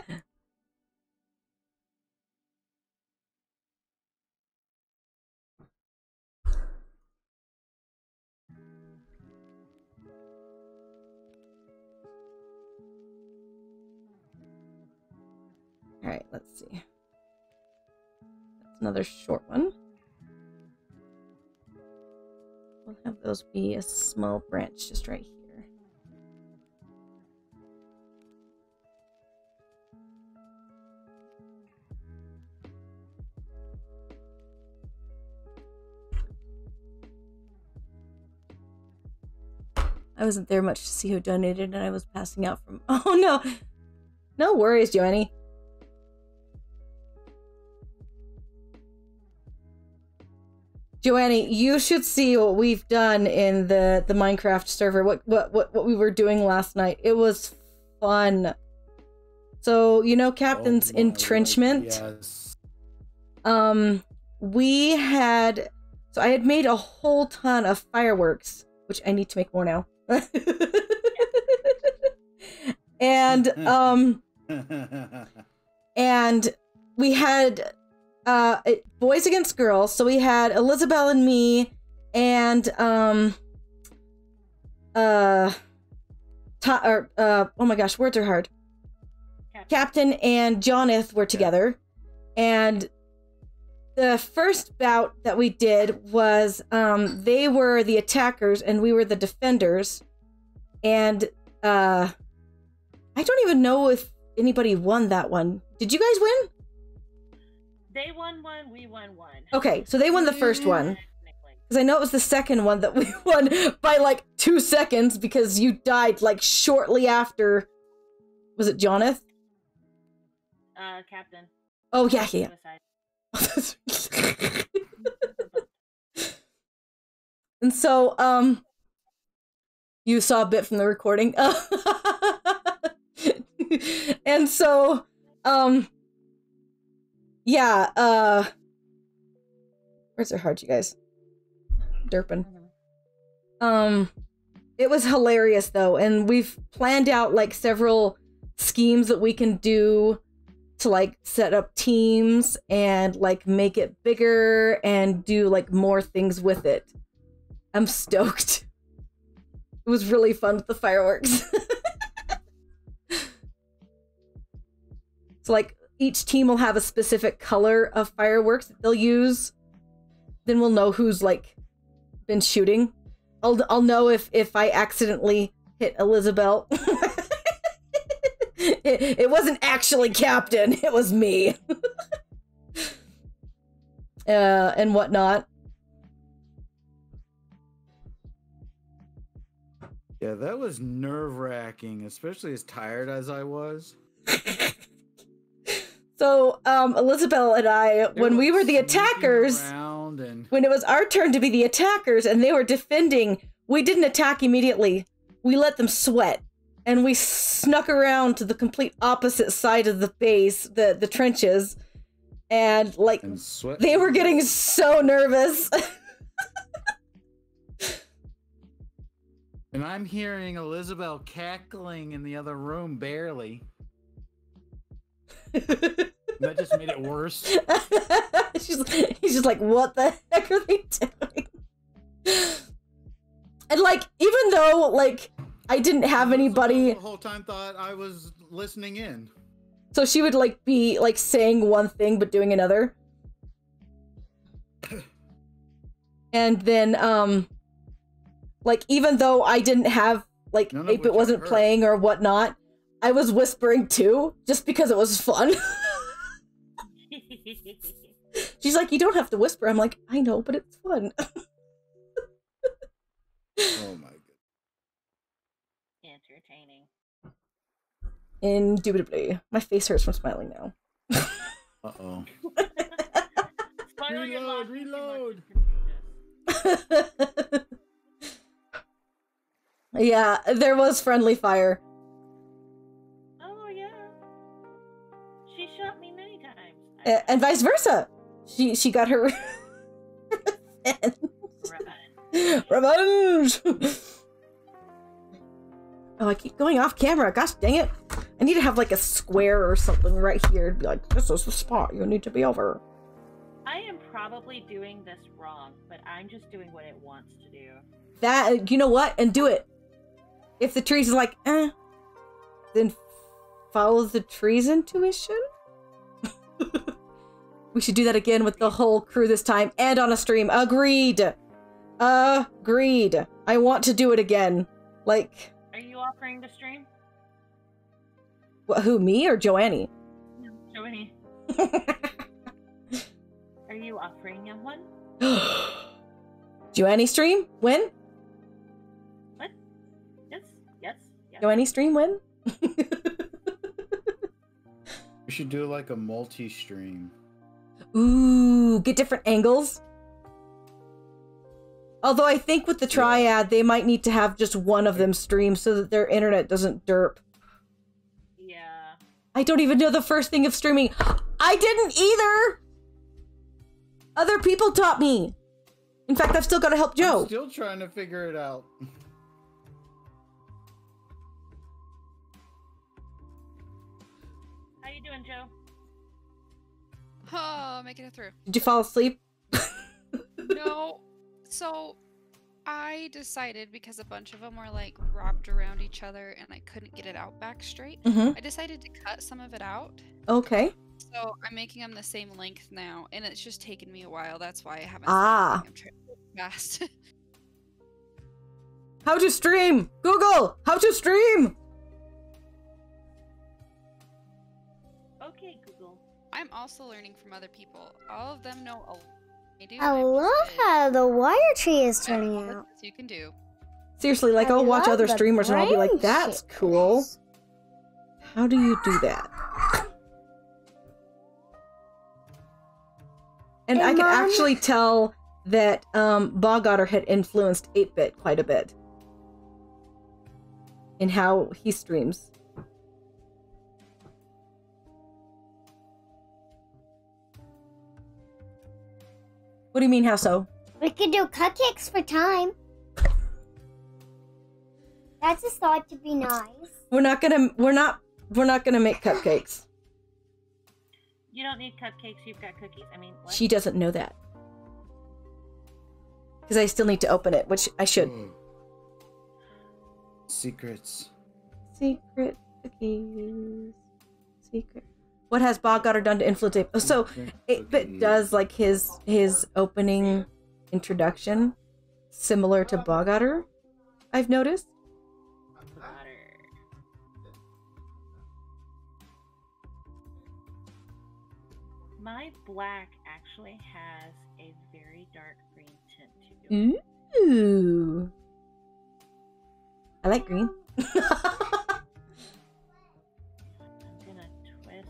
right, let's see. That's another short one. We'll have those be a small branch just right I wasn't there much to see who donated, and I was passing out from. Oh no! No worries, Joanny. Joanny, you should see what we've done in the the Minecraft server. What what what what we were doing last night. It was fun. So you know Captain's
Oh my lord,
entrenchment.
Yes.
Um, we had so I had made a whole ton of fireworks, which I need to make more now. and um and we had uh boys against girls so we had elizabeth and me and um uh Ta- or uh oh my gosh words are hard.
Captain.
captain and joneth were together. And the first bout that we did was um they were the attackers and we were the defenders and uh i don't even know if anybody won that one did you guys win
They won one, we won one.
Okay, so they won the first one. Because I know it was the second one that we won by like two seconds because you died like shortly after. Was it Joneth?
Uh, Captain.
Oh, yeah, yeah.
Suicide.
and so, um, you saw a bit from the recording. and so, um, yeah, uh, where's their heart, you guys? Derpin. Um, it was hilarious though, and we've planned out like several schemes that we can do to like set up teams and like make it bigger and do like more things with it. I'm stoked. It was really fun with the fireworks. so like each team will have a specific color of fireworks that they'll use. Then we'll know who's like been shooting. I'll I'll know if if I accidentally hit Elizabeth. it, it wasn't actually Captain. It was me. uh, and whatnot.
Yeah, that was nerve wracking, especially as tired as I was.
So, um, Elizabeth and I,
They
when we were the attackers,
and
when it was our turn to be the attackers and they were defending, we didn't attack immediately. We let them sweat. And we snuck around to the complete opposite side of the base, the, the trenches. And like
and sweat.
they were getting so nervous.
And I'm hearing Elizabeth cackling in the other room barely. That just made it worse.
She's, he's just like, what the heck are they doing? And like, even though like I didn't have anybody,
The whole time thought I was listening in.
so she would like be like saying one thing but doing another. And then um like even though I didn't have like
None of
8
which I
wasn't
heard.
playing or whatnot, I was whispering too, just because it was fun. She's like, you don't have to whisper. I'm like, I know, but it's fun.
Oh my god.
Entertaining.
Indubitably. My face hurts from smiling now.
Uh oh.
Spoiler
Reload,
loss too much
reload.
yeah, there was friendly fire.
Oh yeah. She shot me many times.
A- And vice versa. She she got her
Revenge.
revenge. oh, I keep going off camera. Gosh dang it. I need to have like a square or something right here to be like, this is the spot you need to be over.
I am probably doing this wrong, but I'm just doing what it wants to do.
That you know what? And do it. If the trees are like, eh, then follow the tree's intuition. we should do that again with the whole crew this time and on a stream. Agreed. Agreed. I want to do it again. Like,
Are you offering to stream?
What, who, me or Joannie?
Joey, are you offering him one?
Joannie stream? When?
What? Yes, yes, yes.
Joannie stream when?
We should do like a multi-stream.
Ooh, get different angles. Although I think with the triad, they might need to have just one of them stream so that their internet doesn't derp.
Yeah.
I don't even know the first thing of streaming. I didn't either. Other people taught me. In fact, I've still got to help
I'm
Joe.
still trying to figure it out.
How are you doing, Joe?
Oh, making it through.
Did you fall asleep?
No. So I decided because a bunch of them were like wrapped around each other and I couldn't get it out back straight.
Mm-hmm.
I decided to cut some of it out.
Okay.
So I'm making them the same length now, and it's just taken me a while. That's why I haven't.
Ah.
I'm trying to fast.
How to stream? Google, how to stream?
Okay, Google.
I'm also learning from other people. All of them know a I do.
I love how the wire tree is turning
"Oh,
out.
You can do.
Seriously, like
I
I'll watch other streamers and I'll be like, that's
shaped
cool. How do you do that? And
Hey,
I could
Mom.
actually tell that um, Bogotter had influenced 8-Bit quite a bit in how he streams. What do you mean, how so?
We could do cupcakes for time. That's a thought to be nice.
We're not gonna. We're not. We're not gonna make cupcakes.
You don't need cupcakes. You've got cookies. I mean, what?
She doesn't know that. Because I still need to open it, which I should.
Oh. Secrets.
Secret cookies. Secret. What has Bob Goddard done to influence it? Oh, so
it,
8-Bit does like his his opening introduction similar to Bob Goddard, I've noticed.
My black actually has a very dark green tint to it.
Ooh. I like green.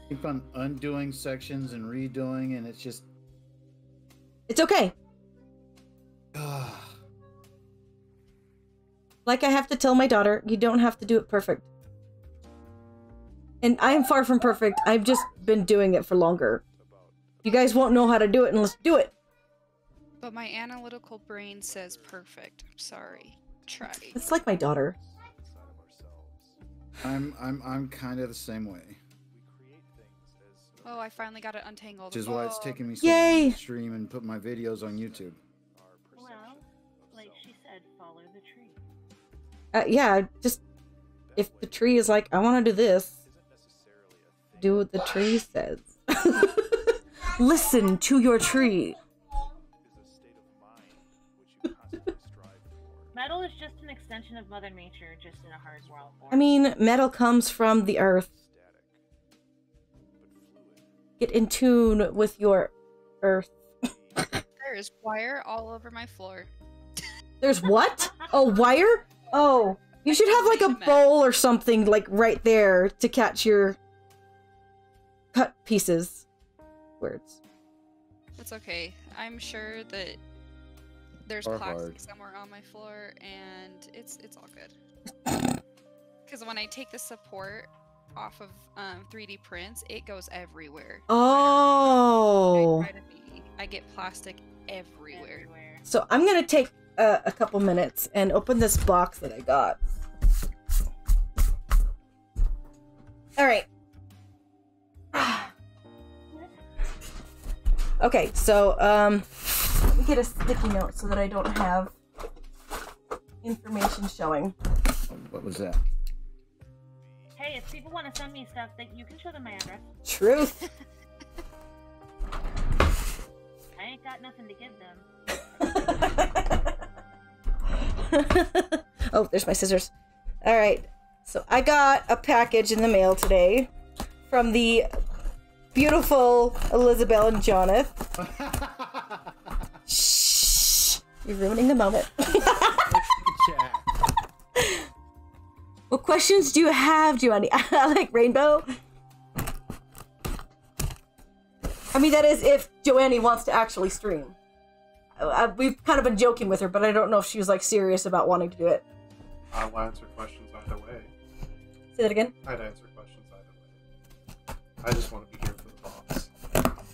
Keep on undoing sections and redoing, and it's just.
it's okay. Like I have to tell my daughter, you don't have to do it perfect. And I am far from perfect. I've just been doing it for longer. You guys won't know how to do it unless do it.
But my analytical brain says perfect. I'm sorry. Try.
It's like my daughter.
I'm I'm I'm kind of the same way,
Oh, I finally got it untangled.
which is why it's
Oh.
taking me so long to stream and put my videos on YouTube.
Well, like she said, follow the tree.
Uh, yeah, just if the tree is like, I want to do this, do what the tree says. Listen to your tree.
Metal is just an extension of Mother Nature, just in a hard world.
I mean, metal comes from the earth. Get in tune with your earth.
There is wire all over my floor.
There's what? A wire? Oh, you should have like a bowl or something like right there to catch your cut pieces. Words.
That's okay. I'm sure that there's
Are
plastic
hard.
somewhere on my floor, and it's it's all good. Because when I take the support off of um, 3D prints, it goes everywhere.
Oh.
I, be- I get plastic everywhere.
everywhere.
So I'm gonna take a, a couple minutes and open this box that I got. All right. Okay, so um, let me get a sticky note so that I don't have information showing.
What was that?
Hey, if people want to send me stuff, that you can show them my address.
Truth.
I ain't got nothing to give them.
oh, there's my scissors. All right. So I got a package in the mail today from the beautiful Elizabeth and Jonathan. Shh. You're ruining the moment. What questions do you have, Giovanni? I like rainbow. I mean, that is if Joannie wants to actually stream. I, I- we've kind of been joking with her, but I don't know if she was like serious about wanting to do it.
I'll answer questions either way.
Say that again.
I'd answer questions either way. I just want to be here for the box.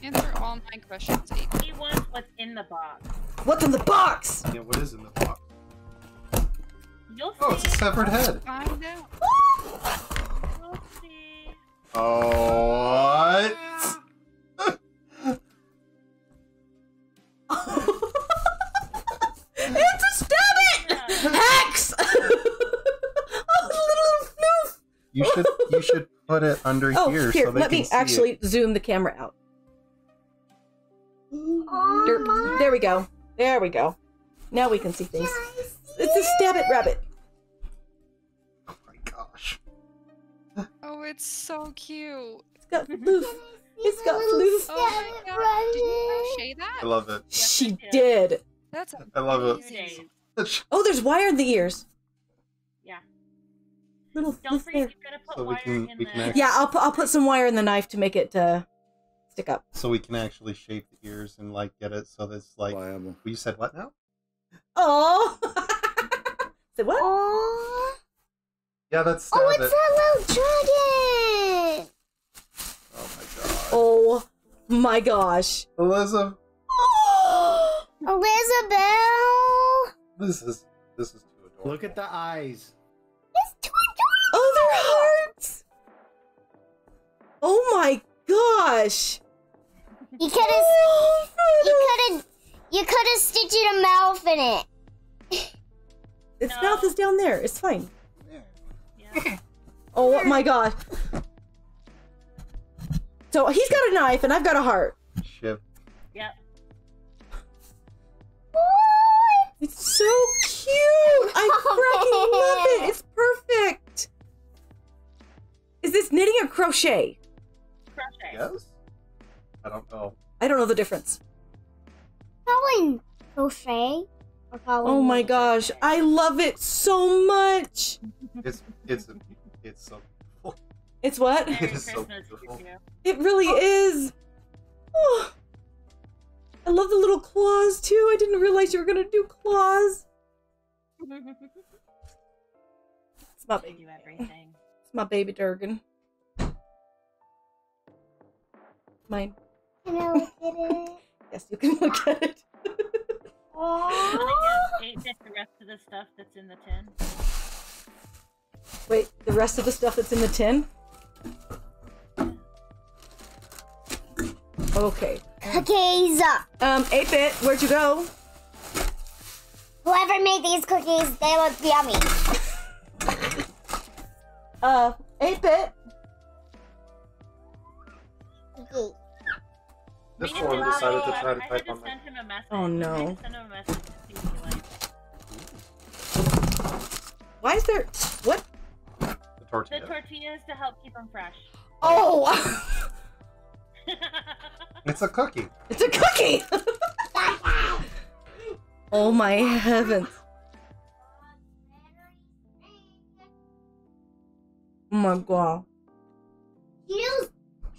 Answer all my questions. Aiden.
He wants what's in the box.
What's in the box?
Yeah, what is in the box?
You'll see.
Oh, it's a severed head.
Find out.
You'll see.
Oh, what?
it's a stab it! Hex! oh, little floof!
You should you should put it under
Oh,
here,
here,
so they
let me actually
It.
zoom the camera out.
Oh
There, there we go. There we go. Now we can see things. It's a stab it rabbit.
Oh my gosh.
Oh, it's so cute.
It's got floof. It's got floof.
Oh my god. Did you crochet that?
I love it.
She did.
That's
I love it.
Oh, there's wire in the ears.
Yeah.
Little
Don't forget,
there.
you gotta put
So
wire
can-
in
we
the.
actually-
Yeah, I'll put I'll put some wire in the knife to make it uh, stick up.
So we can actually shape the ears and like get it so that's like.
Viable.
Well, you said what now?
Oh. Say what?
Oh,
Yeah, that's
oh, it's
it.
a little dragon.
Oh my god.
Oh my gosh.
Elizabeth,
Elizabeth.
this is this is too adorable.
Look at the eyes.
It's too adorable.
Oh, they're hearts. Oh my gosh.
You could have.
Oh,
You could have. You could have stitched a mouth in it.
Its
No.
mouth is down there. It's fine.
Yeah.
Oh my god. So he's got a knife and I've got a heart.
Shiv.
Yep.
It's so cute. I freaking love it. It's perfect. Is this knitting or crochet?
Crochet.
Yes? I don't know.
I don't know the difference.
Probably crochet. Or probably
Oh my
knitting.
gosh, I love it so much.
It's it's it's so
It's what?
Merry
It is so
Christmas to
beautiful.
you.
It really is. Oh, I love the little claws too. I didn't realize you were gonna do claws. It's my
They
baby.
do everything.
It's my baby Durgan. Mine.
Can I look at it?
Yes, you can look at it.
I'm gonna 8 bit the rest of the stuff that's in the tin.
Wait, the rest of the stuff that's in the tin? Okay.
Cookies.
Um, 8-Bit, where'd you go?
Whoever made these cookies, they look yummy.
Uh, 8-Bit.
Cookie.
This one
to-
decided to try to
I
type on my
send him a message.
Oh, no.
had to send him a message to see if he liked
Why is there... What?
the
the tortillas to help keep them fresh.
Oh!
It's a cookie.
it's a cookie! oh my heavens. Oh my god.
She used,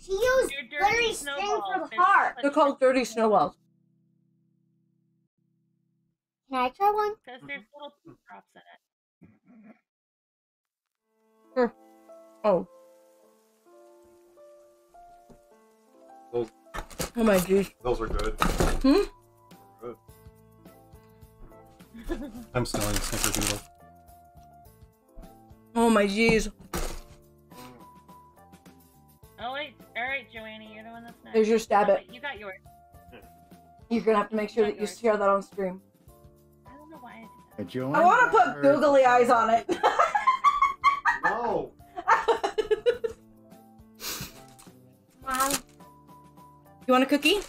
she used
Your dirty
glittery string
snowballs.
from
They're
heart.
They're called dirty snowballs.
Can I try one?
Because there's little poop drops in it.
Oh.
Those
Oh my gosh.
those are good.
Hmm?
Good. I'm smelling snickerdoodle.
Oh my geez.
All right, Joanna, you're the one that's next.
There's your stab
Oh,
it.
You got yours.
You're gonna have to make sure that you share that on stream.
I don't know why I did
Uh, Joanne
I want to put
hers.
googly eyes on it.
No.
Mom,
you want a cookie?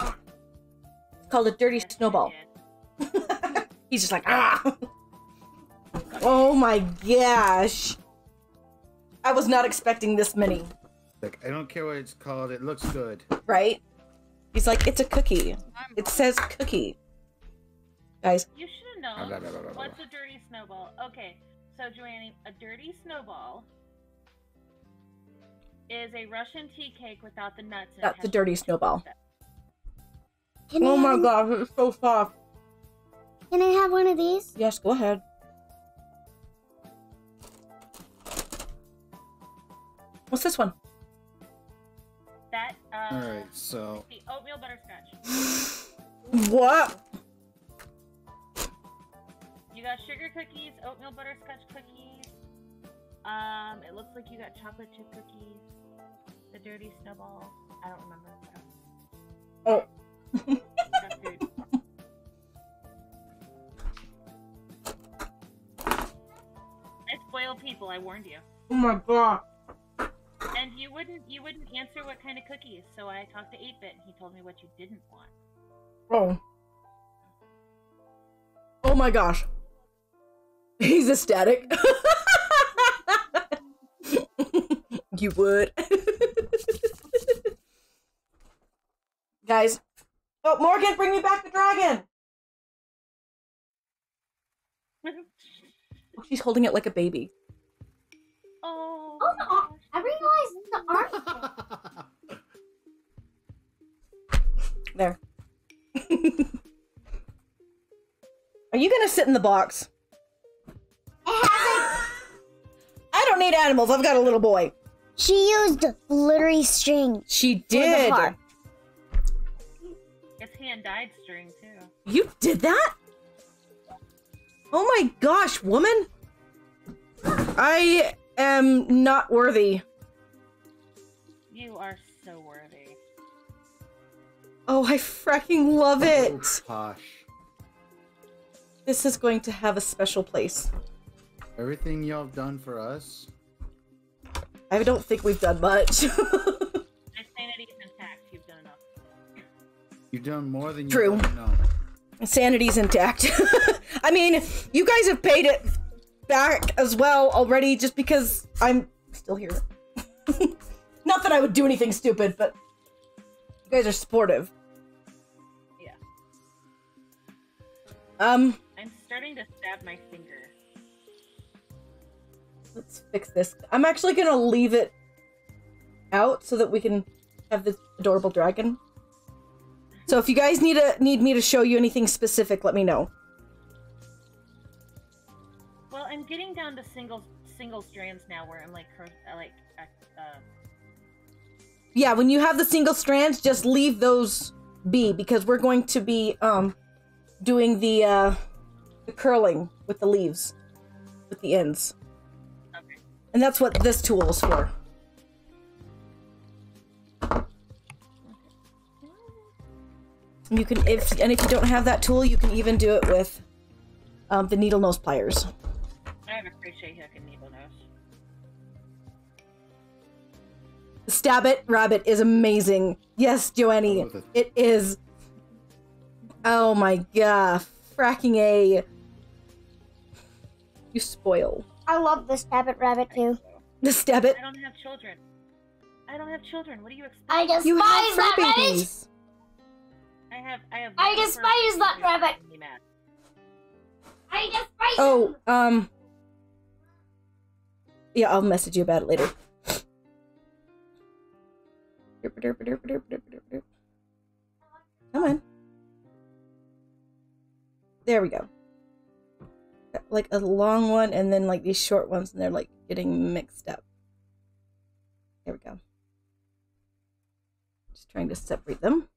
It's called a dirty
that.
snowball.
Yes, I did.
He's just like, ah. Oh my gosh. I was not expecting this many,
Like, I don't care what it's called. It looks good.
right? He's like, it's a cookie. It says cookie. Guys,
You should have known.
blah, blah, blah, blah.
What's a dirty snowball? Okay, so Joanna, a dirty snowball is a Russian tea cake without the nuts. and it
that's a dirty snowball. Oh my
have,
gosh, it's so soft.
Can I have one of these?
Yes, go ahead. What's this one?
That uh,
All right, so
the oatmeal butterscotch.
What?
You got sugar cookies, oatmeal butterscotch cookies. Um, it looks like you got chocolate chip cookies. The dirty snowball. I don't remember.
Oh.
You got. I spoil people. I warned you.
Oh my god.
And you wouldn't you wouldn't answer what kind of cookies, so I talked to 8-Bit and he told me what you didn't want.
Oh. Oh my gosh. He's ecstatic. you would. Guys. Oh, Morgan, bring me back the dragon. Oh, she's holding it like a baby.
oh,
Oh, the ar- I realized the arm.
There. Are you gonna sit in the box?
It has
I don't need animals. I've got a little boy.
she used glittery string.
She did.
heart.
it's hand dyed string too.
You did that? Oh my gosh, woman. I am not worthy.
You are so worthy.
Oh, I freaking love it.
Oh, posh.
This is going to have a special place.
Everything y'all have done for us.
I don't think we've done much.
My sanity is intact. You've done enough.
You've done more than you
True.
ever know.
Sanity's intact. I mean, you guys have paid it back as well already just because I'm still here. Not that I would do anything stupid, but you guys are supportive.
Yeah.
Um,
I'm starting to stab my finger.
let's fix this. I'm actually gonna leave it out so that we can have this adorable dragon. So if you guys need a need me to show you anything specific, let me know.
Getting down to single single strands now, where I'm like, like, uh, uh,
Yeah, when you have the single strands, just leave those be because we're going to be um doing the uh the curling with the leaves with the ends.
okay.
And that's what this tool is for. You can if and if you don't have that tool, you can even do it with um, the needle nose pliers.
I have a crochet hook and needle nose.
Stab it, rabbit is amazing. Yes, Joanny,
With it.
it is. Oh my god, fracking a. You spoil.
I love the stab it rabbit too.
The stab it.
I don't have children. I don't have children. What do you expect?
I despise
You have
that
fur
rabbit.
babies.
I have. I have.
I despise that rabbit.
making me mad.
I despise
Oh,
him.
um. Yeah, I'll message you about it later. Come on. There we go. Like a long one and then like these short ones, and they're like getting mixed up. There we go. Just trying to separate them.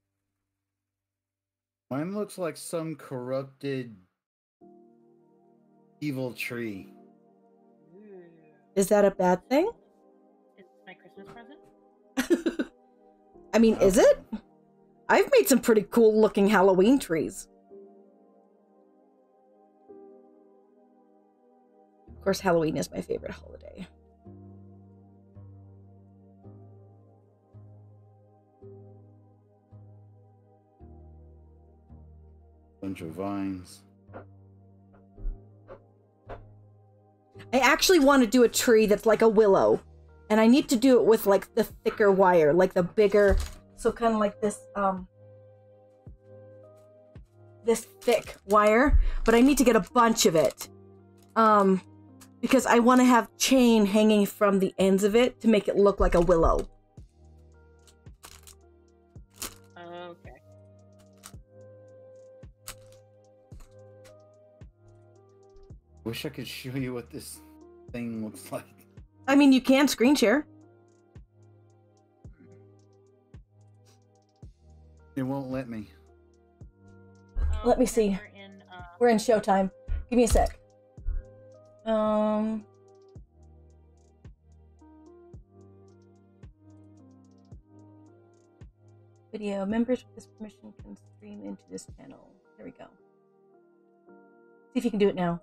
Mine looks like some corrupted evil tree.
Is that a bad thing?
It's my Christmas present.
I mean, is it? I've made some pretty cool looking Halloween trees. Of course, Halloween is my favorite holiday.
Bunch of vines.
I actually want to do a tree that's like a willow. And I need to do it with like the thicker wire, like the bigger, so kind of like this, um, this thick wire. But I need to get a bunch of it. Um, because I want to have chain hanging from the ends of it to make it look like a willow.
Wish I could show you what this thing looks like.
I mean, you can screen share.
It won't let me.
Let me
Um,
see.
We're in. Uh,
We're in showtime. Give me a sec. Um. Video members with this permission can stream into this channel. There we go. See if you can do it now.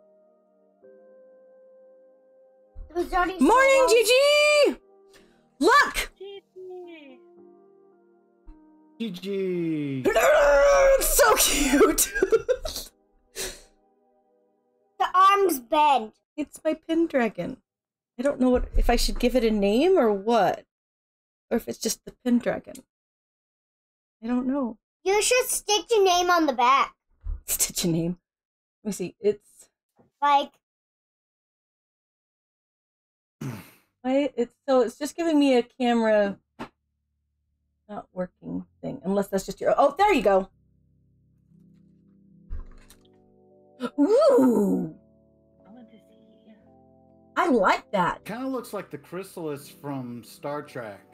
It was already
Morning,
so-
Gigi! Look!
GG.
GG.
It's so cute!
The arms bend.
it's my pin dragon. I don't know what if I should give it a name or what. Or if it's just the pin dragon. I don't know.
You should stick your name on the back.
Stitch a name. Let me see. It's
Like,
why it's so it's just giving me a camera not working thing. Unless that's just your oh there you go. Ooh,
I want to see.
I like that.
Kind of looks like the crystalline from Star Trek.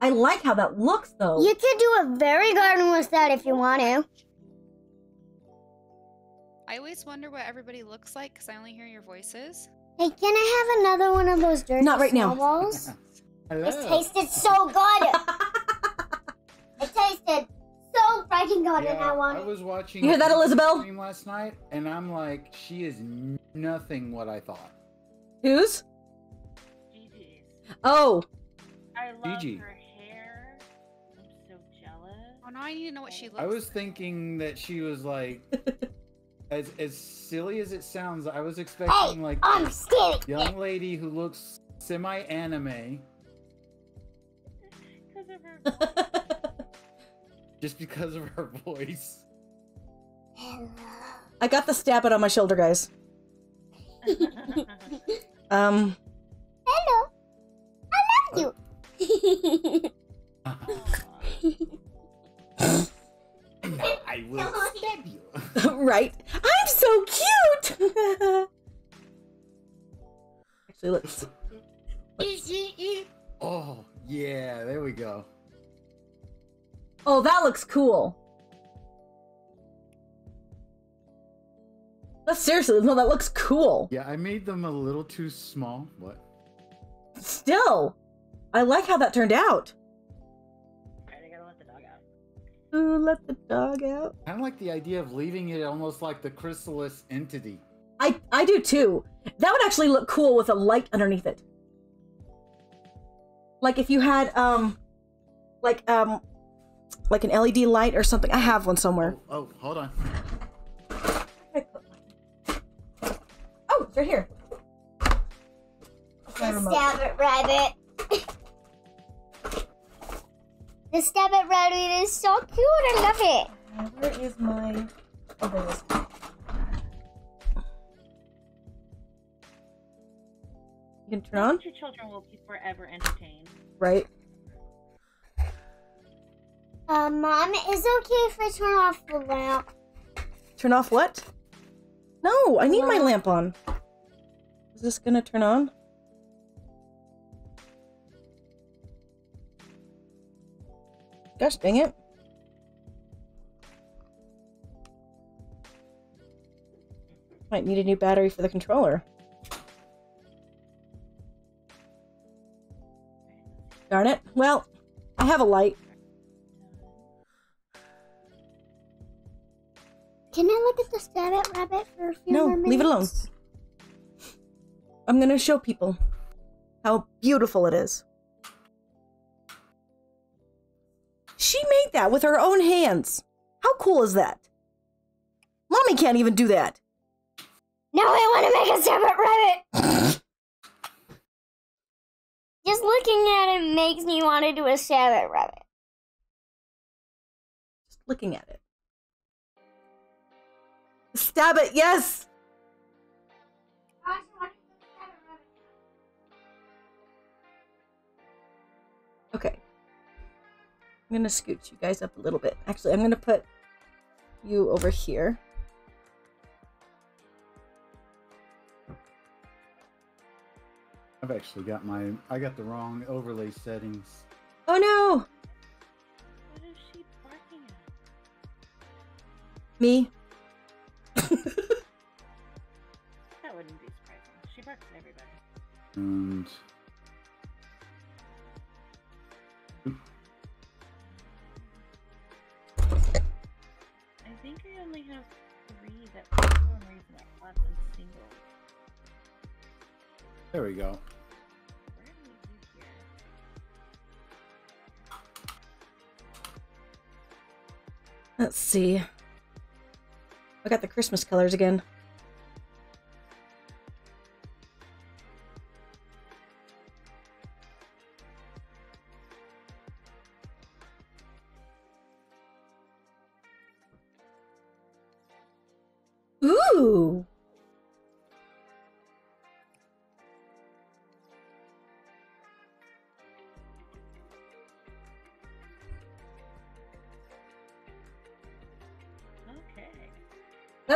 I like how that looks though.
you could do a very garden with that if you want to.
I always wonder what everybody looks like because I only hear your voices.
Hey, can I have another one of those dirty
Not right now.
snowballs?
Hello.
This tasted so good. It tasted so freaking good, and I
Yeah,
want
I was watching.
You hear that, Elizabeth?
Last night, and I'm like, she is nothing what I thought.
Who's?
GG's.
Oh,
I love
Gigi.
her hair. I'm so jealous.
Oh, now I need to know what she looks
I was
like.
thinking that she was like, as as silly as it sounds, I was expecting like
I'm
this
stealing it.
young lady who looks semi anime
Because of her.
just because of her voice.
I got the stab it on my shoulder, guys. Um,
Hello. I love you.
I will stab you.
right. I'm so cute. Actually, let's.
Oh yeah, there we go.
Oh, that looks cool. That's seriously no, that looks cool.
Yeah, I made them a little too small. What?
Still, I like how that turned out. Ooh, let the dog out.
Kind of like the idea of leaving it almost like the crystalline entity.
I I do too. That would actually look cool with a light underneath it. Like if you had um, like um, like an LED light or something. I have one somewhere.
Oh, hold on.
Oh, it's right here. My
stab it rabbit. The stab it rabbit is so cute. I love it.
Where is my? Oh, there it is. You can turn on,
Your children will be forever entertained.
right?
Uh, Mom, is it okay if I turn off the lamp?
Turn off what? No, I need my lamp on. Is this gonna turn on? Gosh dang it. Might need a new battery for the controller. Darn it. Well, I have a light.
Can I look at the stab it rabbit for a few
No,
more minutes?
No, leave it alone. I'm gonna show people how beautiful it is. She made that with her own hands. How cool is that? Mommy can't even do that.
Now I want to make a stab it rabbit. Just looking at it makes me want to do a it rabbit.
Just looking at it. Stab it, yes! Okay. I'm gonna scoot you guys up a little bit. Actually, I'm gonna put you over here.
I've actually got my I got the wrong overlay settings.
Oh no!
What is she barking at?
Me?
That wouldn't be surprising. She barks at everybody.
And
think I only have three that for some reason I left them single.
there we go.
Where did we do here?
Let's see. I got the Christmas colors again.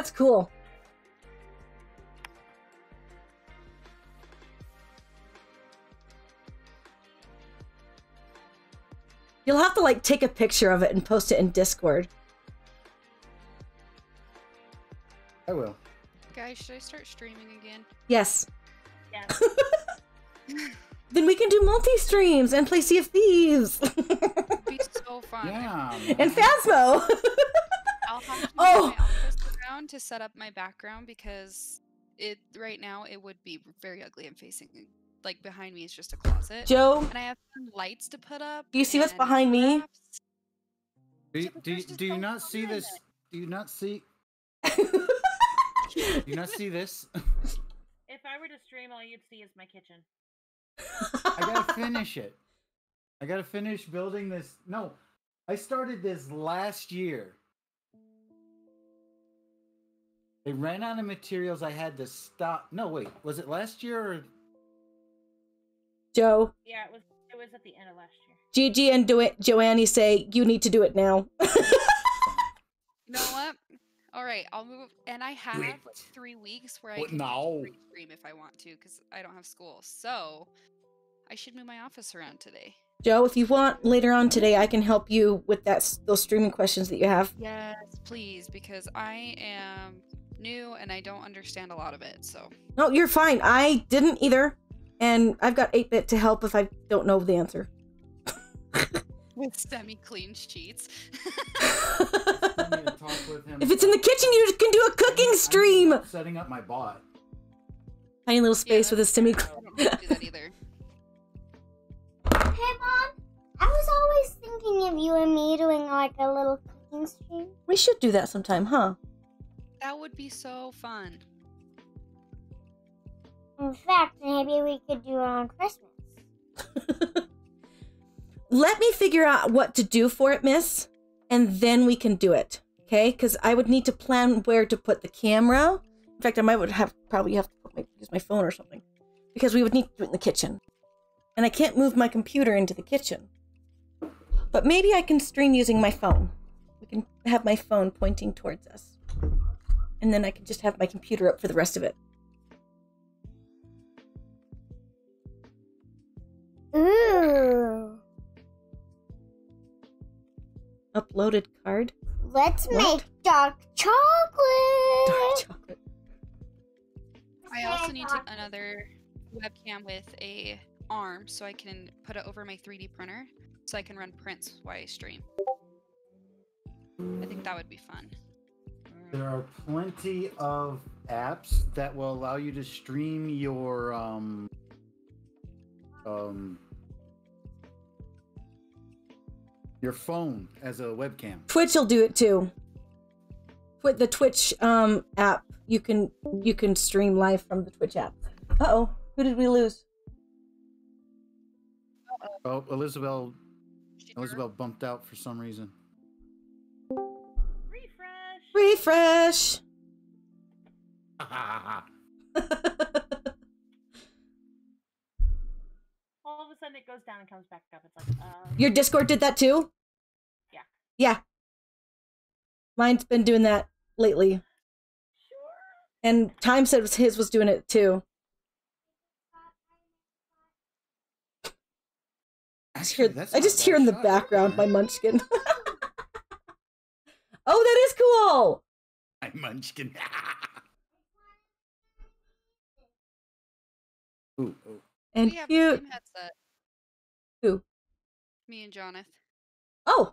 That's cool. You'll have to like take a picture of it and post it in Discord.
I will.
Guys, should I start streaming again?
Yes.
Yeah.
Then we can do multi streams and play Sea of Thieves.
It'd be so so fun.
Yeah.
And
man.
Phasmo.
I'll have to move
Oh.
My office around to set up my background because it right now it would be very ugly. I'm facing like behind me is just a closet.
Joe,
and I have some lights to put up.
Do you see what's behind me?
wraps.
Do,
Yeah,
do, do you not see this? Do you not see? Do you not see this?
If I were to stream, all you'd see is my kitchen.
I gotta finish it. I gotta finish building this. No, I started this last year. They ran out of materials. I had to stop. No, wait. Was it last year or
Joe,
Yeah, it was. It was at the end of last year.
Gigi and Do- it. Joanne say you need to do it now.
You know what? All right, I'll move. And I have
it.
three weeks where I
What
can
now?
free stream if I want to, because I don't have school. So I should move my office around today.
Joe, if you want later on today, I can help you with that those streaming questions that you have.
Yes, please, because I am new and I don't understand a lot of it. So
No, you're fine. I didn't either, and I've got 8-bit to help if I don't know the answer.
with semi-clean sheets.
I need to talk with him
if it's in the kitchen, you can do a cooking stream.
Setting up my bot.
Tiny little
Yeah,
space with a semi.
Clean I don't have to do that either.
Hey, Mom. I was always thinking of you and me doing like a little cooking stream.
We should do that sometime, huh?
That would be so fun.
In fact, maybe we could do it on Christmas.
Let me figure out what to do for it, miss, and then we can do it. Okay? Because I would need to plan where to put the camera. In fact, I might would have probably have to put my, use my phone or something, because we would need to do it in the kitchen, and I can't move my computer into the kitchen. But maybe I can stream using my phone. We can have my phone pointing towards us, and then I can just have my computer up for the rest of it.
Ooh.
Uploaded card.
Let's
What?
make dark chocolate.
Dark chocolate.
I also need to, another webcam with a arm so I can put it over my 3D printer so I can run prints while I stream. I think that would be fun.
There are plenty of apps that will allow you to stream your um um your phone as a webcam.
Twitch will do it too. With the Twitch um app, you can you can stream live from the Twitch app. Uh oh, who did we lose?
Oh, Elizabeth
She-
Elizabeth bumped out for some reason.
Refresh.
Refresh.
All of a sudden, it goes down and comes back up. It's like, uh,
Your Discord did that too?
Yeah.
Yeah. Mine's been doing that lately.
sure.
And Time said his was doing it too. I just hear,
Actually,
I just hear in the
shot.
background my munchkin. oh, that is cool.
My munchkin. ooh, ooh.
And
we have the
cute.
same headset.
Who?
Me and Jonathan.
Oh,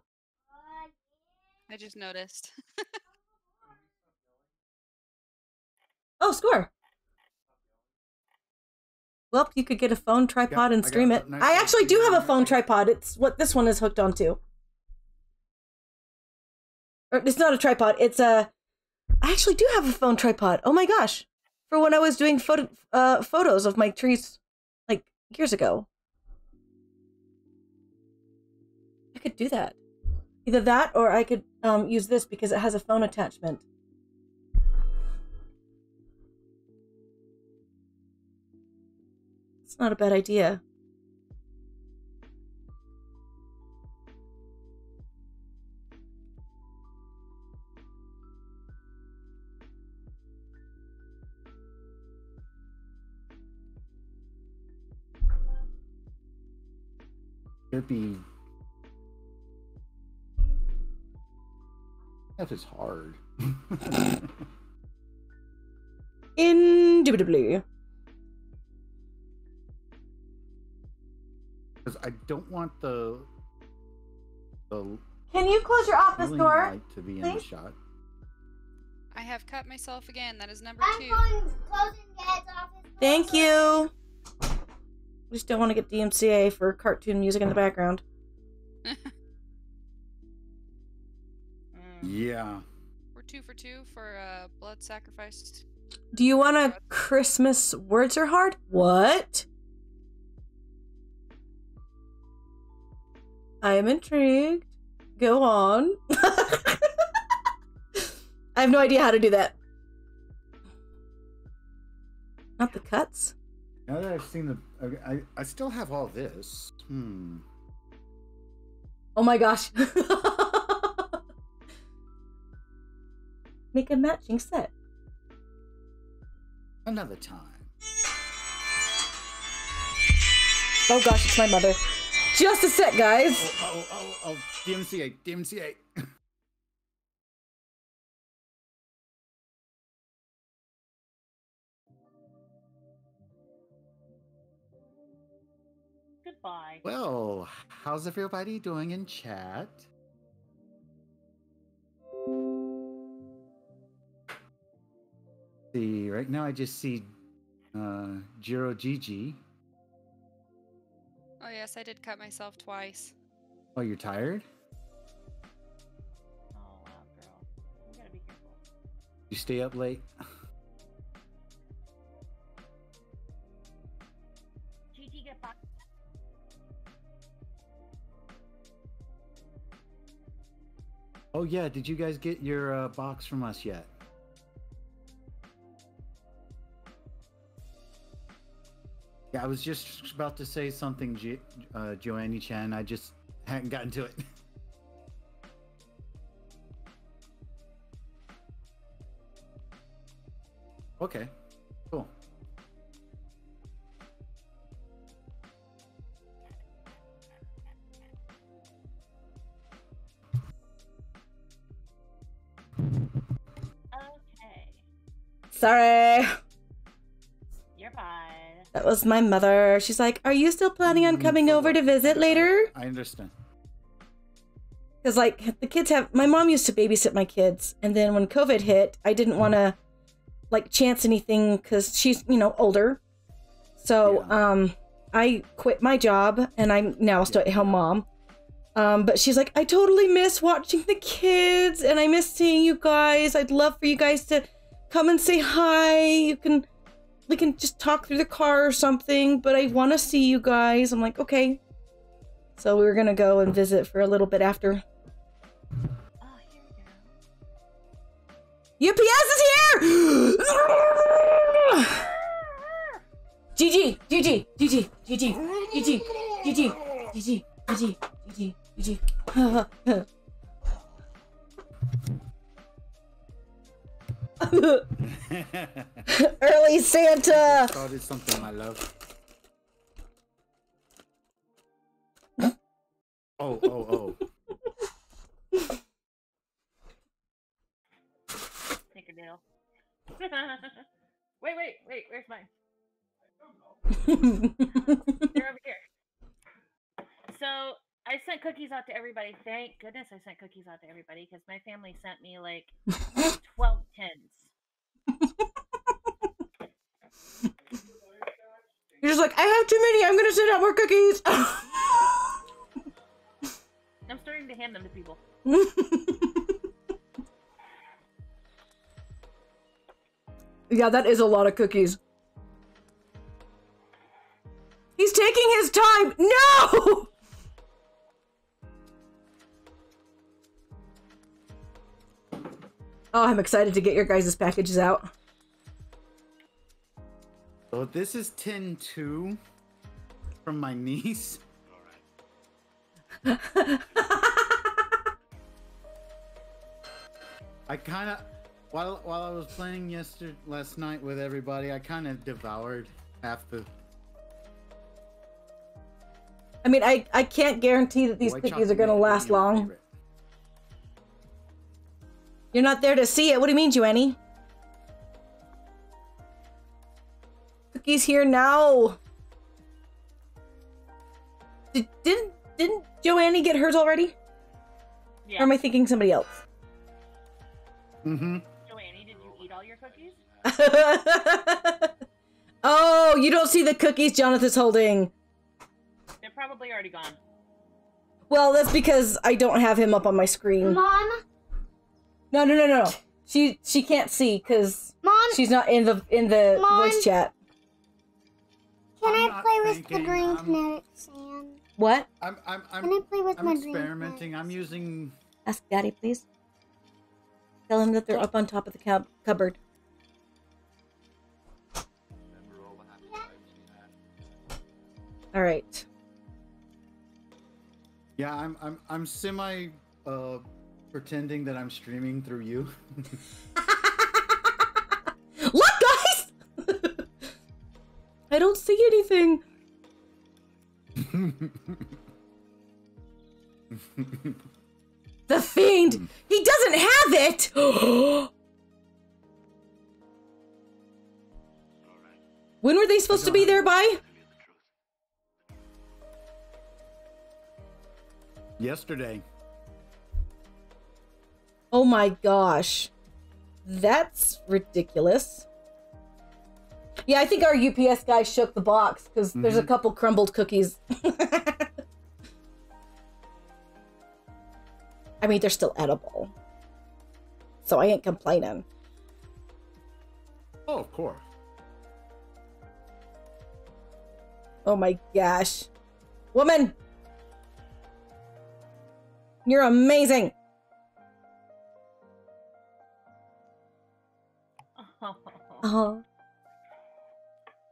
I just noticed.
oh, score. Well, you could get a phone tripod and
I got
stream it.
nice
I actually do have a phone tripod. It's what this one is hooked onto. Or it's not a tripod. It's a. I actually do have a phone tripod. Oh my gosh! For when I was doing photo uh, photos of my trees, like years ago. I could do that. Either that, or I could um, use this because it has a phone attachment. It's not a bad idea.
It'd be. That is hard.
Indubitably.
Because I don't want the. So
Can you close your office door?
to be in the
please?
shot.
I have cut myself again. That is number
I'm
two.
going closing Dad's office.
Thank you. We just don't want to get DMCA for cartoon music in the background.
Mm.
Yeah.
We're two for two for uh, blood sacrificed.
Do you want a Christmas words are hard? What? I am intrigued. Go on. I have no idea how to do that. Not the cuts.
Now that I've seen the, I, I, I still have all this. Hmm.
Oh my gosh. Make a matching set.
Another time.
Oh gosh, it's my mother. Just a sec, guys.
Oh, oh, oh, oh, DMCA, DMCA.
Goodbye.
Well, how's everybody doing in chat? See, right now I just see uh Jiro Gigi.
Oh yes, I did cut myself twice.
Oh, you're tired?
Oh wow, girl. You gotta be careful.
You stay up late? Oh yeah, did you guys get your uh, box from us yet? Yeah, I was just about to say something, jo- uh, Joanne Chan. I just hadn't gotten to it. okay,
Sorry.
You're fine.
That was my mother. She's like, Are you still planning on
Mm,
coming over to visit later?
I understand.
Because, like, the kids have. My mom used to babysit my kids. And then when COVID hit, I didn't want to, like, chance anything because she's, you know, older. So,
Yeah.
um, I quit my job and I'm now a stay at home mom. Um, but she's like, I totally miss watching the kids and I miss seeing you guys. I'd love for you guys to come and say hi. You can, we can just talk through the car or something, but I want to see you guys. I'm like, okay. So we were gonna go and visit for a little bit after.
Oh, here you go.
UPS is here! GG, GG, GG, GG, GG, GG, GG, GG, GG, GG. Early Santa!
Started something, my love. Oh, oh, oh.
Take a deal. wait, wait, wait. Where's mine? They're over here. So I sent cookies out to everybody. Thank goodness I sent cookies out to everybody because my family sent me like 12 tins.
You're just like, I have too many, I'm gonna send out more cookies!
I'm starting to hand them to people.
yeah, that is a lot of cookies. He's taking his time! No! Oh, I'm excited to get your guys' packages out.
So this is tin two from my niece. I kind of, while while I was playing yesterday last night with everybody, I kind of devoured half the.
I mean, I, I can't guarantee that these
white
cookies are gonna last long.
favorite.
You're not there to see it. What do you mean, Joannie? Cookies here now. Did, didn't didn't Joannie get hers already?
Yeah.
Or am I thinking somebody else?
Mm-hmm.
Joannie, did you eat all your cookies?
oh, you don't see the cookies Jonathan's holding.
They're probably already gone.
Well, that's because I don't have him up on my screen.
Mom,
No, no, no, no. no. She she can't see because
Mom,
she's not in the in the
Mom.
voice chat.
can
I'm
I play with the green
I'm-
kinetic sand?
What?
I'm I'm
Can
I'm,
I play with
I'm
my
experimenting.
kinetic
I'm using.
Ask Daddy, please. Tell him that they're up on top of the cub- cupboard. All right.
Yeah, I'm I'm I'm semi uh pretending that I'm streaming through you.
Look, guys! I don't see anything. The fiend! He doesn't have it! when were they supposed to be there by?
Yesterday.
Oh my gosh. That's ridiculous. Yeah, I think our UPS guy shook the box because there's a
Mhm.
couple crumbled cookies. I mean, they're still edible. So I ain't complaining.
Oh, of course.
Oh my gosh. Woman! You're amazing! Oh.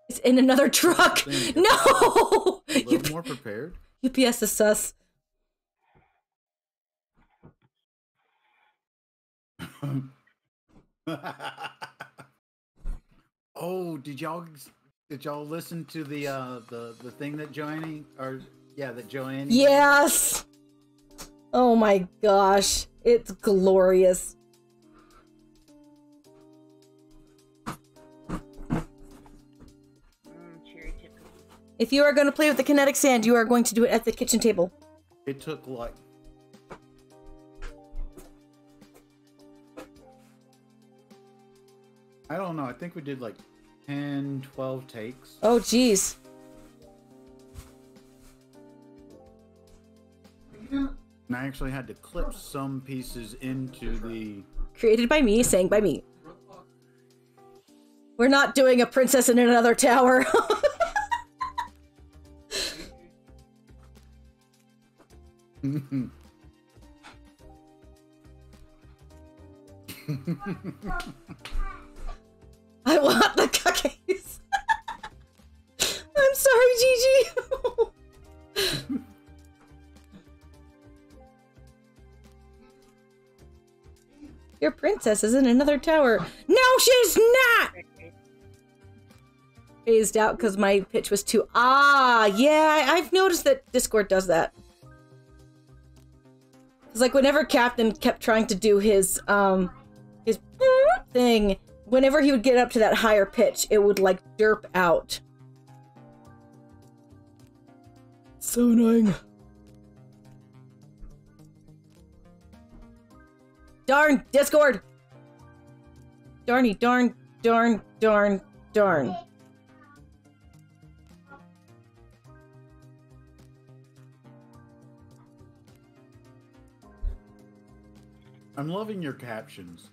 It's in another truck! No!
A little
UP-
more prepared.
UPS is sus.
oh, did y'all did y'all listen to the uh the the thing that Joanne or yeah that Joanne
Yes! Oh my gosh. It's glorious. If you are going to play with the kinetic sand, you are going to do it at the kitchen table.
It took like I don't know. I think we did like 10, 12 takes.
Oh, jeez.
And I actually had to clip some pieces into the
Created by me, sang by me. We're not doing a princess in another tower. I want the cookies. I'm sorry, Gigi. Your princess is in another tower. No, she's not! Phased out because my pitch was too. Ah, yeah, I've noticed that Discord does that. It's like whenever Captain kept trying to do his, um, his thing, whenever he would get up to that higher pitch, it would like derp out. So annoying. Darn, Discord! Darny, darn, darn, darn, darn.
I'm loving your captions.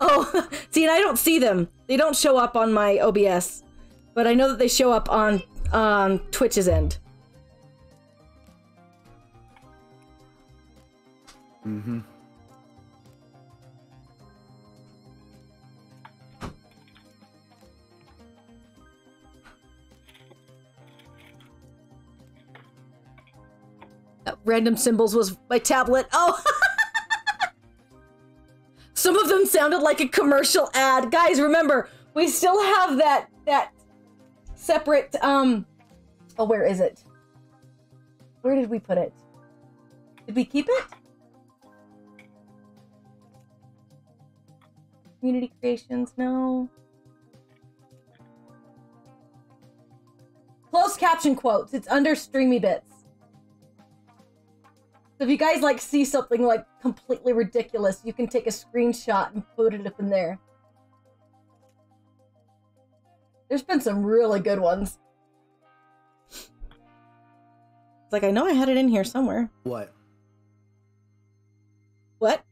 Oh, see, and I don't see them. They don't show up on my OBS, but I know that they show up on on Twitch's end.
Mm-hmm.
Uh, Random symbols was my tablet. Oh, some of them sounded like a commercial ad. Guys, remember we still have that that separate. Um, oh, where is it? Where did we put it? Did we keep it? Community creations, no. Closed caption quotes. It's under streamy bits. So if you guys like see something like completely ridiculous, you can take a screenshot and put it up in there. There's been some really good ones. It's like I know I had it in here somewhere.
What?
What?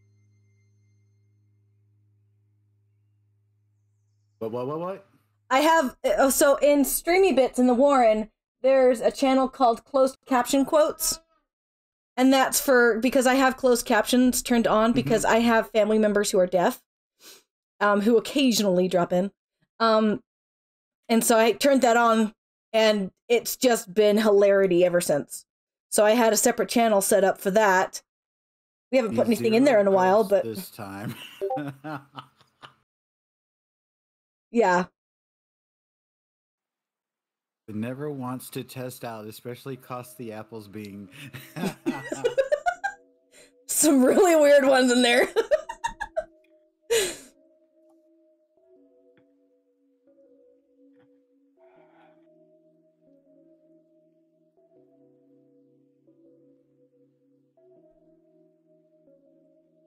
What? What? What? What?
I have oh, so in Streamy Bits in the Warren, there's a channel called Closed Caption Quotes. And that's for because I have closed captions turned on because I have family members who are deaf, um, who occasionally drop in. Um, and so I turned that on and it's just been hilarity ever since. So I had a separate channel set up for that. We haven't put anything in there in a while, but
this time.
yeah.
Never wants to test out, especially cost the apples being.
Some really weird ones in there.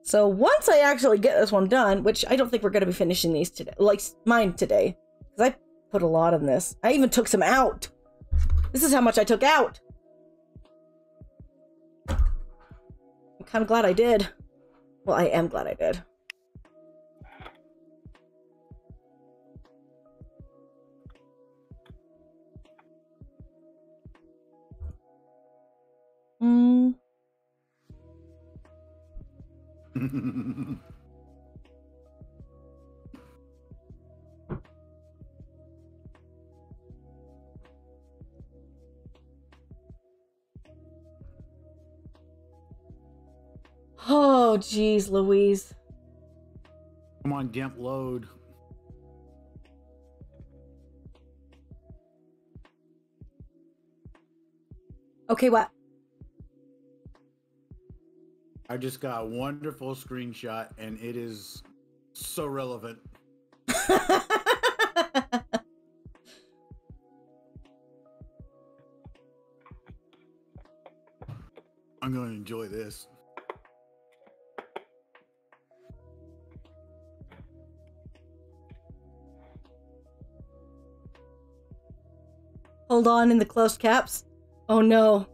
So once I actually get this one done, which I don't think we're going to be finishing these today, like mine today, because I put a lot in this. I even took some out. This is how much I took out. I'm kind of glad I did. Well, I am glad I did. Mm. Oh, jeez, Louise.
Come on, Gimp, load.
Okay, what?
I just got a wonderful screenshot, and it is so relevant. I'm going to enjoy this.
Hold on in the closed caps. Oh no.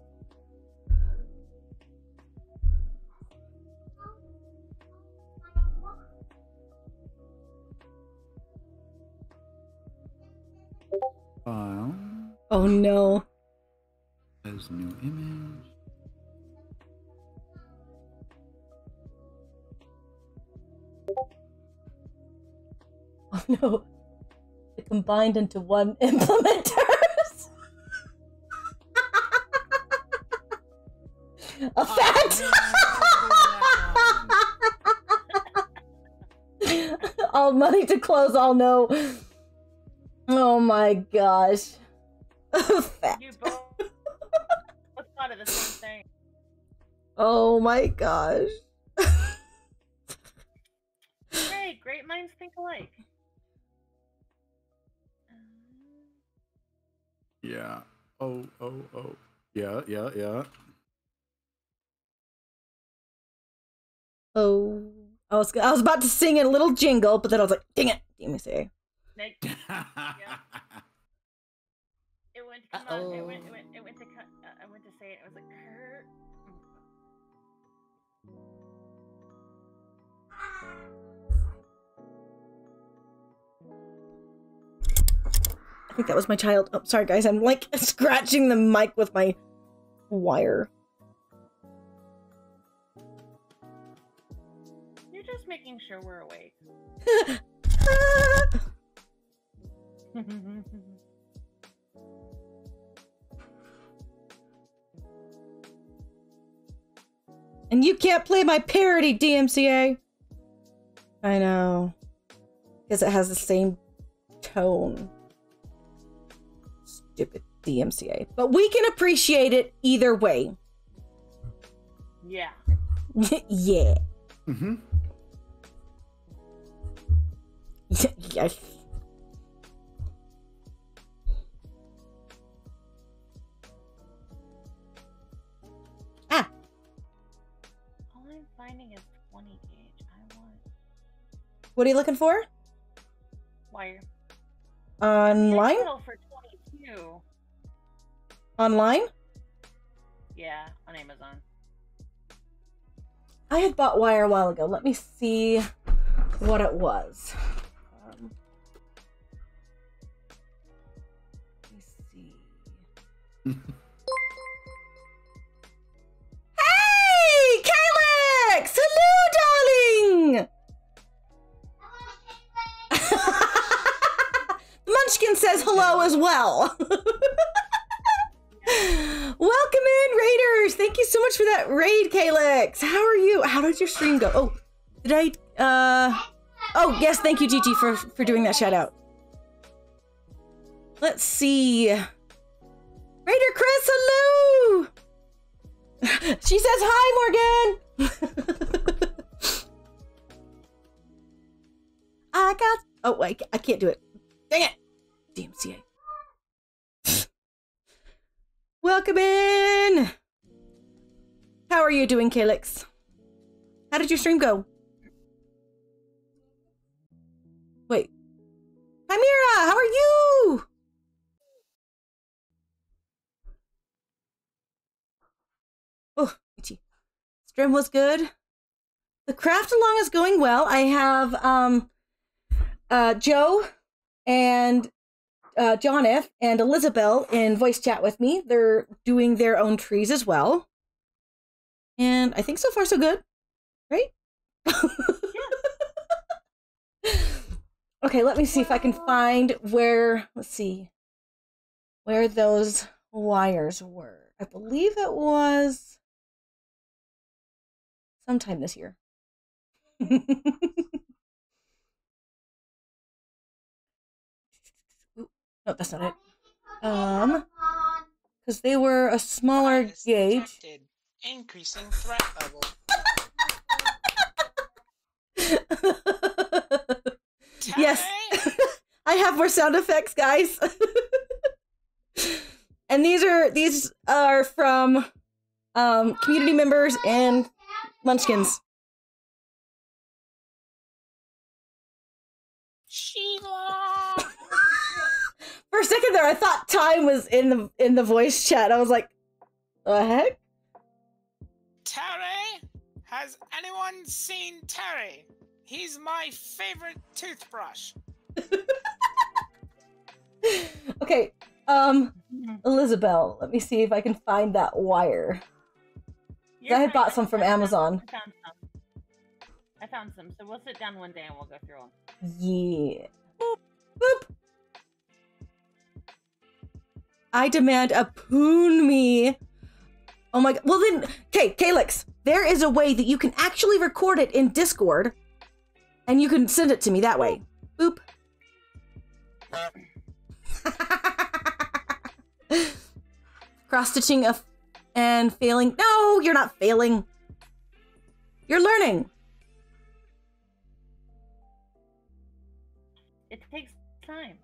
File.
Oh no.
There's new image.
Oh no. They combined into one implementers. A oh, fact. all money to close, all no. Oh my gosh. Fact.
You both, both thought of the same thing.
Oh my gosh.
Hey, great minds think alike.
Yeah. Oh, oh, oh. Yeah, yeah, yeah.
Oh. I was I was about to sing a little jingle, but then I was like, dang it, DMCA.
Like, it went to come out. It went. It went. It went to. cut- Uh, I went to say it. It was like Kurt.
I think that was my child. Oh, sorry guys, I'm like scratching the mic with my wire.
Making sure we're awake.
And you can't play my parody, DMCA. I know. Because it has the same tone. Stupid DMCA. But we can appreciate it either way.
yeah.
yeah.
mm-hmm.
yes. Ah. All I'm finding is 20 gauge. I want. What are you looking for?
Wire.
Online.
For 22.
Online.
Yeah, on Amazon.
I had bought wire a while ago. Let me see what it was. Hey, Calyx! Hello, darling! Munchkin says hello as well. Welcome in, Raiders! Thank you so much for that raid, Calyx. How are you? How did your stream go? Oh, did I? Uh. Oh, yes. Thank you, Gigi, for for doing that shout out. Let's see. Raider Chris, hello. she says hi, Morgan. I got. Oh, wait, I can't do it. Dang it. DMCA. Welcome in. How are you doing, Calyx? How did your stream go? Wait. Hi, Mira! how are you? Oh, itchy. Stream was good. The craft along is going well. I have um uh Joe and uh, John F. and Elizabeth in voice chat with me. They're doing their own trees as well. And I think so far so good. Right? okay, let me see if I can find where, let's see, where those wires were. I believe it was sometime this year. No, that's not it. Um, because they were a smaller gauge.
Increasing threat level.
yes, I have more sound effects, guys. and these are these are from um community members and Munchkins.
Sheila.
For a second there, I thought time was in the in the voice chat. I was like, the heck?
Terry? Has anyone seen Terry? He's my favorite toothbrush.
Okay, um, Elizabeth, let me see if I can find that wire.
You're
I had bought some from
I found-
Amazon.
I found some. I found some, so we'll sit down one day and we'll go through them.
Yeah. Boop, boop. I demand a poon me. Oh my god. Well then, okay, Calyx, there is a way that you can actually record it in Discord and you can send it to me that way. Boop. Cross stitching of and failing. No, you're not failing. You're learning.
It takes time.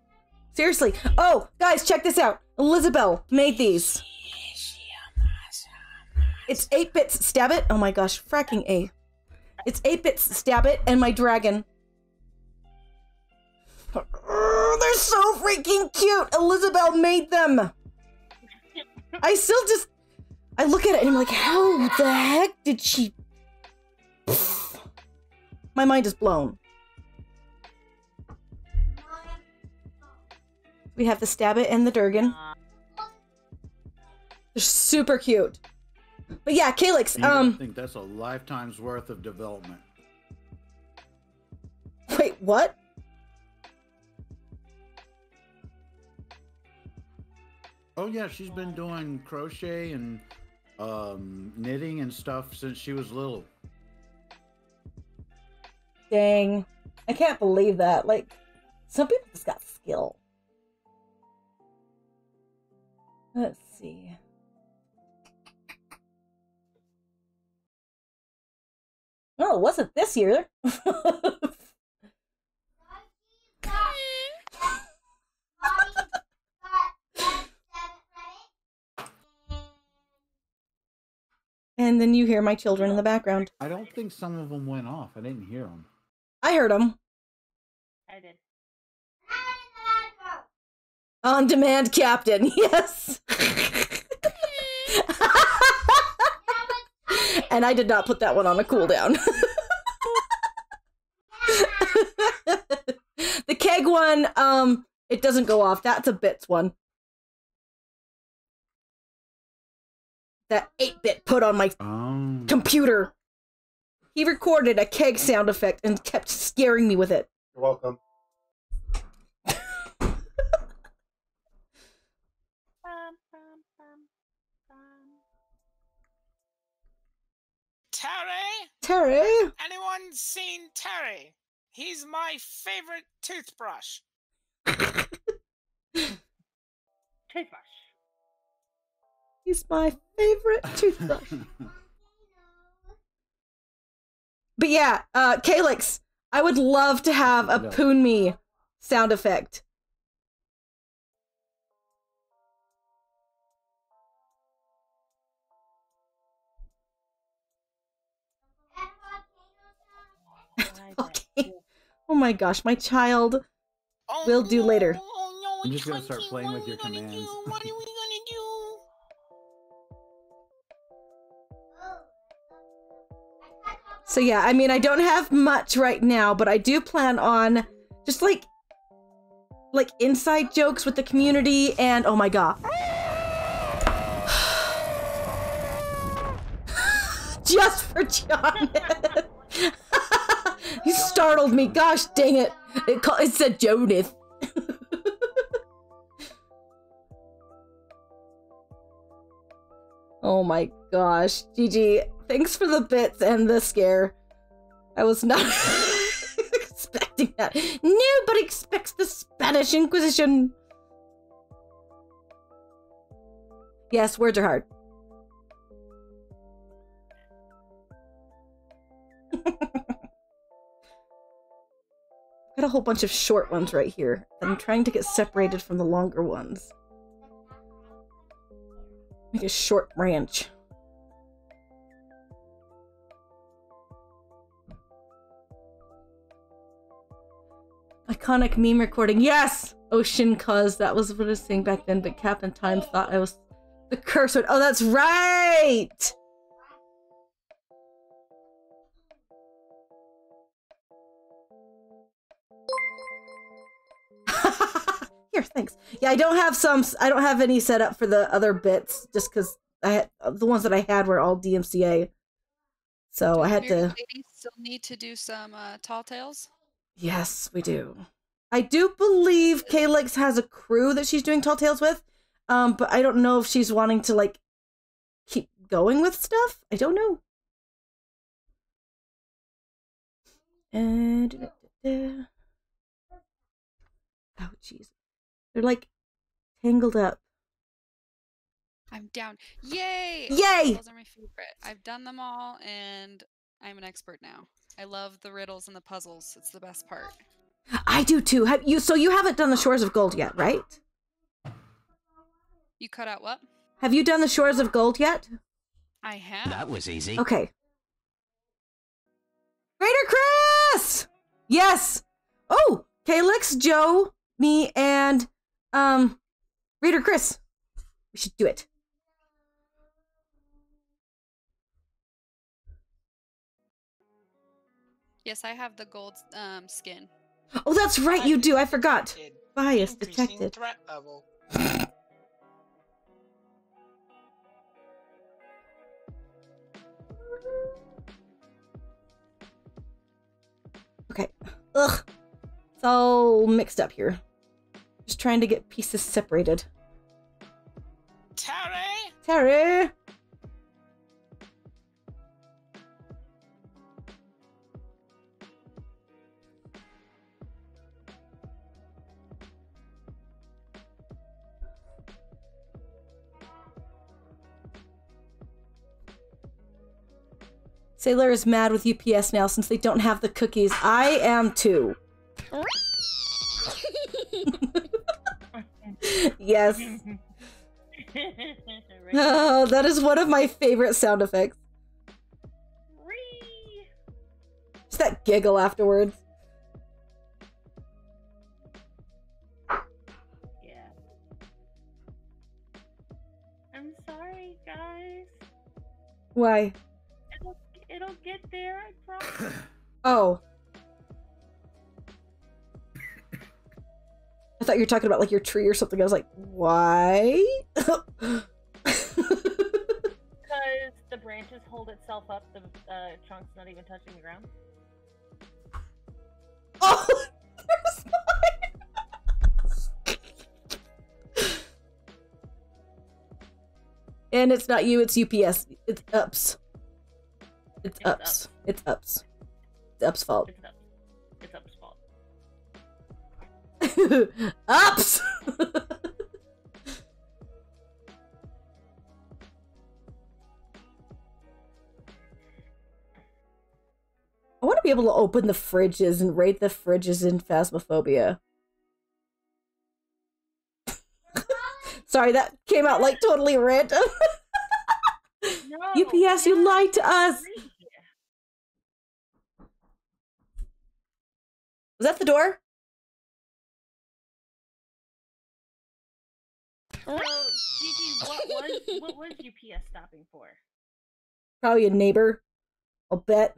Seriously. Oh, guys, check this out. Elizabeth made these. It's 8 bits stab it. Oh my gosh, fracking A. It's 8-Bit's Stabbit and my dragon. They're so freaking cute. Elizabeth made them. I still just I look at it and I'm like, how the heck did she My mind is blown. We have the Stabbit and the Durgan. They're super cute. But yeah, Calyx,
You
um
think that's a lifetime's worth of development.
wait, what?
Oh yeah, she's been doing crochet and um, knitting and stuff since she was little.
Dang. I can't believe that. Like, some people just got skill. Let's see. Oh, it wasn't this year. and then you hear my children in the background.
I don't think some of them went off. I didn't hear them.
I heard them.
I did.
On demand captain, yes. and I did not put that one on a cooldown. the keg one, um, it doesn't go off. That's a bits one. That 8 bit put on my
Um,
computer. He recorded a keg sound effect and kept scaring me with it.
You're welcome.
Terry?
Terry!
Anyone seen Terry? He's my favorite toothbrush.
Toothbrush.
He's my favorite toothbrush. But yeah, uh, Calyx, I would love to have a
No.
Poon Me sound effect. Okay. Oh my gosh, my child. Will do later.
no, no,
I'm just gonna start playing with your commands.
So yeah, I mean, I don't have much right now, but I do plan on just like like inside jokes with the community and oh my god. just for John. you startled me. Gosh dang it. It, ca- it said Jonas. Oh my gosh. GG. Thanks for the bits and the scare. I was not expecting that. Nobody expects the Spanish Inquisition. Yes, words are hard. Got a whole bunch of short ones right here I'm trying to get separated from the longer ones. Make a short branch. Iconic meme recording. Yes! Ocean cause that was what I was saying back then, but Captain Time thought I was the curse word. Oh, that's right! Here, thanks. Yeah, I don't have some. I don't have any set up for the other bits, just because I had the ones that I had were all DMCA. So I had to.
still need to do some uh, tall tales.
Yes, we do. I do believe Calyx has a crew that she's doing Tall Tales with, um, but I don't know if she's wanting to like keep going with stuff. I don't know. And oh, jeez, they're like tangled up.
I'm down. Yay!
Yay!
Those are my favorite. I've done them all, and I'm an expert now. I love the riddles and the puzzles. It's the best part.
I do too. Have you? So you haven't done the Shores of Gold yet, right?
You cut out what?
Have you done the Shores of Gold yet?
I have.
That was easy.
Okay. Raider Chris! Yes! Oh, Calyx, Joe, me, and um Raider Chris. We should do it.
Yes, I have the gold um, skin.
Oh, that's right, you do. I forgot. Bias detected.
Threat level.
Okay. Ugh. It's all mixed up here. Just trying to get pieces separated.
Terry?
Terry! Sailor is mad with UPS now since they don't have the cookies. I am too. yes. right. Oh, that is one of my favorite sound effects.
Whee!
Just that giggle afterwards. Yeah.
I'm sorry, guys.
Why?
It'll, it'll get there, I promise.
oh. Thought you were talking about like your tree or something. I was like, why?
Because the branches hold itself up, the uh, trunk's not even touching the ground.
oh, there's and it's not you, it's UPS. It's ups. It's
It's
ups.
ups.
It's ups. It's ups fault.
It's ups.
I want to be able to open the fridges and rate the fridges in Phasmophobia. Sorry, that came out like totally random.
No.
UPS, you lied to us. Was that the door?
So, Gigi, what was what was UPS stopping for?
Probably a neighbor. I'll bet.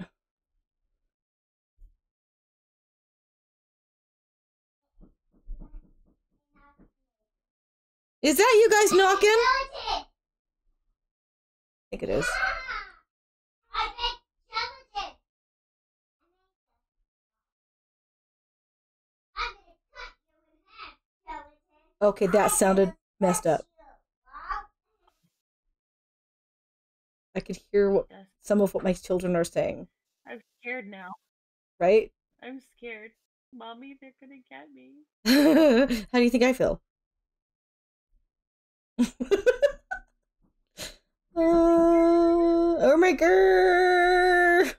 Is that you guys knocking? I think it is. Okay, that sounded messed up. I could hear what some of what my children are saying,
I'm scared now.
right?
I'm scared. Mommy, they're gonna get me.
How do you think I feel? uh, oh my god!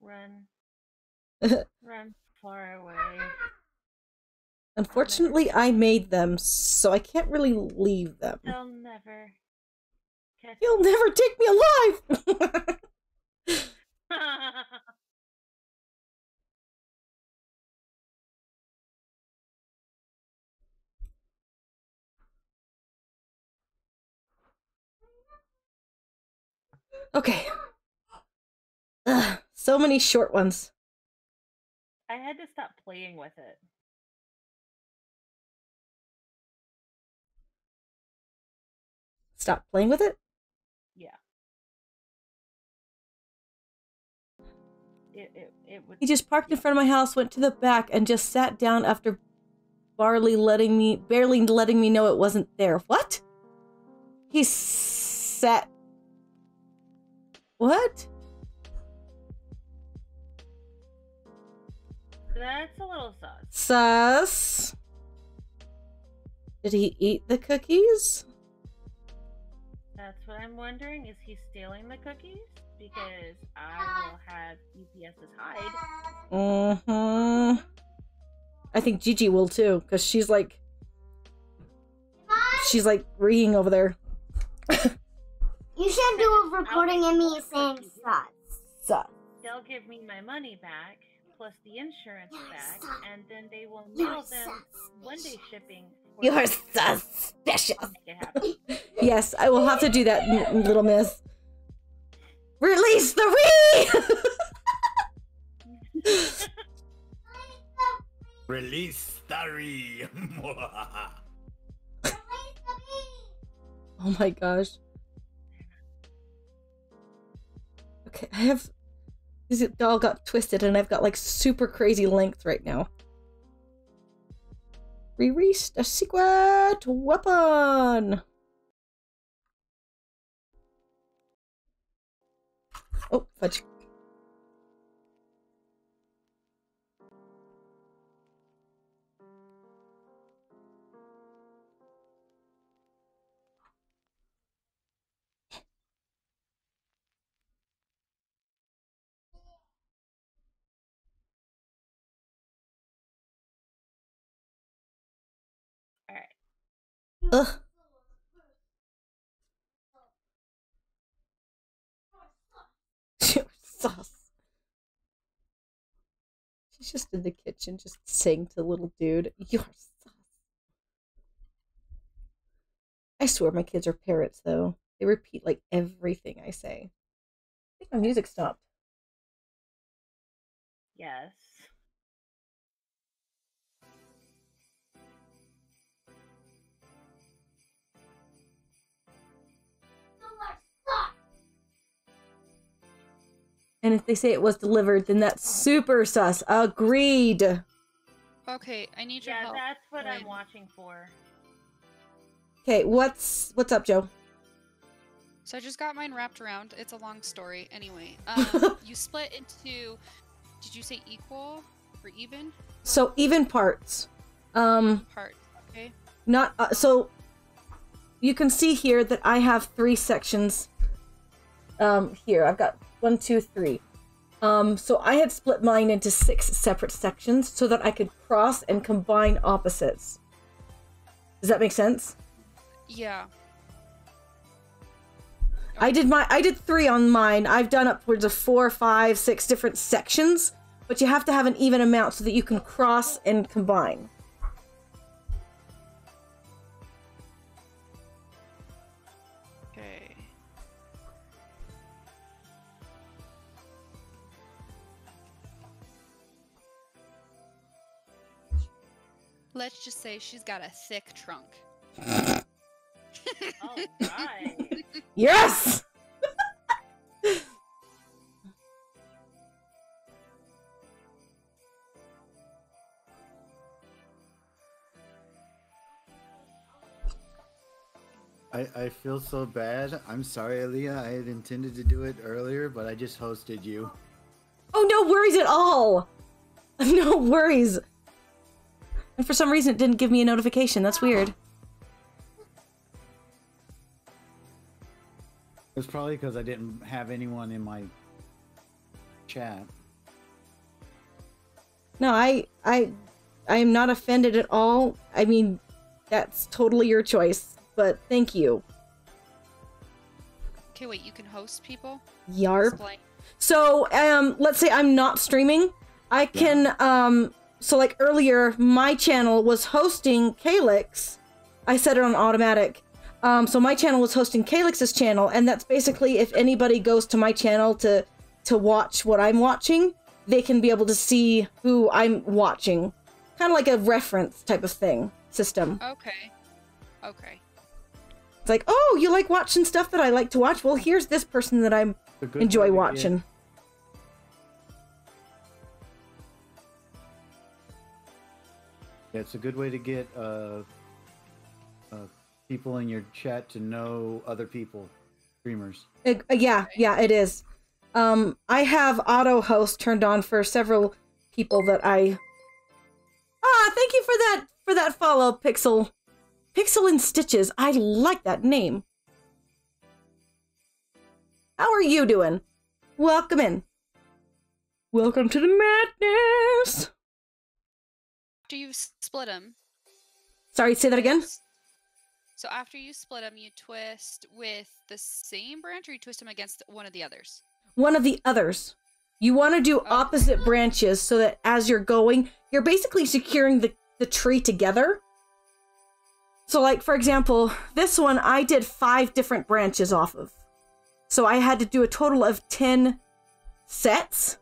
Run. Run far away.
Unfortunately, I made them, so I can't really leave them.
They'll never
You'll never take me alive! okay. Ugh, so many short ones.
I had to stop playing with it.
Stop playing with it?
Yeah. It it it would.
He just parked in front of my house, went to the back, and just sat down after barely letting me, barely letting me know it wasn't there. What? He sat. What?
That's a little sus.
Sus. Did he eat the cookies?
That's what I'm wondering. Is he stealing the cookies? Because I will have UPS's hide.
Uh huh. I think Gigi will too, because she's like, she's like reeing over there.
You should do a recording of me saying sus.
Sus.
They'll give me my money back plus the insurance
You're
back,
sus.
and then they will
You're
mail them one day
suspicious.
shipping.
You're suspicious.
I'll make it happen.
Yes, I will have to do that, n- little miss. Release the Ree!
Release Starry.
oh my gosh. Okay, I have. This all got twisted, and I've got like super crazy length right now. Release a secret weapon! Oh, fudge. Ugh. Sauce. She's just in the kitchen, just saying to the little dude, "You're sus." I swear my kids are parrots, though. They repeat like everything I say. I think my music stopped.
Yes.
And if they say it was delivered, then that's super sus. Agreed.
Okay, I need your
Yeah,
help.
that's what I'm watching for.
Okay, what's what's up, Joe?
So I just got mine wrapped around. It's a long story. Anyway, um, you split into. Did you say equal or even
So even parts. Um,
part? Okay.
not uh, so. You can see here that I have three sections. Um, here I've got one, two, three. Um, so I had split mine into six separate sections so that I could cross and combine opposites. Does that make sense?
Yeah.
I did my I did three on mine. I've done upwards of four, five, six different sections, but you have to have an even amount so that you can cross and combine.
Let's just say she's got a thick trunk.
Oh, all right.
Yes.
I, I feel so bad. I'm sorry, Aaliyah. I had intended to do it earlier, but I just hosted you.
Oh, no worries at all. No worries. And for some reason, it didn't give me a notification. That's weird.
It's probably because I didn't have anyone in my chat.
No, I, I, I am not offended at all. I mean, that's totally your choice. But thank you.
Okay, wait, you can host people?
Yarp.
Explain.
So, um, let's say I'm not streaming. I can, um, so like earlier, my channel was hosting Calyx. I set it on automatic. Um, so my channel was hosting Calyx's channel, and that's basically if anybody goes to my channel to to watch what I'm watching, they can be able to see who I'm watching. Kind of like a reference type of thing system.
Okay. Okay.
It's like, oh, you like watching stuff that I like to watch? Well, here's this person that I
It's a good way
enjoy
to
watching.
Yeah, it's a good way to get uh, uh, people in your chat to know other people, streamers.
Uh, yeah, yeah, it is. Um, I have auto host turned on for several people that I. Ah, thank you for that for that follow, Pixel. Pixel in Stitches. I like that name. How are you doing? Welcome in. Welcome to the madness.
After you split them.
Sorry, say that again.
So after you split them, you twist with the same branch, or you twist them against one of the others.
one of the others. You want to do opposite branches so that as you're going, you're basically securing the, the tree together. So, like, for example, this one I did five different branches off of. So I had to do a total of 10 sets.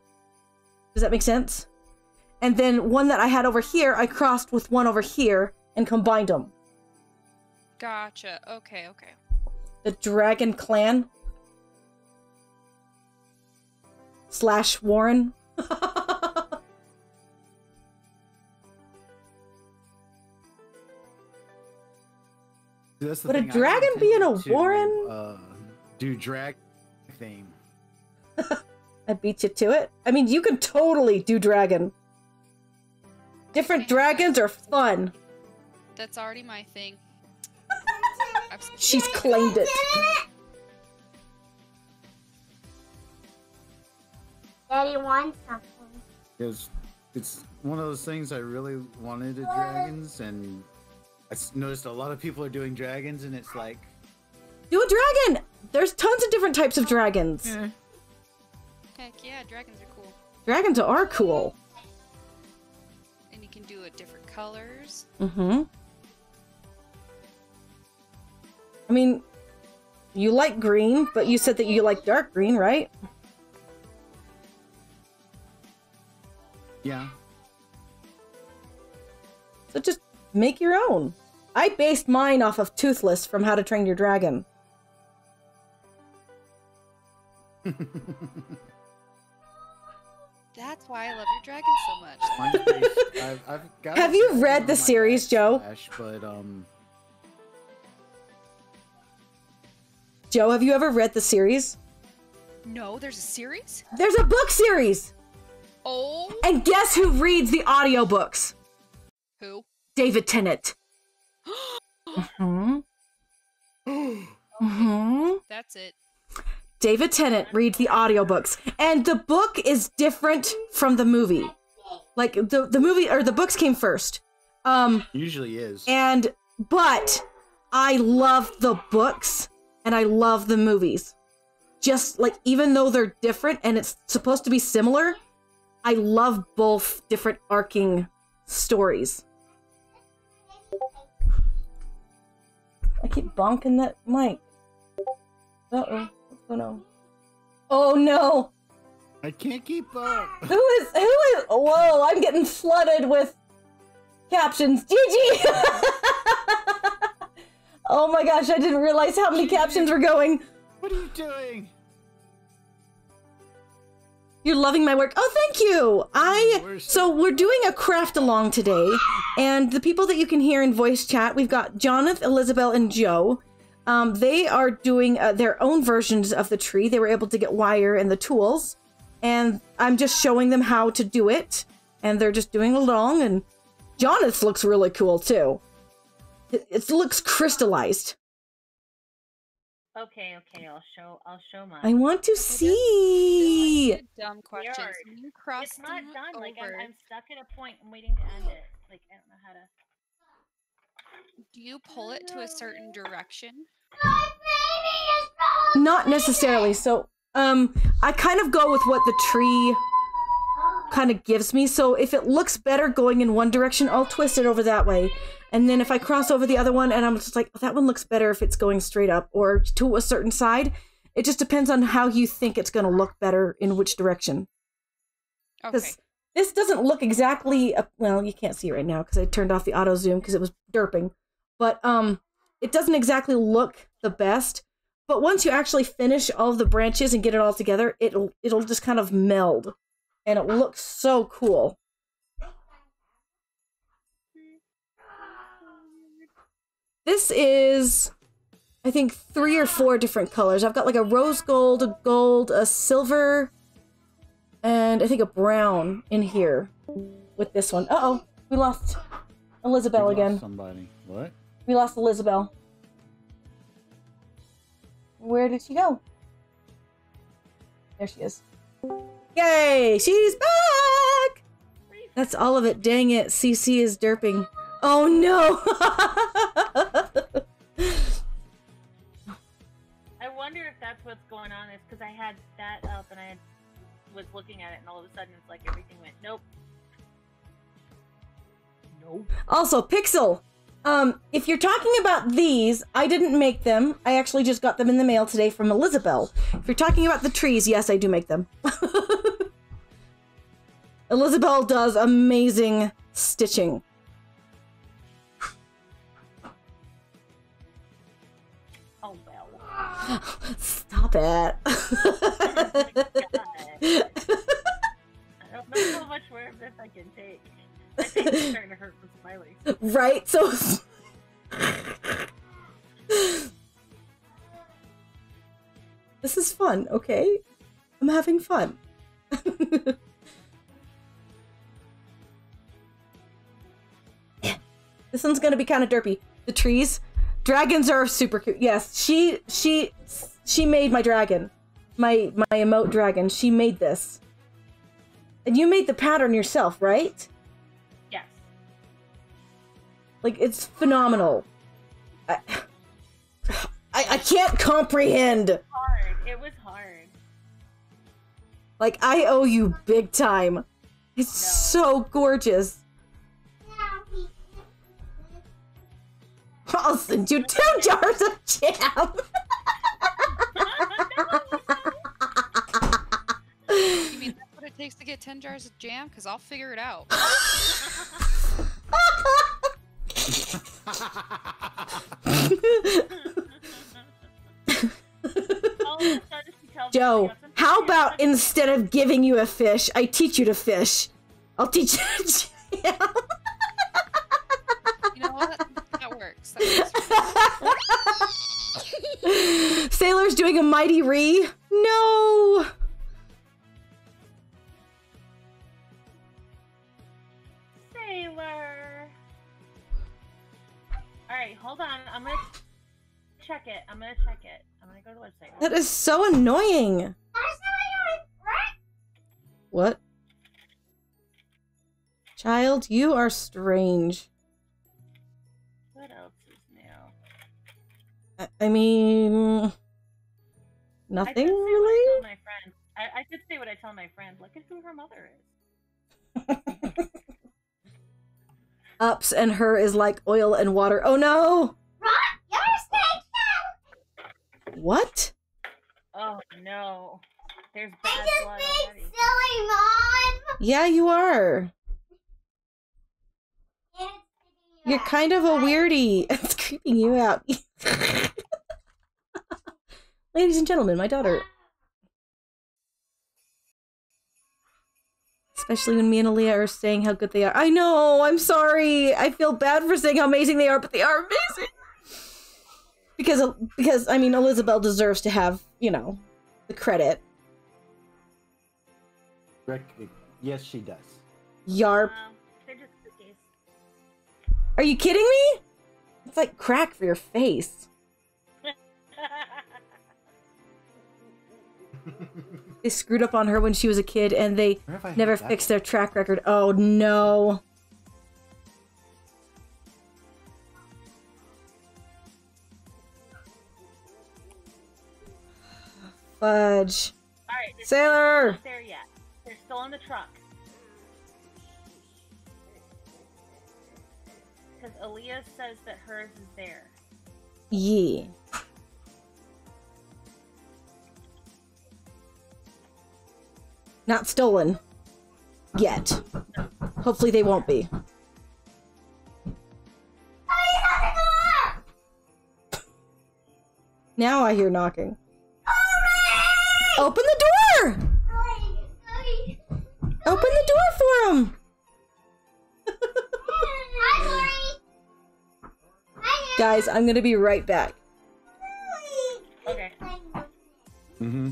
Does that make sense? And then one that I had over here, I crossed with one over here and combined them.
Gotcha. Okay. Okay.
The Dragon Clan slash Warren.
That's the
Would a
thing, I
dragon be in a
to,
warren?
Uh, do drag theme.
I beat you to it. I mean, you can totally do dragon. Different dragons are fun.
That's already my thing.
She's claimed it.
Daddy wants something.
It's it's one of those things I really wanted to dragons, and I noticed a lot of people are doing dragons, and it's like
Do a dragon. There's tons of different types of dragons.
Heck yeah, dragons are cool.
Dragons are cool.
And you can do it different colors.
Mm-hmm. I mean, you like green, but you said that you like dark green, right?
Yeah.
So just make your own. I based mine off of Toothless from How to Train Your Dragon.
That's why I love your dragon so much.
I've, I've got
Have you read the series, Joe?
backslash, But um,
Joe, have you ever read the series?
No, there's a series?
There's a book series!
Oh,
And guess who reads the audiobooks?
who?
David Tennant. hmm hmm
That's it.
David Tennant reads the audiobooks. And the book is different from the movie. Like the, the movie or the books came first. Um
usually is.
and but I love the books and I love the movies. Just like even though they're different and it's supposed to be similar, I love both different arcing stories. I keep bonking that mic. Uh oh, what's no. Oh no!
I can't keep up.
Who is who is? Whoa! I'm getting flooded with captions. GG. oh my gosh! I didn't realize how many captions were going.
What are you doing?
You're loving my work. Oh, thank you. I so we're doing a craft along today, and the people that you can hear in voice chat, we've got Jonathan, Elizabeth, and Joe. Um, they are doing uh, their own versions of the tree. They were able to get wire and the tools, and I'm just showing them how to do it, and they're just doing along. And Jonathan looks really cool too. It, it looks crystallized.
Okay, okay, I'll show. I'll show mine.
I want to see.
This might be a dumb questions.
Weird.
You cross
It's not
them
done. Like I'm. I'm stuck at a point. I'm waiting to end it. Like I don't know how to.
Do you pull it to a certain direction?
Not necessarily. So, um, I kind of go with what the tree kind of gives me. So if it looks better going in one direction, I'll twist it over that way. And then if I cross over the other one and I'm just like, oh, that one looks better if it's going straight up or to a certain side, it just depends on how you think it's going to look better in which direction.
Okay.
This doesn't look exactly, uh, well, you can't see it right now because I turned off the auto zoom because it was derping. But um, it doesn't exactly look the best. But once you actually finish all of the branches and get it all together, it'll it'll just kind of meld, and it looks so cool. This is, I think, three or four different colors. I've got like a rose gold, a gold, a silver, and I think a brown in here with this one. Uh oh, we lost Elizabeth
We lost
again.
Somebody. What?
We lost Elizabeth. Where did she go? There she is. Yay! She's back! That's all of it. Dang it. CC is derping. Oh no!
I wonder if that's what's going on. Is because I had that up and I had, was looking at it, and all of a sudden it's like everything went nope. Nope.
also, Pixel. Um, if you're talking about these, I didn't make them. I actually just got them in the mail today from Elizabeth. If you're talking about the trees, yes, I do make them. Elizabeth does amazing stitching.
Oh well.
Stop it.
I don't know how much more of this I can take. My face is starting to hurt
right? So. this is fun, okay? I'm having fun. this one's gonna be kind of derpy. The trees, dragons are super cute. Yes, she she she made my dragon, my my emote dragon. She made this, and you made the pattern yourself, right?
Yes.
Like it's phenomenal. I, I, I can't comprehend.
Hard. It was hard.
Like I owe you big time. It's so gorgeous. I'll send you two jars of jam.
You mean that's what it takes to get 10 jars of jam? Because I'll figure it out.
Joe, how about instead of giving you a fish, I teach you to fish? I'll teach you.
You know what? That works. That works.
Sailor's doing a mighty re. No.
Right, hold on. I'm gonna check it. I'm gonna check it. I'm gonna go to the website.
That is so annoying. What? Child, you are strange.
What else is new?
I, I mean, nothing
I could say what I
really?
my friend. I, I could say what I tell my friend. Look at who her mother is.
Ups and her is like oil and water. Oh no!
You're a snake
What?
Oh no. There's
I
bad
just
blood
being
already.
silly, Mom.
Yeah, you are.
It's you
You're kind of a
Right?
weirdie. It's creeping you out. Ladies and gentlemen, my daughter. Especially when me and Aaliyah are saying how good they are. I know, I'm sorry. I feel bad for saying how amazing they are, but they are amazing. Because, because I mean, Elizabeth deserves to have, you know, the credit.
Yes, she does.
Yarp.
Um, they're.
Are you kidding me? It's like crack for your face. They screwed up on her when she was a kid and they
Where have I
never
had that?
fixed their track record. Oh no. Fudge.
All right,
Sailor!
not there yet. They're still in the truck. Because Aaliyah says that hers is there.
Yeah. Not stolen. Yet. Hopefully they won't be. Now I hear knocking. Open the door! Open the door for him!
Hi, Lori. Hi,
Guys, I'm gonna be right back.
Okay.
Mm-hmm.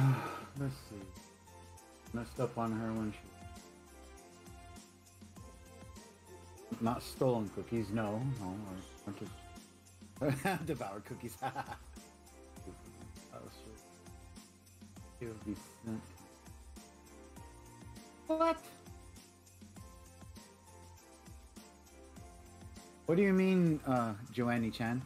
Let's see. Messed up on her when she. Not stolen cookies, no. No, I just devour cookies. that was. It would be sent. What? What do you mean, uh, Joanne Chan?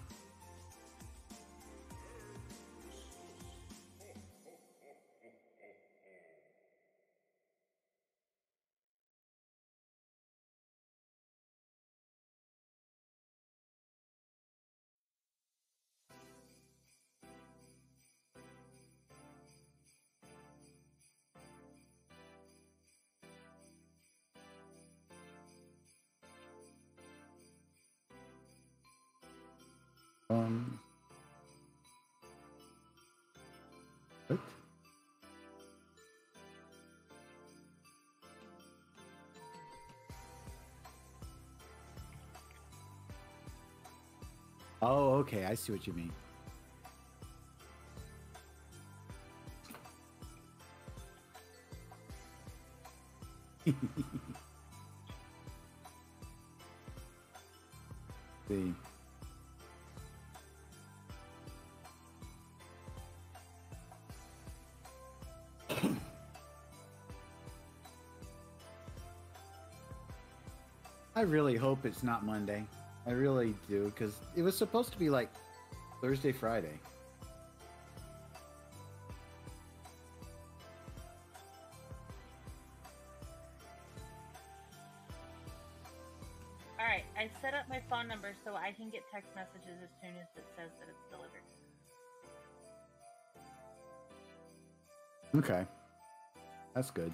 Oh, okay. I see what you mean. see. I really hope it's not Monday. I really do because it was supposed to be like Thursday, Friday.
All right, I set up my phone number so I can get text messages as soon as it says that it's delivered.
Okay. That's good.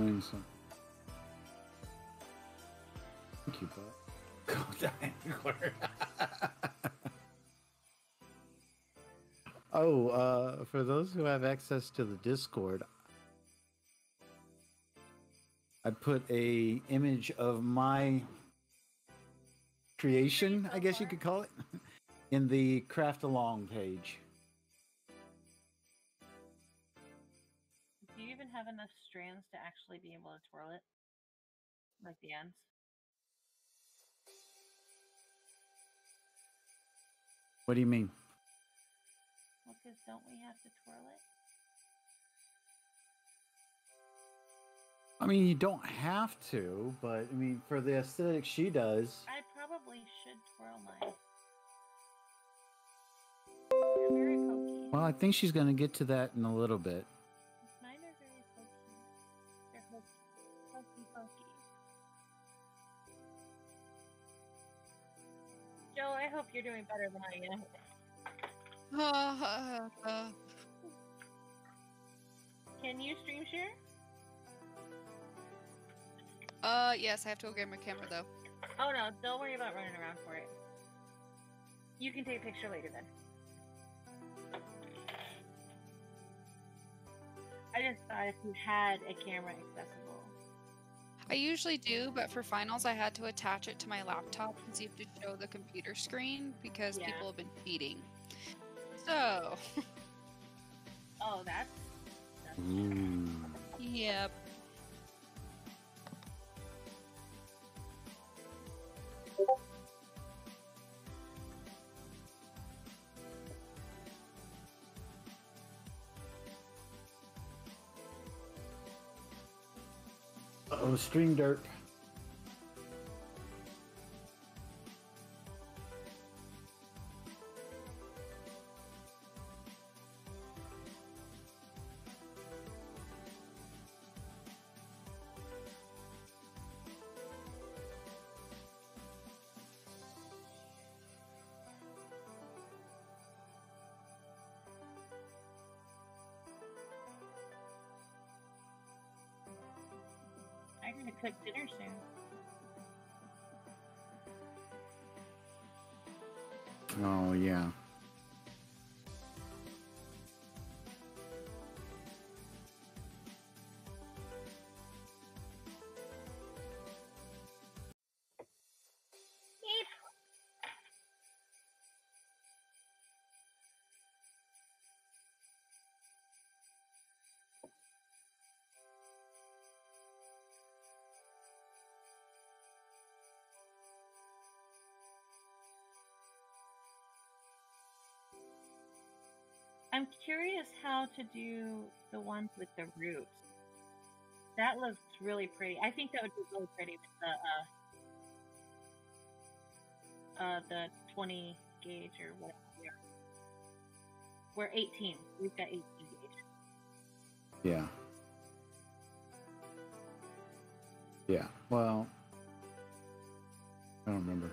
Doing some. Thank you, bud. Go Dangler. oh, uh, for those who have access to the Discord, I put a image of my creation, I guess you could call it, in the craft along page. What do you mean?
Well, because don't we have to twirl it?
I mean, you don't have to, but I mean, for the aesthetic she does.
I probably should twirl mine. They're very pokey.
Well, I think she's going to get to that in a little bit.
You're doing better than I am.
Uh,
Can you stream share?
uh, yes, I have to go get my camera though.
Oh no, don't worry about running around for it. You can take a picture later then. I just thought if you had a camera accessible.
I usually do, but for finals, I had to attach it to my laptop because you have to show the computer screen because
Yeah.
people have been cheating. So,
Oh, that's. that's
Ooh.
yep.
Oh, stream dirt. Yeah.
I'm curious how to do the ones with the roots. That looks really pretty. I think that would be really pretty with the uh, uh, the 20 gauge or are. We're 18. We've got 18 gauge.
Yeah. Yeah. Well, I don't remember.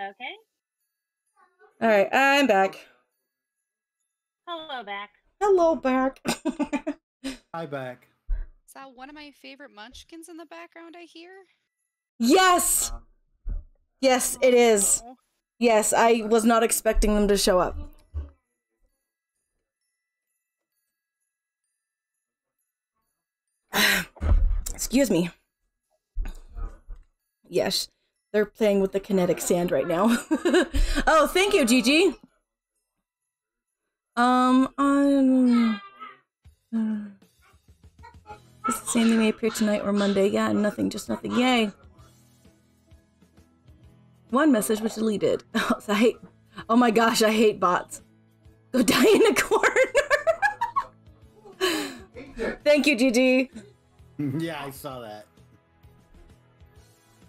Okay.
All right, I'm back.
Hello back.
Hello, back.
Hi, back.
Is that one of my favorite munchkins in the background I hear?
yes, yes, it is.
Oh,
Yes, I was not expecting them to show up. Excuse me. Yes, they're playing with the kinetic sand right now. oh, thank you, Gigi. Um, um, uh, is the same thing may appear tonight or Monday? Yeah, nothing, just nothing. Yay. One message was deleted. I hate. Oh my gosh, I hate bots. Go die in a corner. Thank you, Gigi.
yeah, I saw that.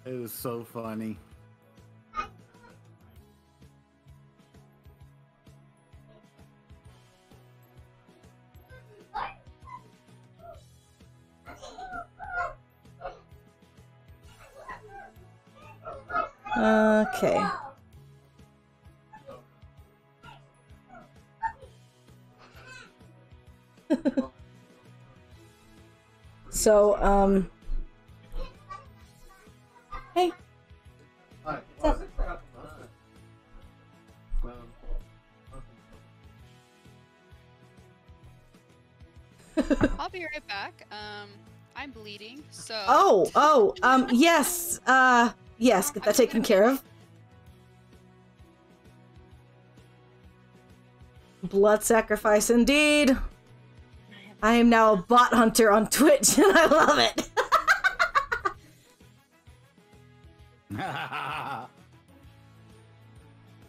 It was so funny.
Okay. so, um.
I'll be right back. Um, I'm bleeding, so.
oh, oh, um, yes, uh, yes, get that taken care of. Blood sacrifice indeed. I am now a bot hunter on Twitch and I love it.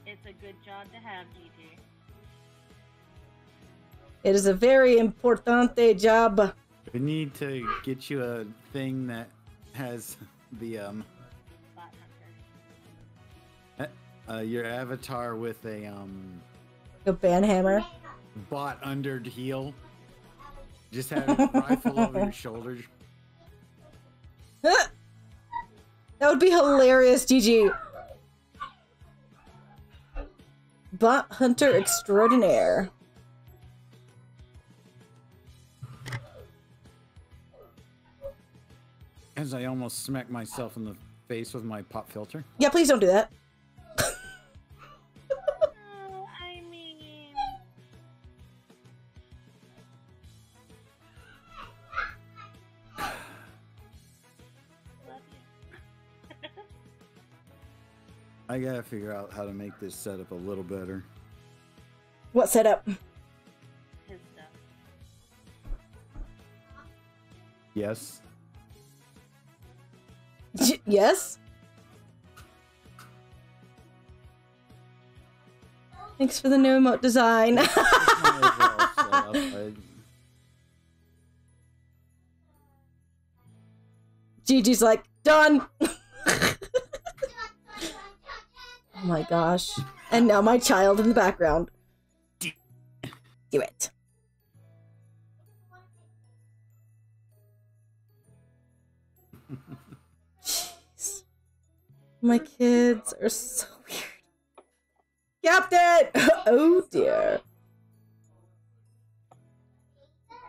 It's a good job to have, Gigi.
It is a very importante job.
we need to get you a thing that has the um uh, your avatar with a um
A banhammer.
bot under heel. Just have a rifle over your shoulders.
That would be hilarious, GG. Bot hunter extraordinaire.
As I almost smack myself in the face with my pop filter.
Yeah, please don't do that.
Oh, I mean.
I gotta figure out how to make this setup a little better.
What setup?
His stuff.
Yes.
Yes? Thanks for the new emote design. Gigi's like, done. oh my gosh. And now my child in the background. Do it. My kids are so weird. Captain! Oh dear.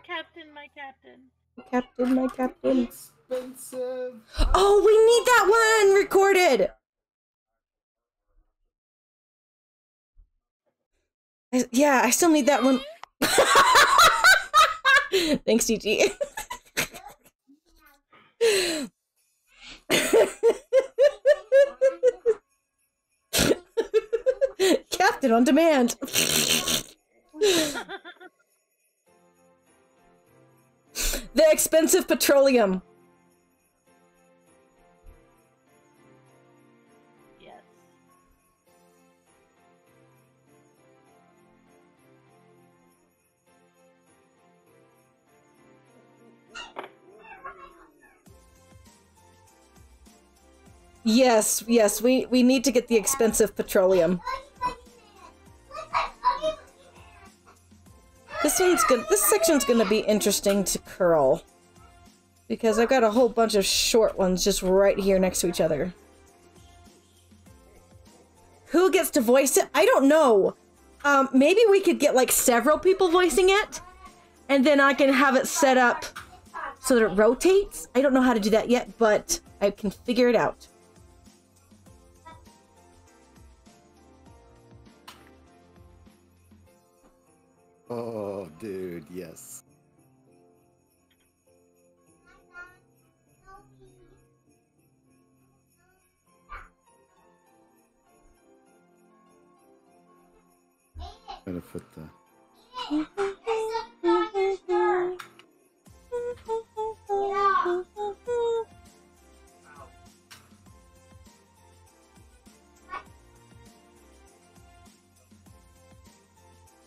Captain, my captain.
Captain, my captain.
Expensive.
Oh, we need that one recorded. I- yeah, I still need that one. Thanks, GG. Captain on demand. the expensive petroleum.
Yes,
yes, we we need to get the expensive petroleum. This one's good. This section's gonna be interesting to curl because I've got a whole bunch of short ones just right here next to each other. Who gets to voice it? I don't know. Um, maybe we could get like several people voicing it, and then I can have it set up so that it rotates. I don't know how to do that yet, but I can figure it out.
Oh, dude, yes. Gotta put the.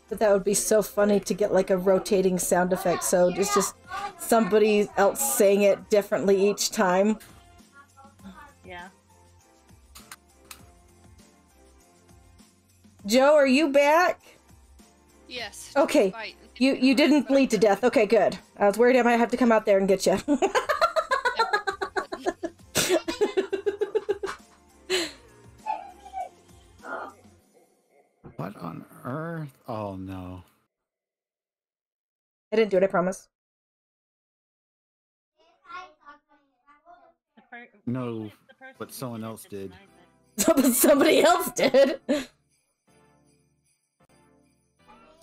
But that would be so funny to get like a rotating sound effect. So it's just somebody else saying it differently each time.
Yeah.
Joe, are you back?
Yes.
Okay.
Fight.
You you didn't bleed to death. Okay, good. I was worried I might have to come out there and get you.
What on earth? Oh no.
I didn't do it. I promise.
No, but someone else did.
denied it.
Somebody else did.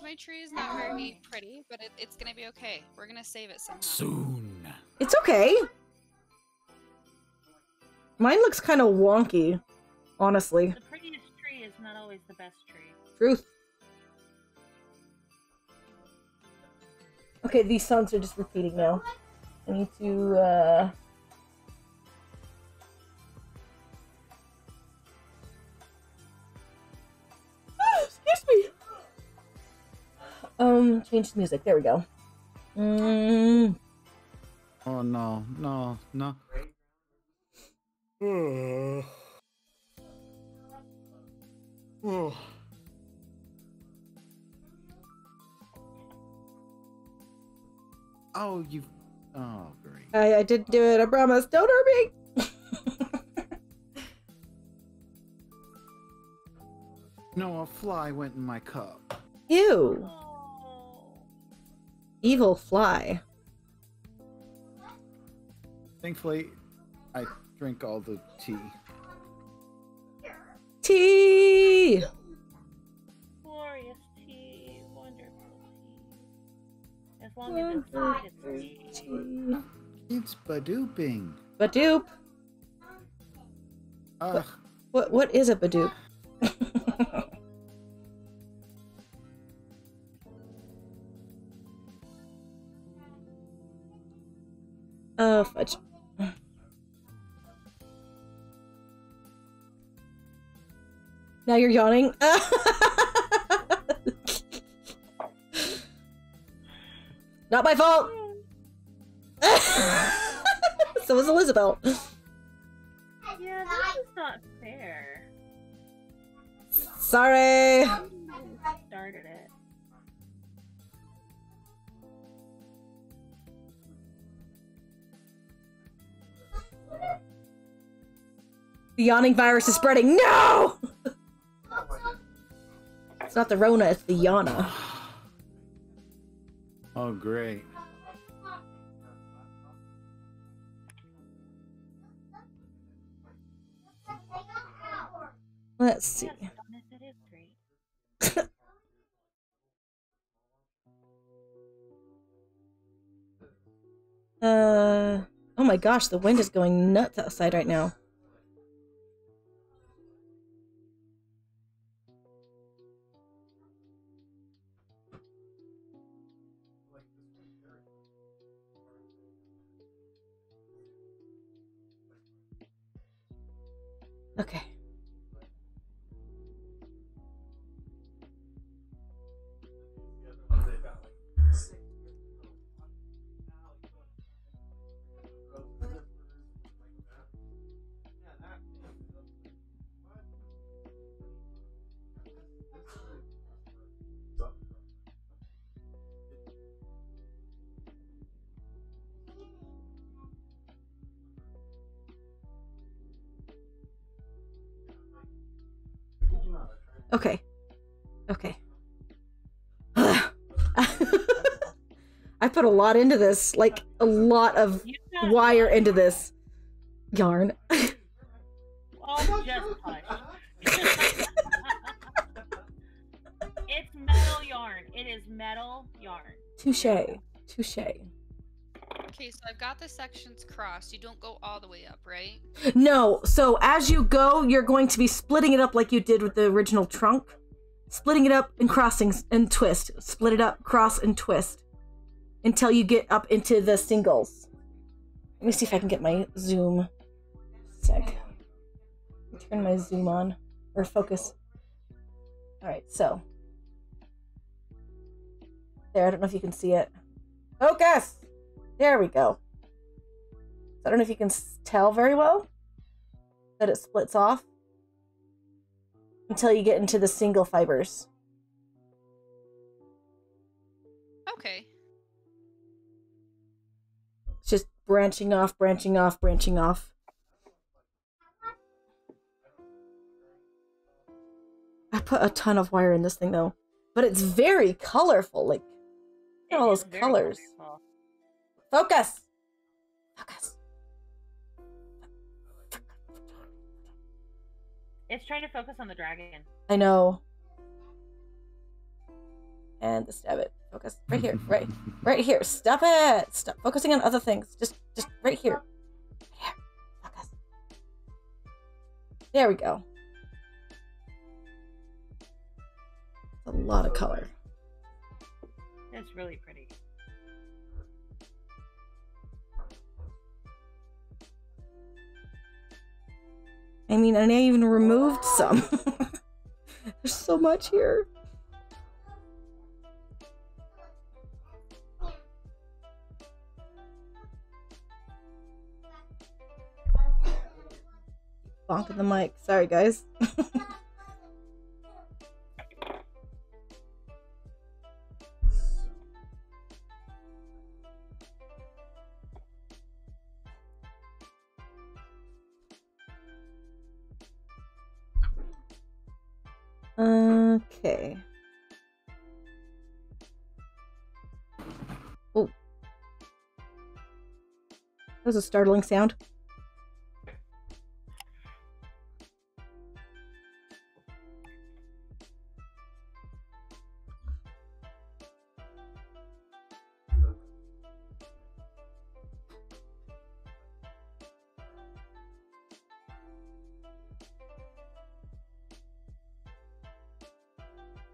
My tree is not very pretty, but it, it's gonna be okay. We're gonna save it somehow.
Soon.
It's okay. Mine looks kind of wonky, honestly.
The prettiest tree is not always the best tree.
Truth. Okay, these songs are just repeating now. I need to, uh... Excuse me! Um, change the music. There we go. Mm,
Oh no, no, no. Oh. Oh. Oh, you. Oh, great.
I, I didn't do it. I promise. Don't hurt me!
No, a fly went in my cup.
Ew. Evil fly.
Thankfully, I drink all the tea.
Tea!
Long as it's sweet, it's tea.
Tea.
It's badooping.
Badoop. Ah.
Ugh.
What what is a Badoop? oh fudge. Now you're yawning. Not my fault. so was Elizabeth.
Yeah, this is not fair.
Sorry.
Started it?
The yawning virus is spreading. No! It's not the Rona, it's the Yana.
Oh, great.
Let's see.
Yes, Adonis, it is great.
Uh, oh my gosh, the wind is going nuts outside right now. Put a lot into this, like a lot of wire into this yarn.
Oh, just it's metal yarn. It is metal yarn.
Touche. Touche.
Okay, so I've got the sections crossed. You don't go all the way up, right?
No, so as you go, you're going to be splitting it up like you did with the original trunk. Splitting it up and crossing and twist. Split it up, cross and twist. Until you get up into the singles. Let me see if I can get my zoom. Sec. Turn my zoom on. Or focus. Alright, so. There, I don't know if you can see it. Focus! There we go. I don't know if you can tell very well that it splits off until you get into the single fibers. Branching off, branching off, branching off. I put a ton of wire in this thing though, but it's very colorful. Like, look at all those colors. Focus! Focus.
It's trying to focus on the dragon.
I know. And the Stabbit. Focus. Right here. Right. Right here. Stop it. Stop focusing on other things. Just just right here. Right here. Focus. There we go. A lot of color.
It's really pretty.
I mean, and I even removed some. There's so much here. Bonking the mic. Sorry, guys. Okay. Oh. That was a startling sound.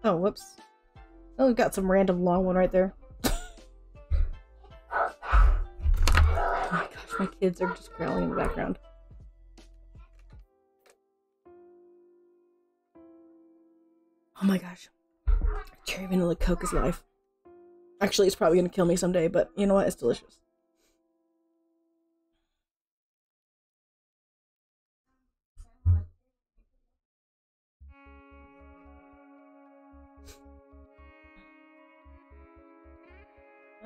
Oh, whoops. Oh, we've got some random long one right there. oh my gosh, my kids are just growling in the background. Oh my gosh. Cherry vanilla Coke is life. Actually, it's probably gonna kill me someday, but you know what? It's delicious.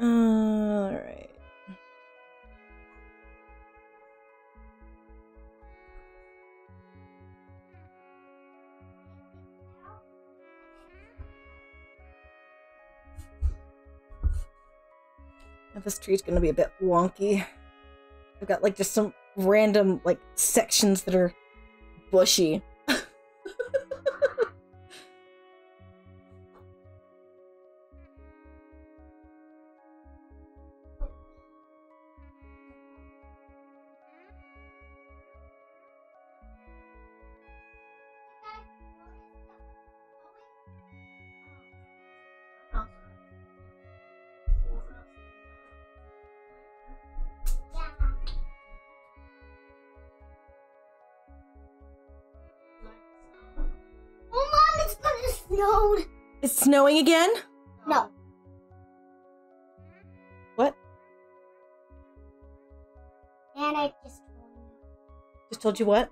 Alright. Now This tree's gonna be a bit wonky. I've got like just some random like sections that are bushy. Snowing again?
No.
What?
Anna just told me.
Just told you what?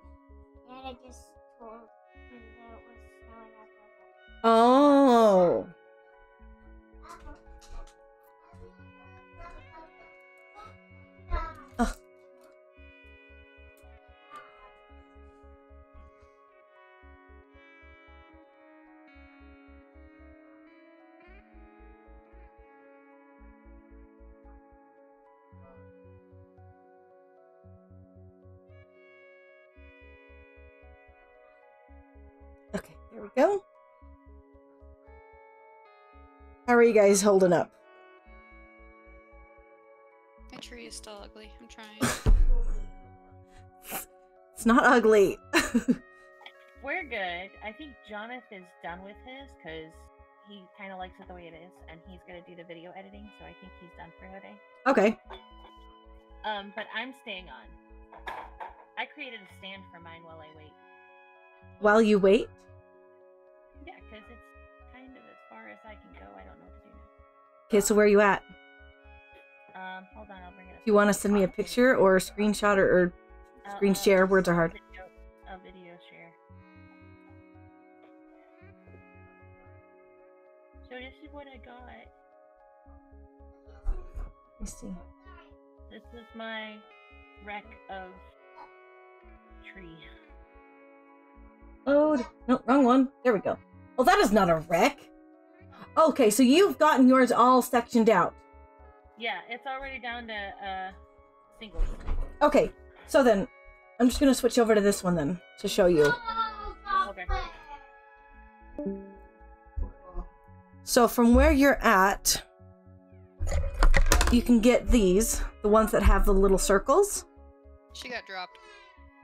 Are you guys holding up?
My tree is still ugly. I'm trying.
It's not ugly.
We're good. I think Jonathan's done with his because he kind of likes it the way it is, and he's gonna do the video editing. So I think he's done for today.
okay.
Um, but I'm staying on. I created a stand for mine while I wait.
While you wait.
Yeah, because it's kind of as far as I can go. I don't know what to do now.
Okay, so where are you at?
Um, hold on, I'll bring it up.
If you want to send me a picture or a screenshot or, or screen share, words are hard.
Video, a video share. So this is what I got.
Let me see.
This is my wreck of tree.
Load. No, wrong one. There we go. Oh, that is not a wreck. Okay, so you've gotten yours all sectioned out.
Yeah, it's already down to uh singles.
Okay, so then I'm just gonna switch over to this one then to show you.
Okay.
So from where you're at, you can get these, the ones that have the little circles.
she got dropped.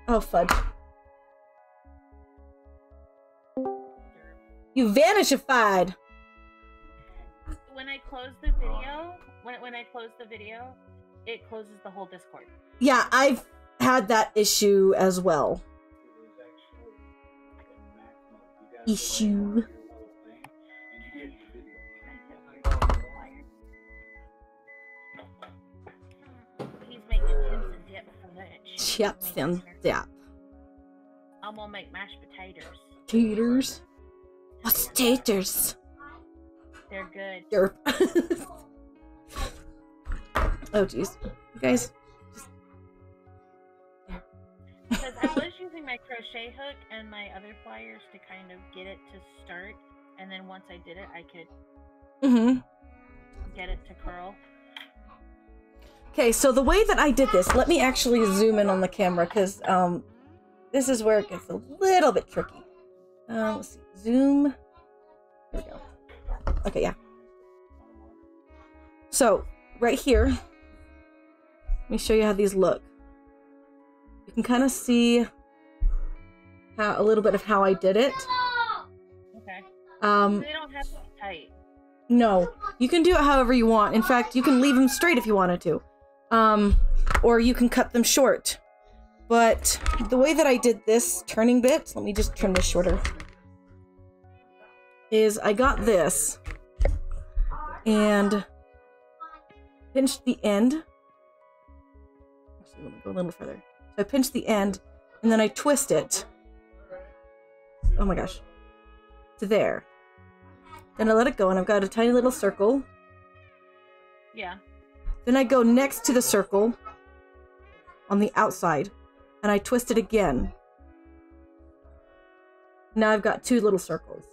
Oh, fudge. You vanishified.
When I close the video, when when I close the video, it closes the whole Discord.
Yeah, I've had that issue as well. Issue.
Chips and dip for lunch.
Chips
Making
and
dinner.
dip.
I'm gonna make mashed potatoes.
Taters. What's taters?
They're good.
Derp. oh, jeez. You guys.
Because I was using my crochet hook and my other pliers to kind of get it to start, and then once I did it, I could
Mm-hmm.
get it to curl.
Okay, so the way that I did this, let me actually zoom in on the camera because um, this is where it gets a little bit tricky. Uh, let's see, zoom. There we go. Okay, yeah. So right here, let me show you how these look. You can kind of see how a little bit of how I did it.
Okay.
Um,
They don't have to be tight.
no, you can do it however you want. In fact, you can leave them straight if you wanted to. Um, or you can cut them short. But the way that I did this turning bit, let me just trim this shorter, is I got this and pinched the end. Actually, let me go a little further. So I pinched the end and then I twist it. Oh my gosh. To there. Then I let it go, and I've got a tiny little circle.
Yeah.
Then I go next to the circle on the outside, and I twist it again. Now I've got two little circles.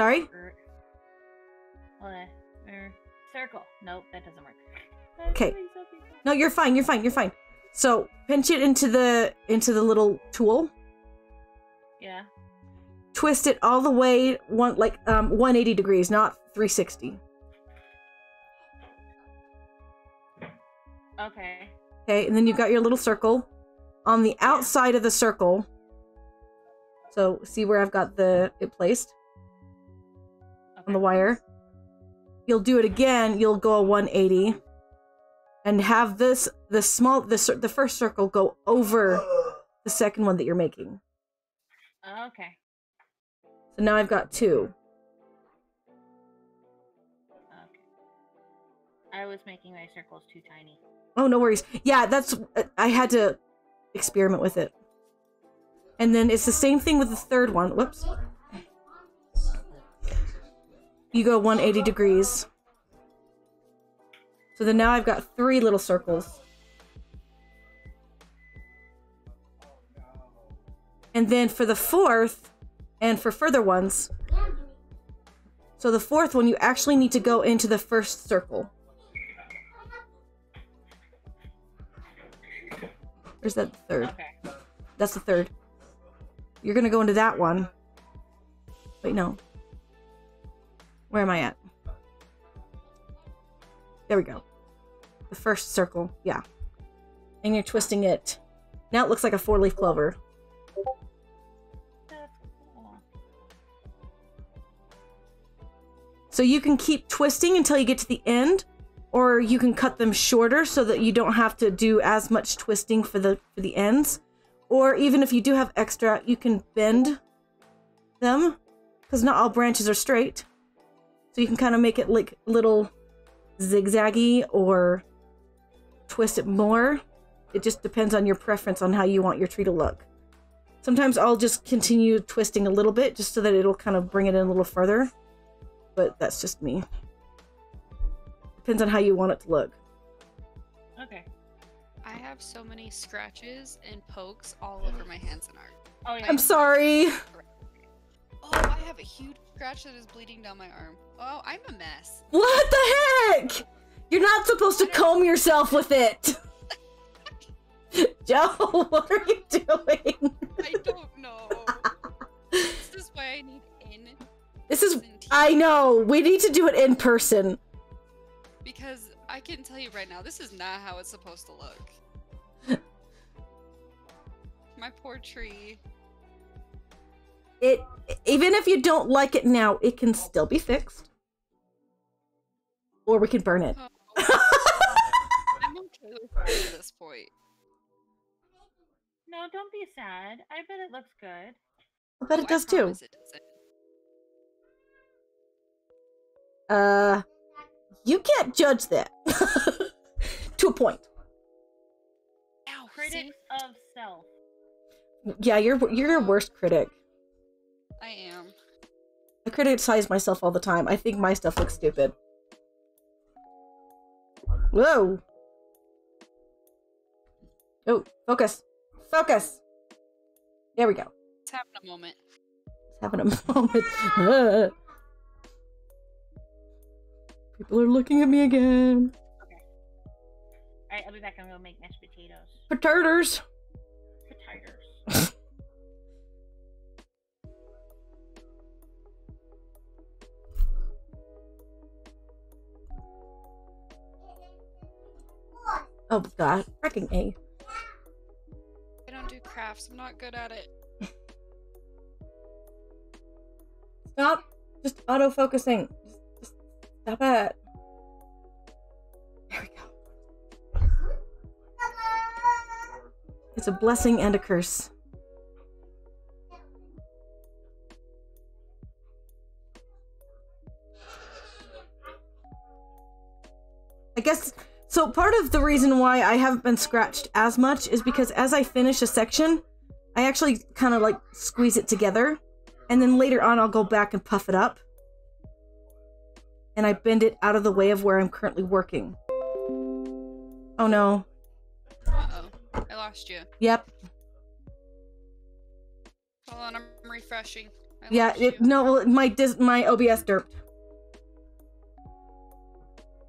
Sorry?
Er. Er, circle. Nope, that doesn't work.
Okay. No, you're fine. You're fine. You're fine. So pinch it into the into the little tool.
Yeah.
Twist it all the way one like um 180 degrees, not 360.
Okay.
Okay, and then you've got your little circle on the outside of the circle. So see where I've got the it placed on the wire. You'll do it again. You'll go a 180. and have this the small the the first circle go over the second one that you're making.
Okay.
So now I've got two.
Okay. I was making my circles too tiny.
Oh, no worries. Yeah, that's I had to experiment with it. And then it's the same thing with the third one. Whoops. You go 180 degrees. So then now I've got three little circles. And then for the fourth, and for further ones, so the fourth one, you actually need to go into the first circle. Where's that third?
Okay.
That's the third. You're gonna go into that one. Wait, no. Where am I at? There we go. The first circle, yeah. And you're twisting it. Now it looks like a four leaf clover. So you can keep twisting until you get to the end, or you can cut them shorter so that you don't have to do as much twisting for the for the ends. Or even if you do have extra, you can bend them because not all branches are straight. So you can kind of make it like a little zigzaggy or twist it more. It just depends on your preference on how you want your tree to look. Sometimes I'll just continue twisting a little bit just so that it'll kind of bring it in a little further. But that's just me. Depends on how you want it to look.
Okay.
I have so many scratches and pokes all over my hands and arms.
Oh yeah.
I'm sorry.
Oh, I have a huge scratch that is bleeding down my arm. Oh, I'm a mess.
What the heck? You're not supposed to comb yourself with it. Joe, what are you doing?
I don't know. this is why I need in
This is. I know. We need to do it in person.
because I can tell you right now, this is not how it's supposed to look. My poor tree.
It even if you don't like it now, it can still be fixed. Or we can burn it.
I'm okay with it at this point.
No, don't be sad. I bet it looks good.
I bet
Oh,
it does too.
It.
Uh, you can't judge that to a point.
Ow.
Critics of self.
Yeah, you're you're your worst critic.
I am.
I criticize myself all the time. I think my stuff looks stupid. Whoa. Oh, focus. Focus. There we go.
It's having a moment.
It's having a moment. People are looking at me again. Okay.
Alright, I'll be back. I'm gonna make mashed potatoes.
Potatoes.
Potatoes.
Oh god, freaking A.
I don't do crafts. I'm not good at it.
Stop. Just auto focusing. Just, just stop it. There we go. It's a blessing and a curse. I guess so. Part of the reason why I haven't been scratched as much is because as I finish a section, I actually kind of like squeeze it together, and then later on I'll go back and puff it up, and I bend it out of the way of where I'm currently working. Oh no.
Uh oh. I lost you.
Yep.
Hold on, I'm refreshing. I
Yeah. It, no. My dis- my OBS derped.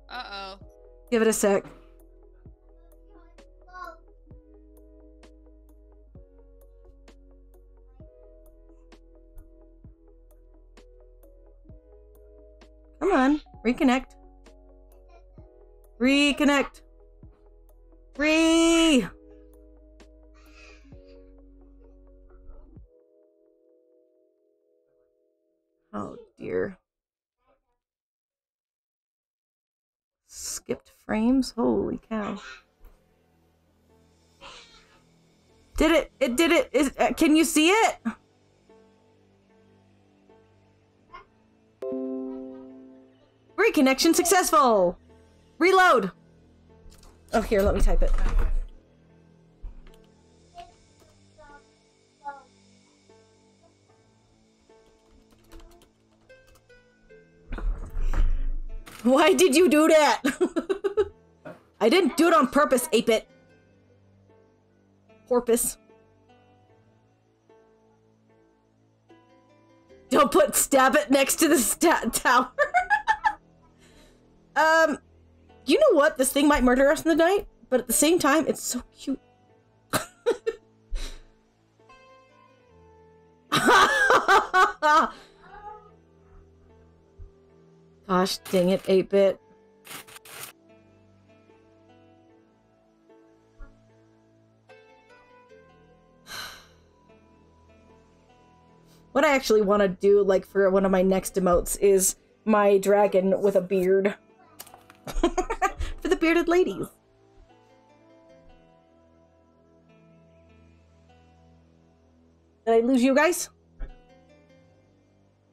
Uh oh.
Give it a sec. Come on, reconnect. Reconnect. Re. Oh dear. Skipped frames. Holy cow. Did it? It did it. Is, uh, can you see it? Reconnection successful. Reload. Oh, here, let me type it. Why did you do that? I didn't do it on purpose, 8-Bit. Porpoise. Don't put Stabbit next to the stat tower. um, you know what? This thing might murder us in the night, but at the same time, it's so cute. Gosh dang it, 8 What I actually want to do, like for one of my next emotes, is my dragon with a beard. for the bearded ladies. Did I lose you guys?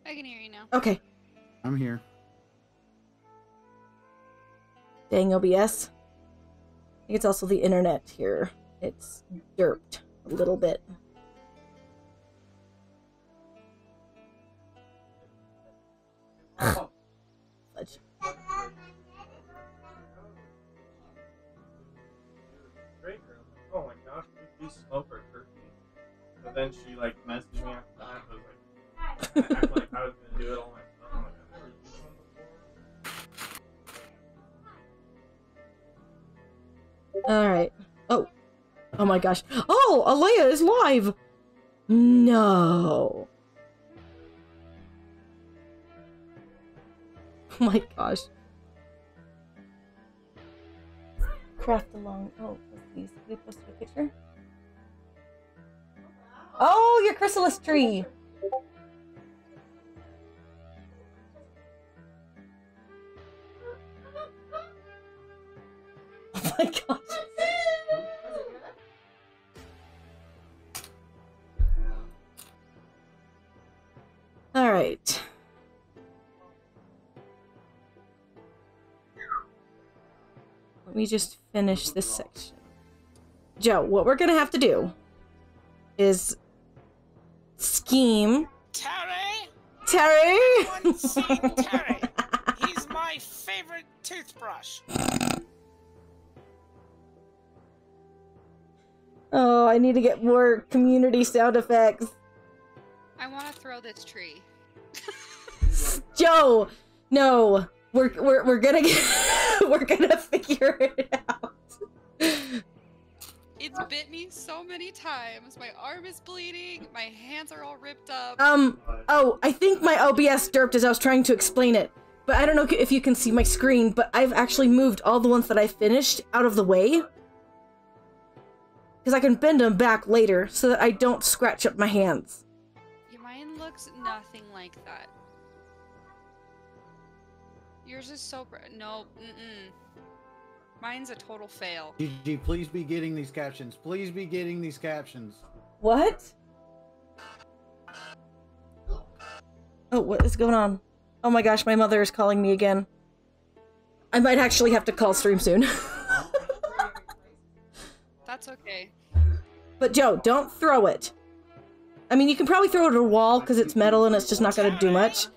I can hear you now.
Okay.
I'm here.
Dang OBS. I think it's also the internet here. It's derped a little bit.
Oh my gosh. But then she like messaged me after that. I was like, I like I was gonna do it all myself. Before.
Alright. Oh. Oh my gosh. Oh, Alea is live! No. Oh, let's see. Somebody posted a picture? Oh, your chrysalis tree! Me just finish this section. Joe, what we're gonna have to do is scheme.
Terry?
Terry!
Seen Terry? He's my favorite toothbrush.
oh, I need to get more community sound effects.
I want to throw this tree.
Joe, no, we're we're we're gonna get, we're gonna figure it out.
It's bit me so many times. My arm is bleeding. My hands are all ripped up.
Um. Oh, I think my OBS derped as I was trying to explain it, but I don't know if you can see my screen. But I've actually moved all the ones that I finished out of the way because I can bend them back later so that I don't scratch up my hands.
Your mine looks nothing like that. Yours is so br- no. Mm-mm. Mine's a total fail.
GG, please be getting these captions. Please be getting these captions.
What? Oh, what is going on? Oh my gosh, my mother is calling me again. I might actually have to call stream soon.
That's okay.
but Joe, don't throw it. I mean, you can probably throw it at a wall because it's metal and it's just not going to do much.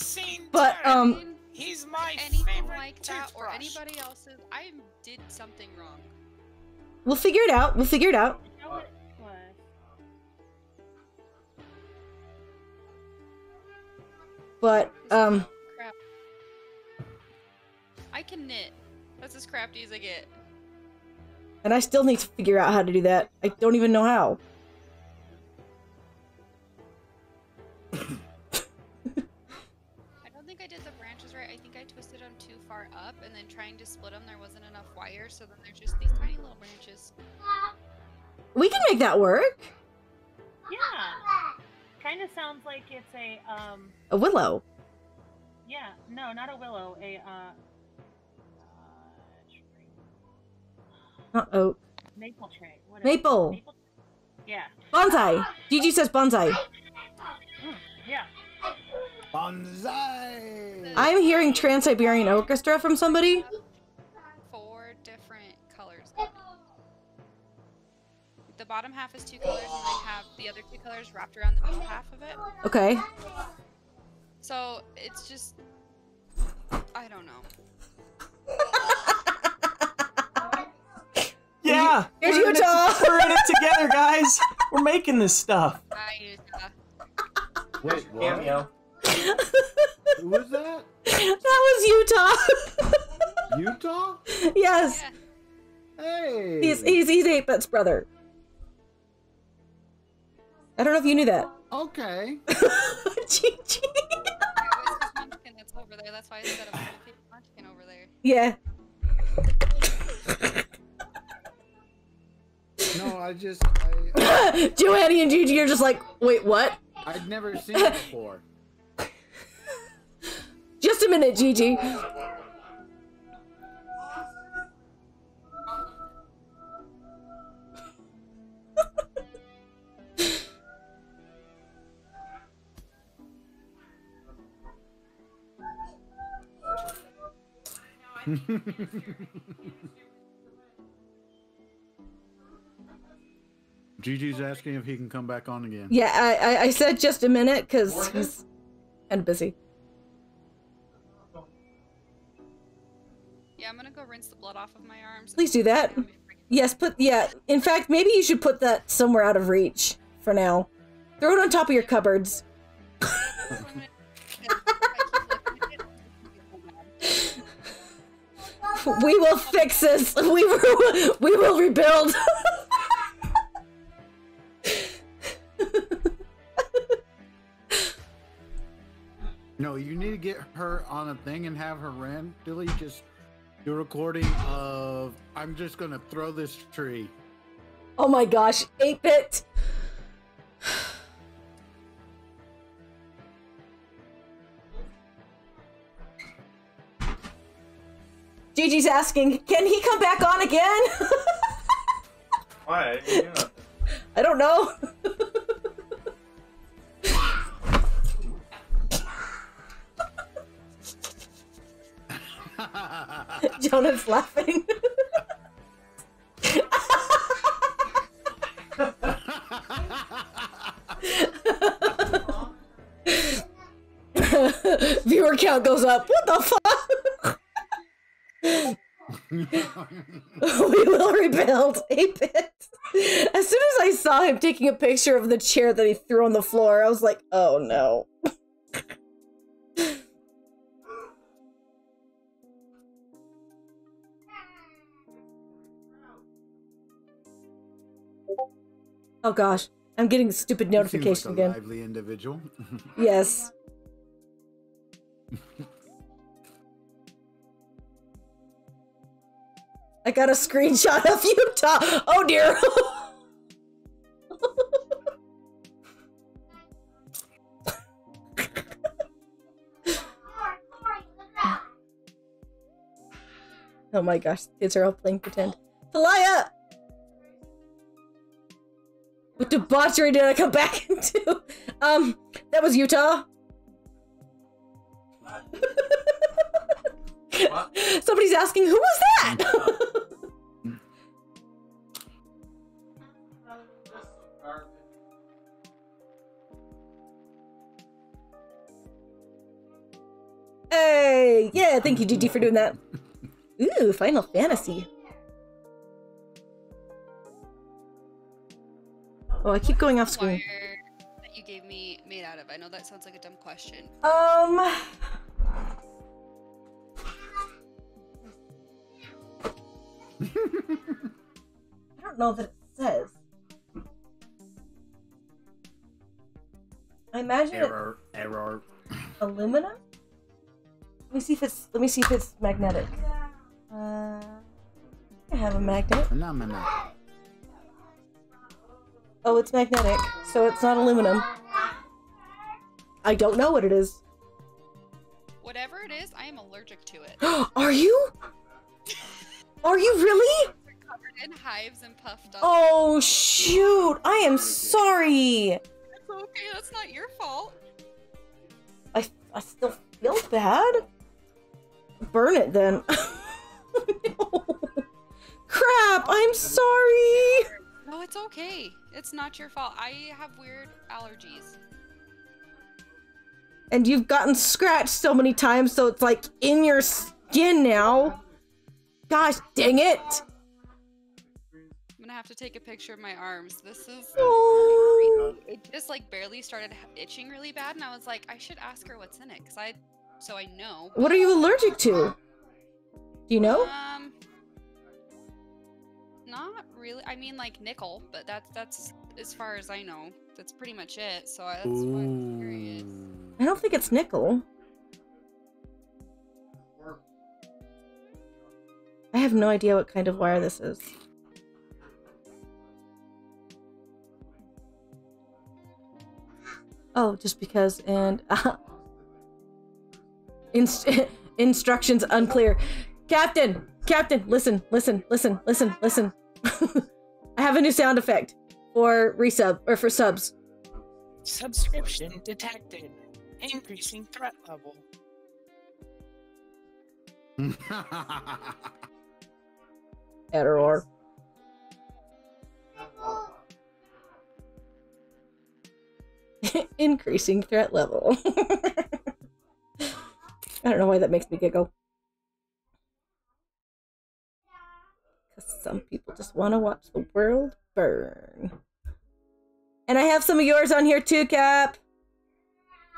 Has anyone seen
But, um,
He's my
anything
favorite
like that or anybody else's, I did something wrong.
We'll figure it out. We'll figure it out.
You know what it?
But, um,
crap. I can knit. That's as crafty as I get.
and I still need to figure out how to do that. I don't even know how.
then trying to split them, there wasn't enough wire, so then there's just these tiny little branches.
We can make that work.
Yeah. Kind of sounds like it's a um.
A willow.
Yeah. No, not a willow. A uh.
uh not oak.
Maple tree.
Maple.
Maple. Yeah.
Bonsai. Gigi says bonsai.
Yeah.
Bonsai.
I'm hearing Trans Siberian Orchestra from somebody.
Four different colors. The bottom half is two colors, and I have the other two colors wrapped around the middle half of it.
Okay.
So it's just, I don't know.
Yeah.
Here's
we're in it-
Utah.
we're in it together, guys. We're making this stuff.
I uh,
Wait, what?
Cameo.
Who was that?
That was Utah.
Utah?
yes.
yeah.
Hey.
He's he's he's 8-Bit's brother. I don't know if you knew that.
Okay.
Gigi.
I always Munchkin that's over there. That's why I said I'm gonna Munchkin over there.
Yeah.
No, I just I
Joannie and Gigi are just like, wait, what?
I'd never seen it before.
Just a minute, Gigi.
Gigi's asking if he can come back on again.
Yeah, I I, I said just a minute because he's kind of busy.
I'm gonna go rinse the blood off of my arms.
Please do that. Yes, put yeah. In fact, maybe you should put that somewhere out of reach for now. Throw it on top of your cupboards. We will fix this. We will, we will rebuild.
No, you need to get her on a thing and have her randomly just do a recording of I'm just gonna throw this tree.
oh my gosh, 8-Bit! Gigi's asking, can he come back on again?
Why? You know,
I don't know. Jonah's laughing. Viewer count goes up. What the fuck? we will rebuild a bit. As soon as I saw him taking a picture of the chair that he threw on the floor, I was like, oh no. Oh gosh, I'm getting a stupid notification
like a
again.
lively individual.
Yes. I got a screenshot of Utah. Oh dear. oh my gosh, kids are all playing pretend. Talaya! What debauchery did I come back into? Um, that was Utah. Somebody's asking, who was that? hey, yeah, thank you, Gigi, for doing that. Ooh, Final Fantasy. Oh, I keep going off screen.
Wire that you gave me made out of. I know that sounds like a dumb question.
Um. I don't know that it says. I imagine it's
error, error.
aluminum. Let me see if it's. Let me see if it's magnetic. Uh, I have a magnet.
Phenomena.
Oh, it's magnetic, so it's not aluminum. I don't know what it is.
Whatever it is, I am allergic to it.
Are you? Are you really?
Covered in hives and puffed up.
Oh shoot! I am sorry.
It's okay. That's not your fault.
I I still feel bad. Burn it then. No. Crap! I'm sorry.
No, it's okay. It's not your fault. I have weird allergies.
And you've gotten scratched so many times, so it's like in your skin now. Gosh dang it!
I'm gonna have to take a picture of my arms. This is
Oh.
it just like barely started itching really bad, and I was like, I should ask her what's in it, cause I, so I know.
What are you allergic to? Do you know?
Um, not really. I mean, like nickel, but that's that's as far as I know. That's pretty much it. So I- that's why I'm curious.
I don't think it's nickel. I have no idea what kind of wire this is. Oh, just because and uh, inst- instructions unclear. Captain, Captain, listen, listen, listen, listen, listen. I have a new sound effect for resub or for subs.
Subscription detected. Increasing threat level.
Error. Increasing threat level. I don't know why that makes me giggle. Some people just want to watch the world burn. And I have some of yours on here too, Cap.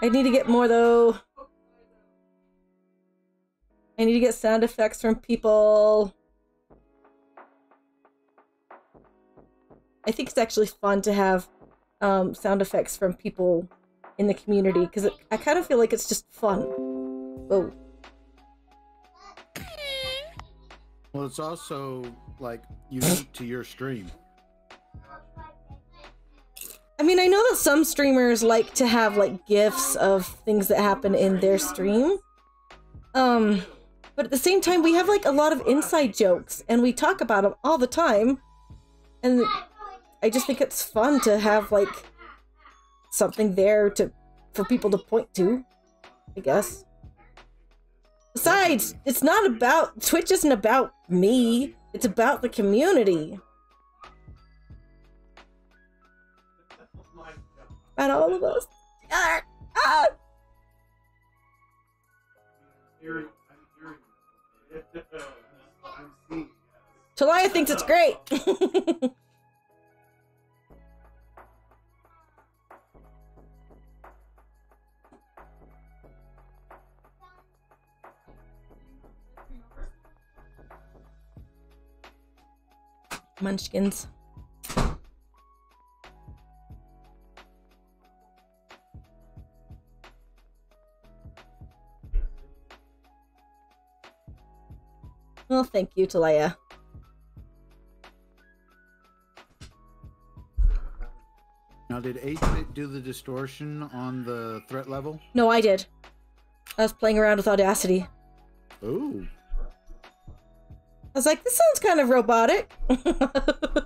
I need to get more though. I need to get sound effects from people. I think it's actually fun to have um, sound effects from people in the community because I kind of feel like it's just fun. Oh,
well, it's also like unique to your stream.
I mean, I know that some streamers like to have like gifts of things that happen in their stream. Um, but at the same time, we have like a lot of inside jokes and we talk about them all the time. And I just think it's fun to have like something there to for people to point to, I guess. Besides, it's not about Twitch isn't about me. It's about the community. About all of us. Ah, ah. Talia thinks it's great. Munchkins. Well, thank you, Talia.
Now, did 8-bit do the distortion on the threat level?
No, I did. I was playing around with Audacity.
Ooh.
I was like, this sounds kind of robotic.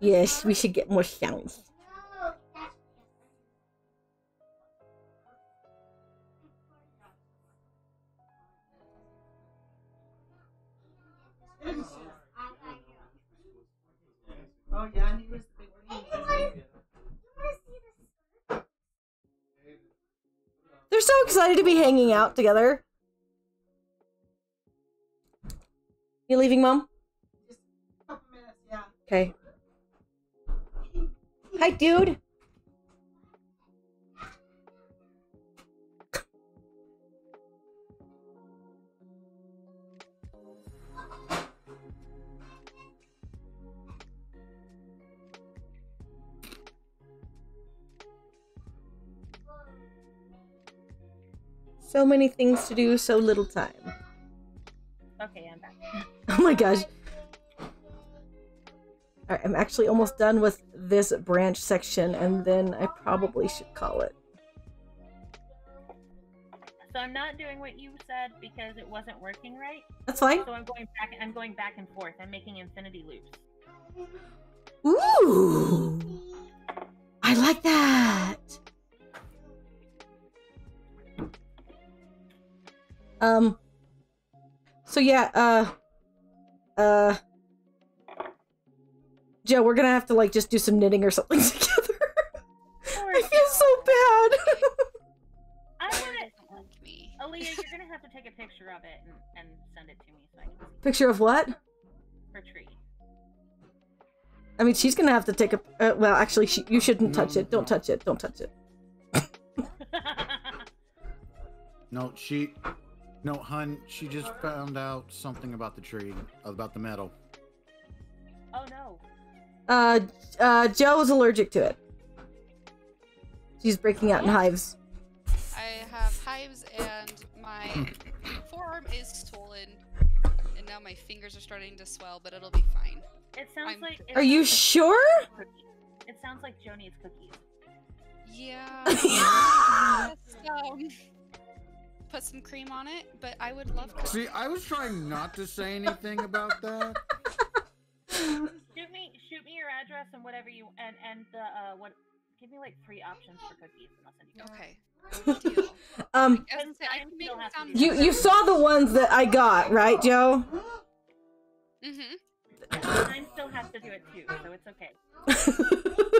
yes, we should get more sounds. They're so excited to be hanging out together. You leaving, Mom?
yeah.
Okay. Hi, dude. So many things to do, so little time.
Okay, I'm back.
Oh my gosh. Alright, I'm actually almost done with this branch section, and then I probably should call it.
So I'm not doing what you said because it wasn't working right.
That's fine.
So I'm going back. I'm going back and forth. I'm making infinity loops.
Ooh! I like that! Um. So yeah, uh. Uh. Joe, we're gonna have to like just do some knitting or something together. I feel so bad.
I want it.
Doesn't like me.
Alea, you're gonna have to take a picture of it and, and send it to me so I can
Picture of what?
her tree.
I mean, she's gonna have to take a. Uh, well, actually, she, you shouldn't touch it. Don't touch it. Don't touch it.
No, she. No, hun, she just found out something about the tree, about the metal.
oh no.
Uh, uh, Joe is allergic to it. She's breaking out in hives.
I have hives and my forearm is swollen, and now my fingers are starting to swell, but it'll be fine.
It sounds
I'm-
like. it
Are you
sounds
sure?
It sounds like Joe needs cookies.
Yeah. let's, um, put some cream on it, but I would love cookies.
See, I was trying not to say anything about that.
Shoot me, shoot me your address and whatever you and and the uh what. Give me like three options for cookies and I'll send you.
Okay.
Um,
I say, I can make
Still
it
have to
sound
do
you you saw the ones that I got, right, Joe?
Mm-hmm.
I still have to do it too, so it's okay.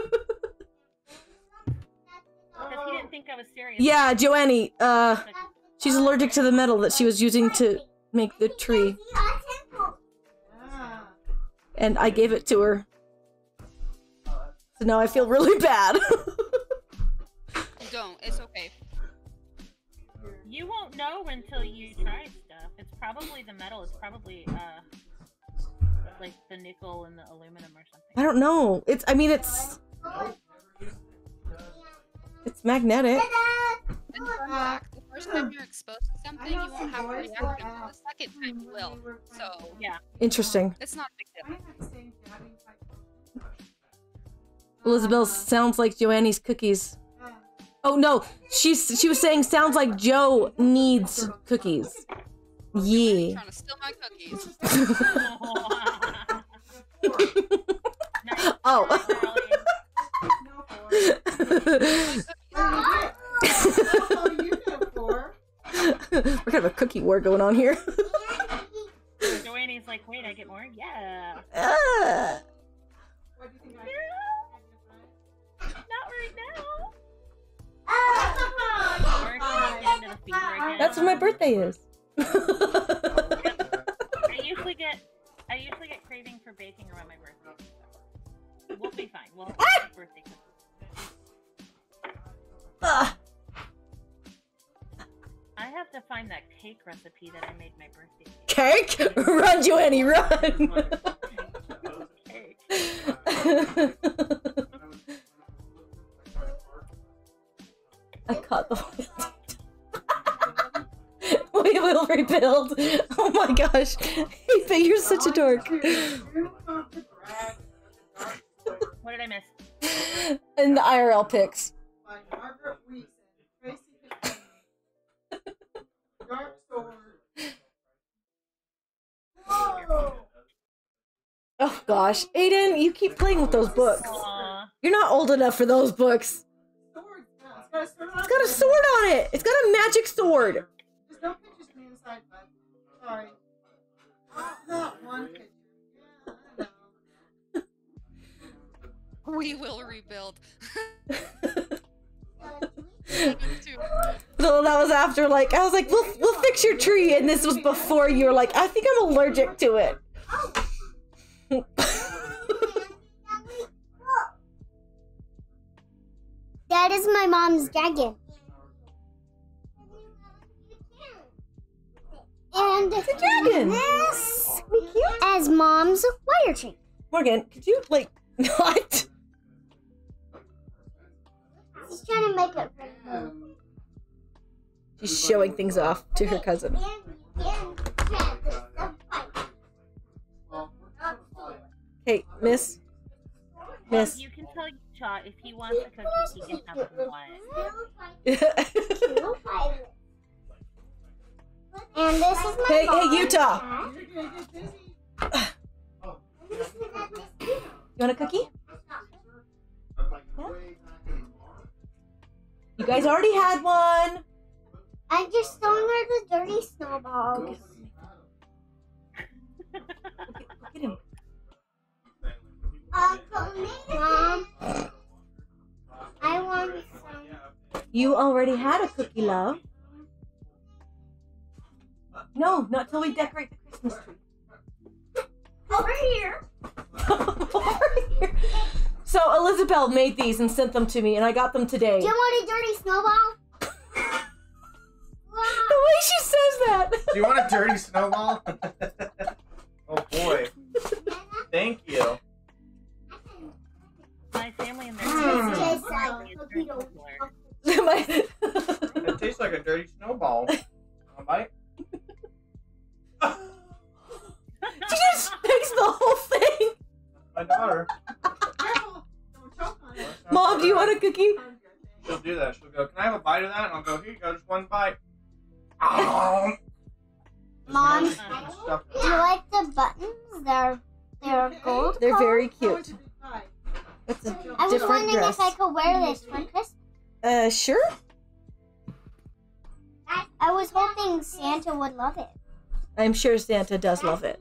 Because he didn't think I was serious.
yeah, Joannie. Uh, she's allergic to the metal that she was using to make the tree, and I gave it to her. So now I feel really bad.
Don't. It's okay.
You won't know until you try stuff. It's probably the metal. It's probably uh like the nickel and the aluminum or something.
I don't know. It's. I mean, it's. It's magnetic.
And fun fact, the first time you're exposed to something, you won't have a reaction, but the second time you will. So,
Yeah.
Interesting.
it's not a big deal.
Elizabeth sounds like Joannie's cookies. Oh no, she's she was saying sounds like Joe needs cookies. Yeah.
Trying to steal my cookies.
Oh. We're kind of a cookie war going on here.
Joanne's like, wait, I get more? Yeah.
Ah.
Not right now. We're gonna get into the fever.
That's when my birthday is.
I usually get I usually get craving for baking around my birthday. So we'll be fine. We'll have birthday cookies.
Ah.
I have to find that cake recipe that I made my birthday
Cake? Run, Joannie, run!
cake.
I caught the We will rebuild. Oh my gosh. Hey, but you're such a dork.
What did I miss?
And the IRL pics.
By Margaret Weason,
Oh gosh. Aiden, you keep playing with those books.
Aw.
You're not old enough for those books.
It's got a sword on
It's got a sword on it. It's got a magic sword.
There's no pictures of me inside, bud. Sorry. Not one picture. Yeah, I know.
We will rebuild.
So that was after like I was like, we'll we'll fix your tree, and this was before you were like, I think I'm allergic to it.
That is my mom's dragon. And
It's a dragon.
this as mom's wire tree.
Morgan, could you like not?
She's trying to make it pretty.
She's showing things off to her cousin. Hey, Miss, Miss.
you can tell Utah if he wants a cookie, he can have one.
And this is my
Hey, hey. Utah.
You're gonna get busy.
You want a cookie? You guys already had one.
I'm just throwing her the dirty snowballs.
Get him.
Uh, Mom, I want some.
You already had a cookie, love. No, not till we decorate the Christmas tree.
Over here.
Over here. So Elizabeth made these and sent them to me, and I got them today.
Do you want a dirty snowball?
The way she says that.
Do you want a dirty snowball? oh boy. Thank you.
My family and their
Mm.
kids
Tastes like
probably a dirty
My-
It tastes like a dirty snowball. Want a bite?
she just picks the whole thing.
My daughter.
Mom, do you want a cookie?
She'll do that. She'll go, Can I have a bite of that? And I'll go, Here you go, just one bite.
Mom, do you like the buttons? They're they're gold.
They're
color.
very cute.
to be fine.
It's a
I was
different
wondering
dress.
if I could wear this for Christmas.
Uh, sure.
I was hoping Santa would love it.
I'm sure Santa does love it.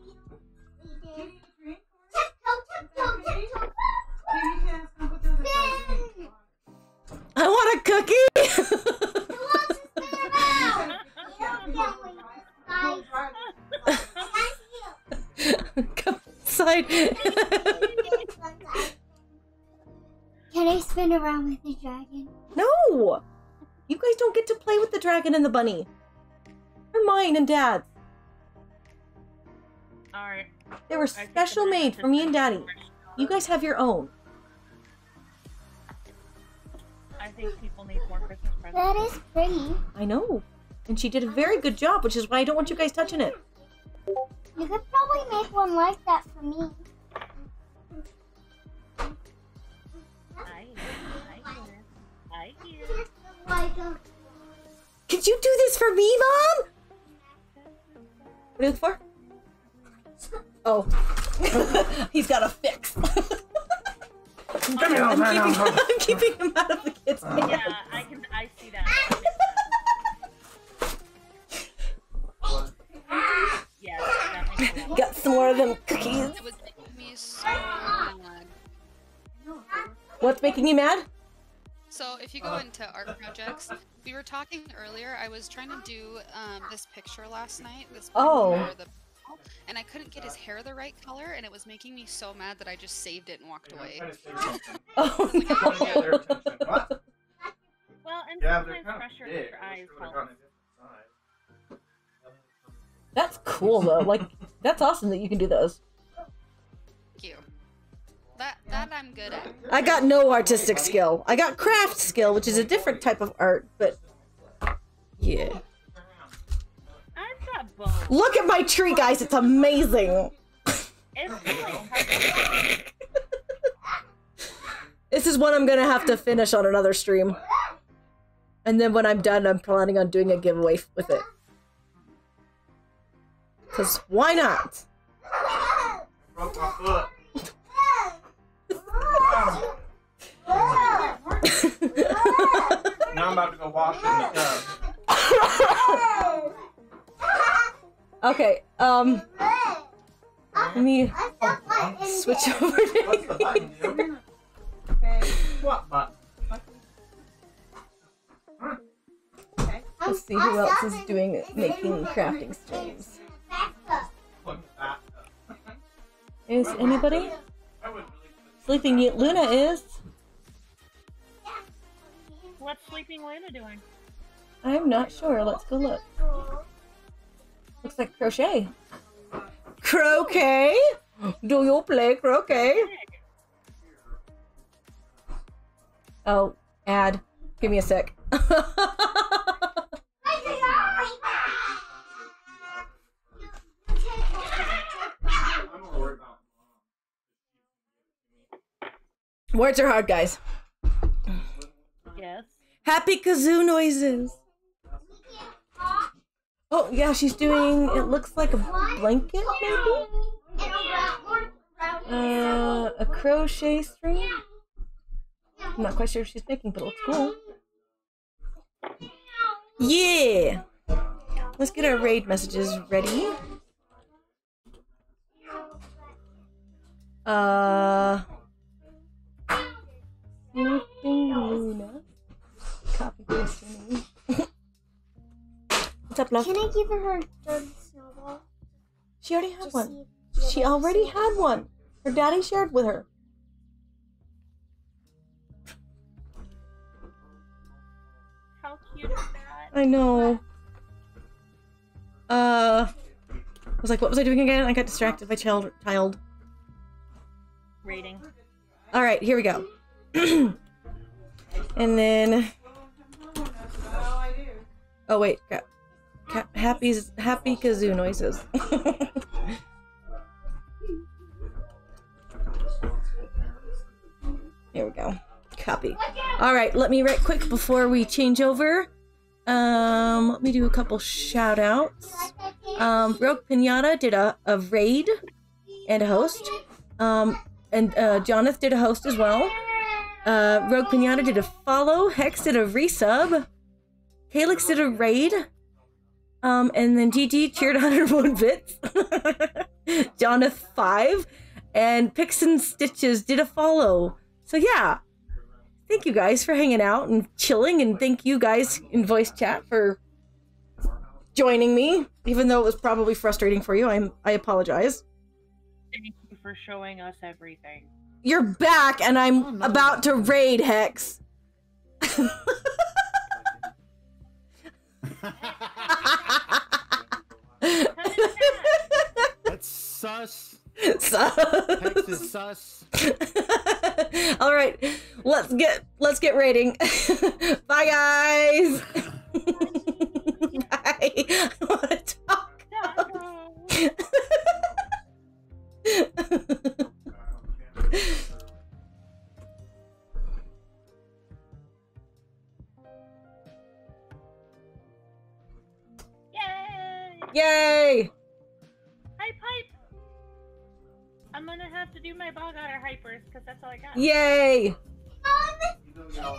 I want a cookie. Come inside.
Can I spin around with the dragon?
no, you guys don't get to play with the dragon and the bunny. They're mine and Dad's.
Alright.
They were special made for me and Daddy. You guys have your own.
I think people need more Christmas presents.
That is pretty.
I know. And she did a very good job, which is why I don't want you guys touching it.
You could probably make one like that for me.
I hear, I hear, I hear.
Like a
Could you do this for me, Mom? What are you looking for? Oh. He's got a fix. I'm, keeping, I'm keeping him out of the kids' hands.
Yeah, I can. I see that. I see that. Yes, that makes a lot.
Got some more of them cookies.
It was making me so.
What's making you mad?
So if you go into art projects, we were talking earlier. I was trying to do um, this picture last night. This
Oh.
for the and I couldn't get his hair the right color, and it was making me so mad that I just saved it and walked away.
Oh
Trying to oh,
no.
Well, and
Yeah,
sometimes pressure
big.
your eyes
Wish
helps.
gone a different size.
That's cool though. Like that's awesome that you can do those.
Thank you. That that I'm good at.
I got no artistic skill. I got craft skill, which is a different type of art, but yeah.
I've both.
Look at my tree, guys. It's amazing.
It's.
This is one I'm gonna have to finish on another stream. And then when I'm done, I'm planning on doing a giveaway with it. Cause why not?
Broke my foot. Now I'm about to go wash in the tub.
okay, um, let me switch over to
What's the button, dude? What button?
Let's see who else is doing making crafting streams.
What's that?
Is anybody?
I would really
Sleeping Luna is.
What's Sleeping Luna doing?
I'm not sure. Let's go look. Looks like crochet. Croquet? Do you play croquet? Oh, ad. Give me a sec.
I'm more worried about
Words are hard, guys.
Yes.
Happy kazoo noises. Oh yeah, she's doing. It looks like a blanket, maybe. Uh, a crochet string. I'm not quite sure what she's making, but it looks cool. Yeah. Let's get our raid messages ready. Uh. Sleeping Luna. Copy paste your name. What's up, love?
Can I give her her dirty snowball?
She already had
Just
one. She already had one. Her daddy shared with her.
How cute is that?
I know. Uh, I was like, what was I doing again? I got distracted by child. Child.
Raiding.
All right, here we go. and then, oh I do. Oh wait, got, happy's happy kazoo noises. Here we go. Copy. All right, let me right quick before we change over. Um, let me do a couple shout outs. Um, Rogue Pinata did a, a raid and a host. Um, and uh, Jonathan did a host as well. Uh, Rogue Pinata did a follow. Hex did a resub. Helix did a raid. Um, and then GG cheered 101 bits. Jonathan 5. And Pix and Stitches did a follow. So yeah. Thank you guys for hanging out and chilling. And thank you guys in voice chat for joining me. Even though it was probably frustrating for you. I'm I apologize.
Thank you for showing us everything.
You're back and I'm
Oh, no.
about to raid Hex.
That's sus.
So-
Hex is sus.
All right, let's get let's get raiding. Bye guys. Bye. I want to talk.
Yay!
Yay!
Hype, hype! I'm gonna have to do my bog otter hypers because that's all I got.
Yay! Um,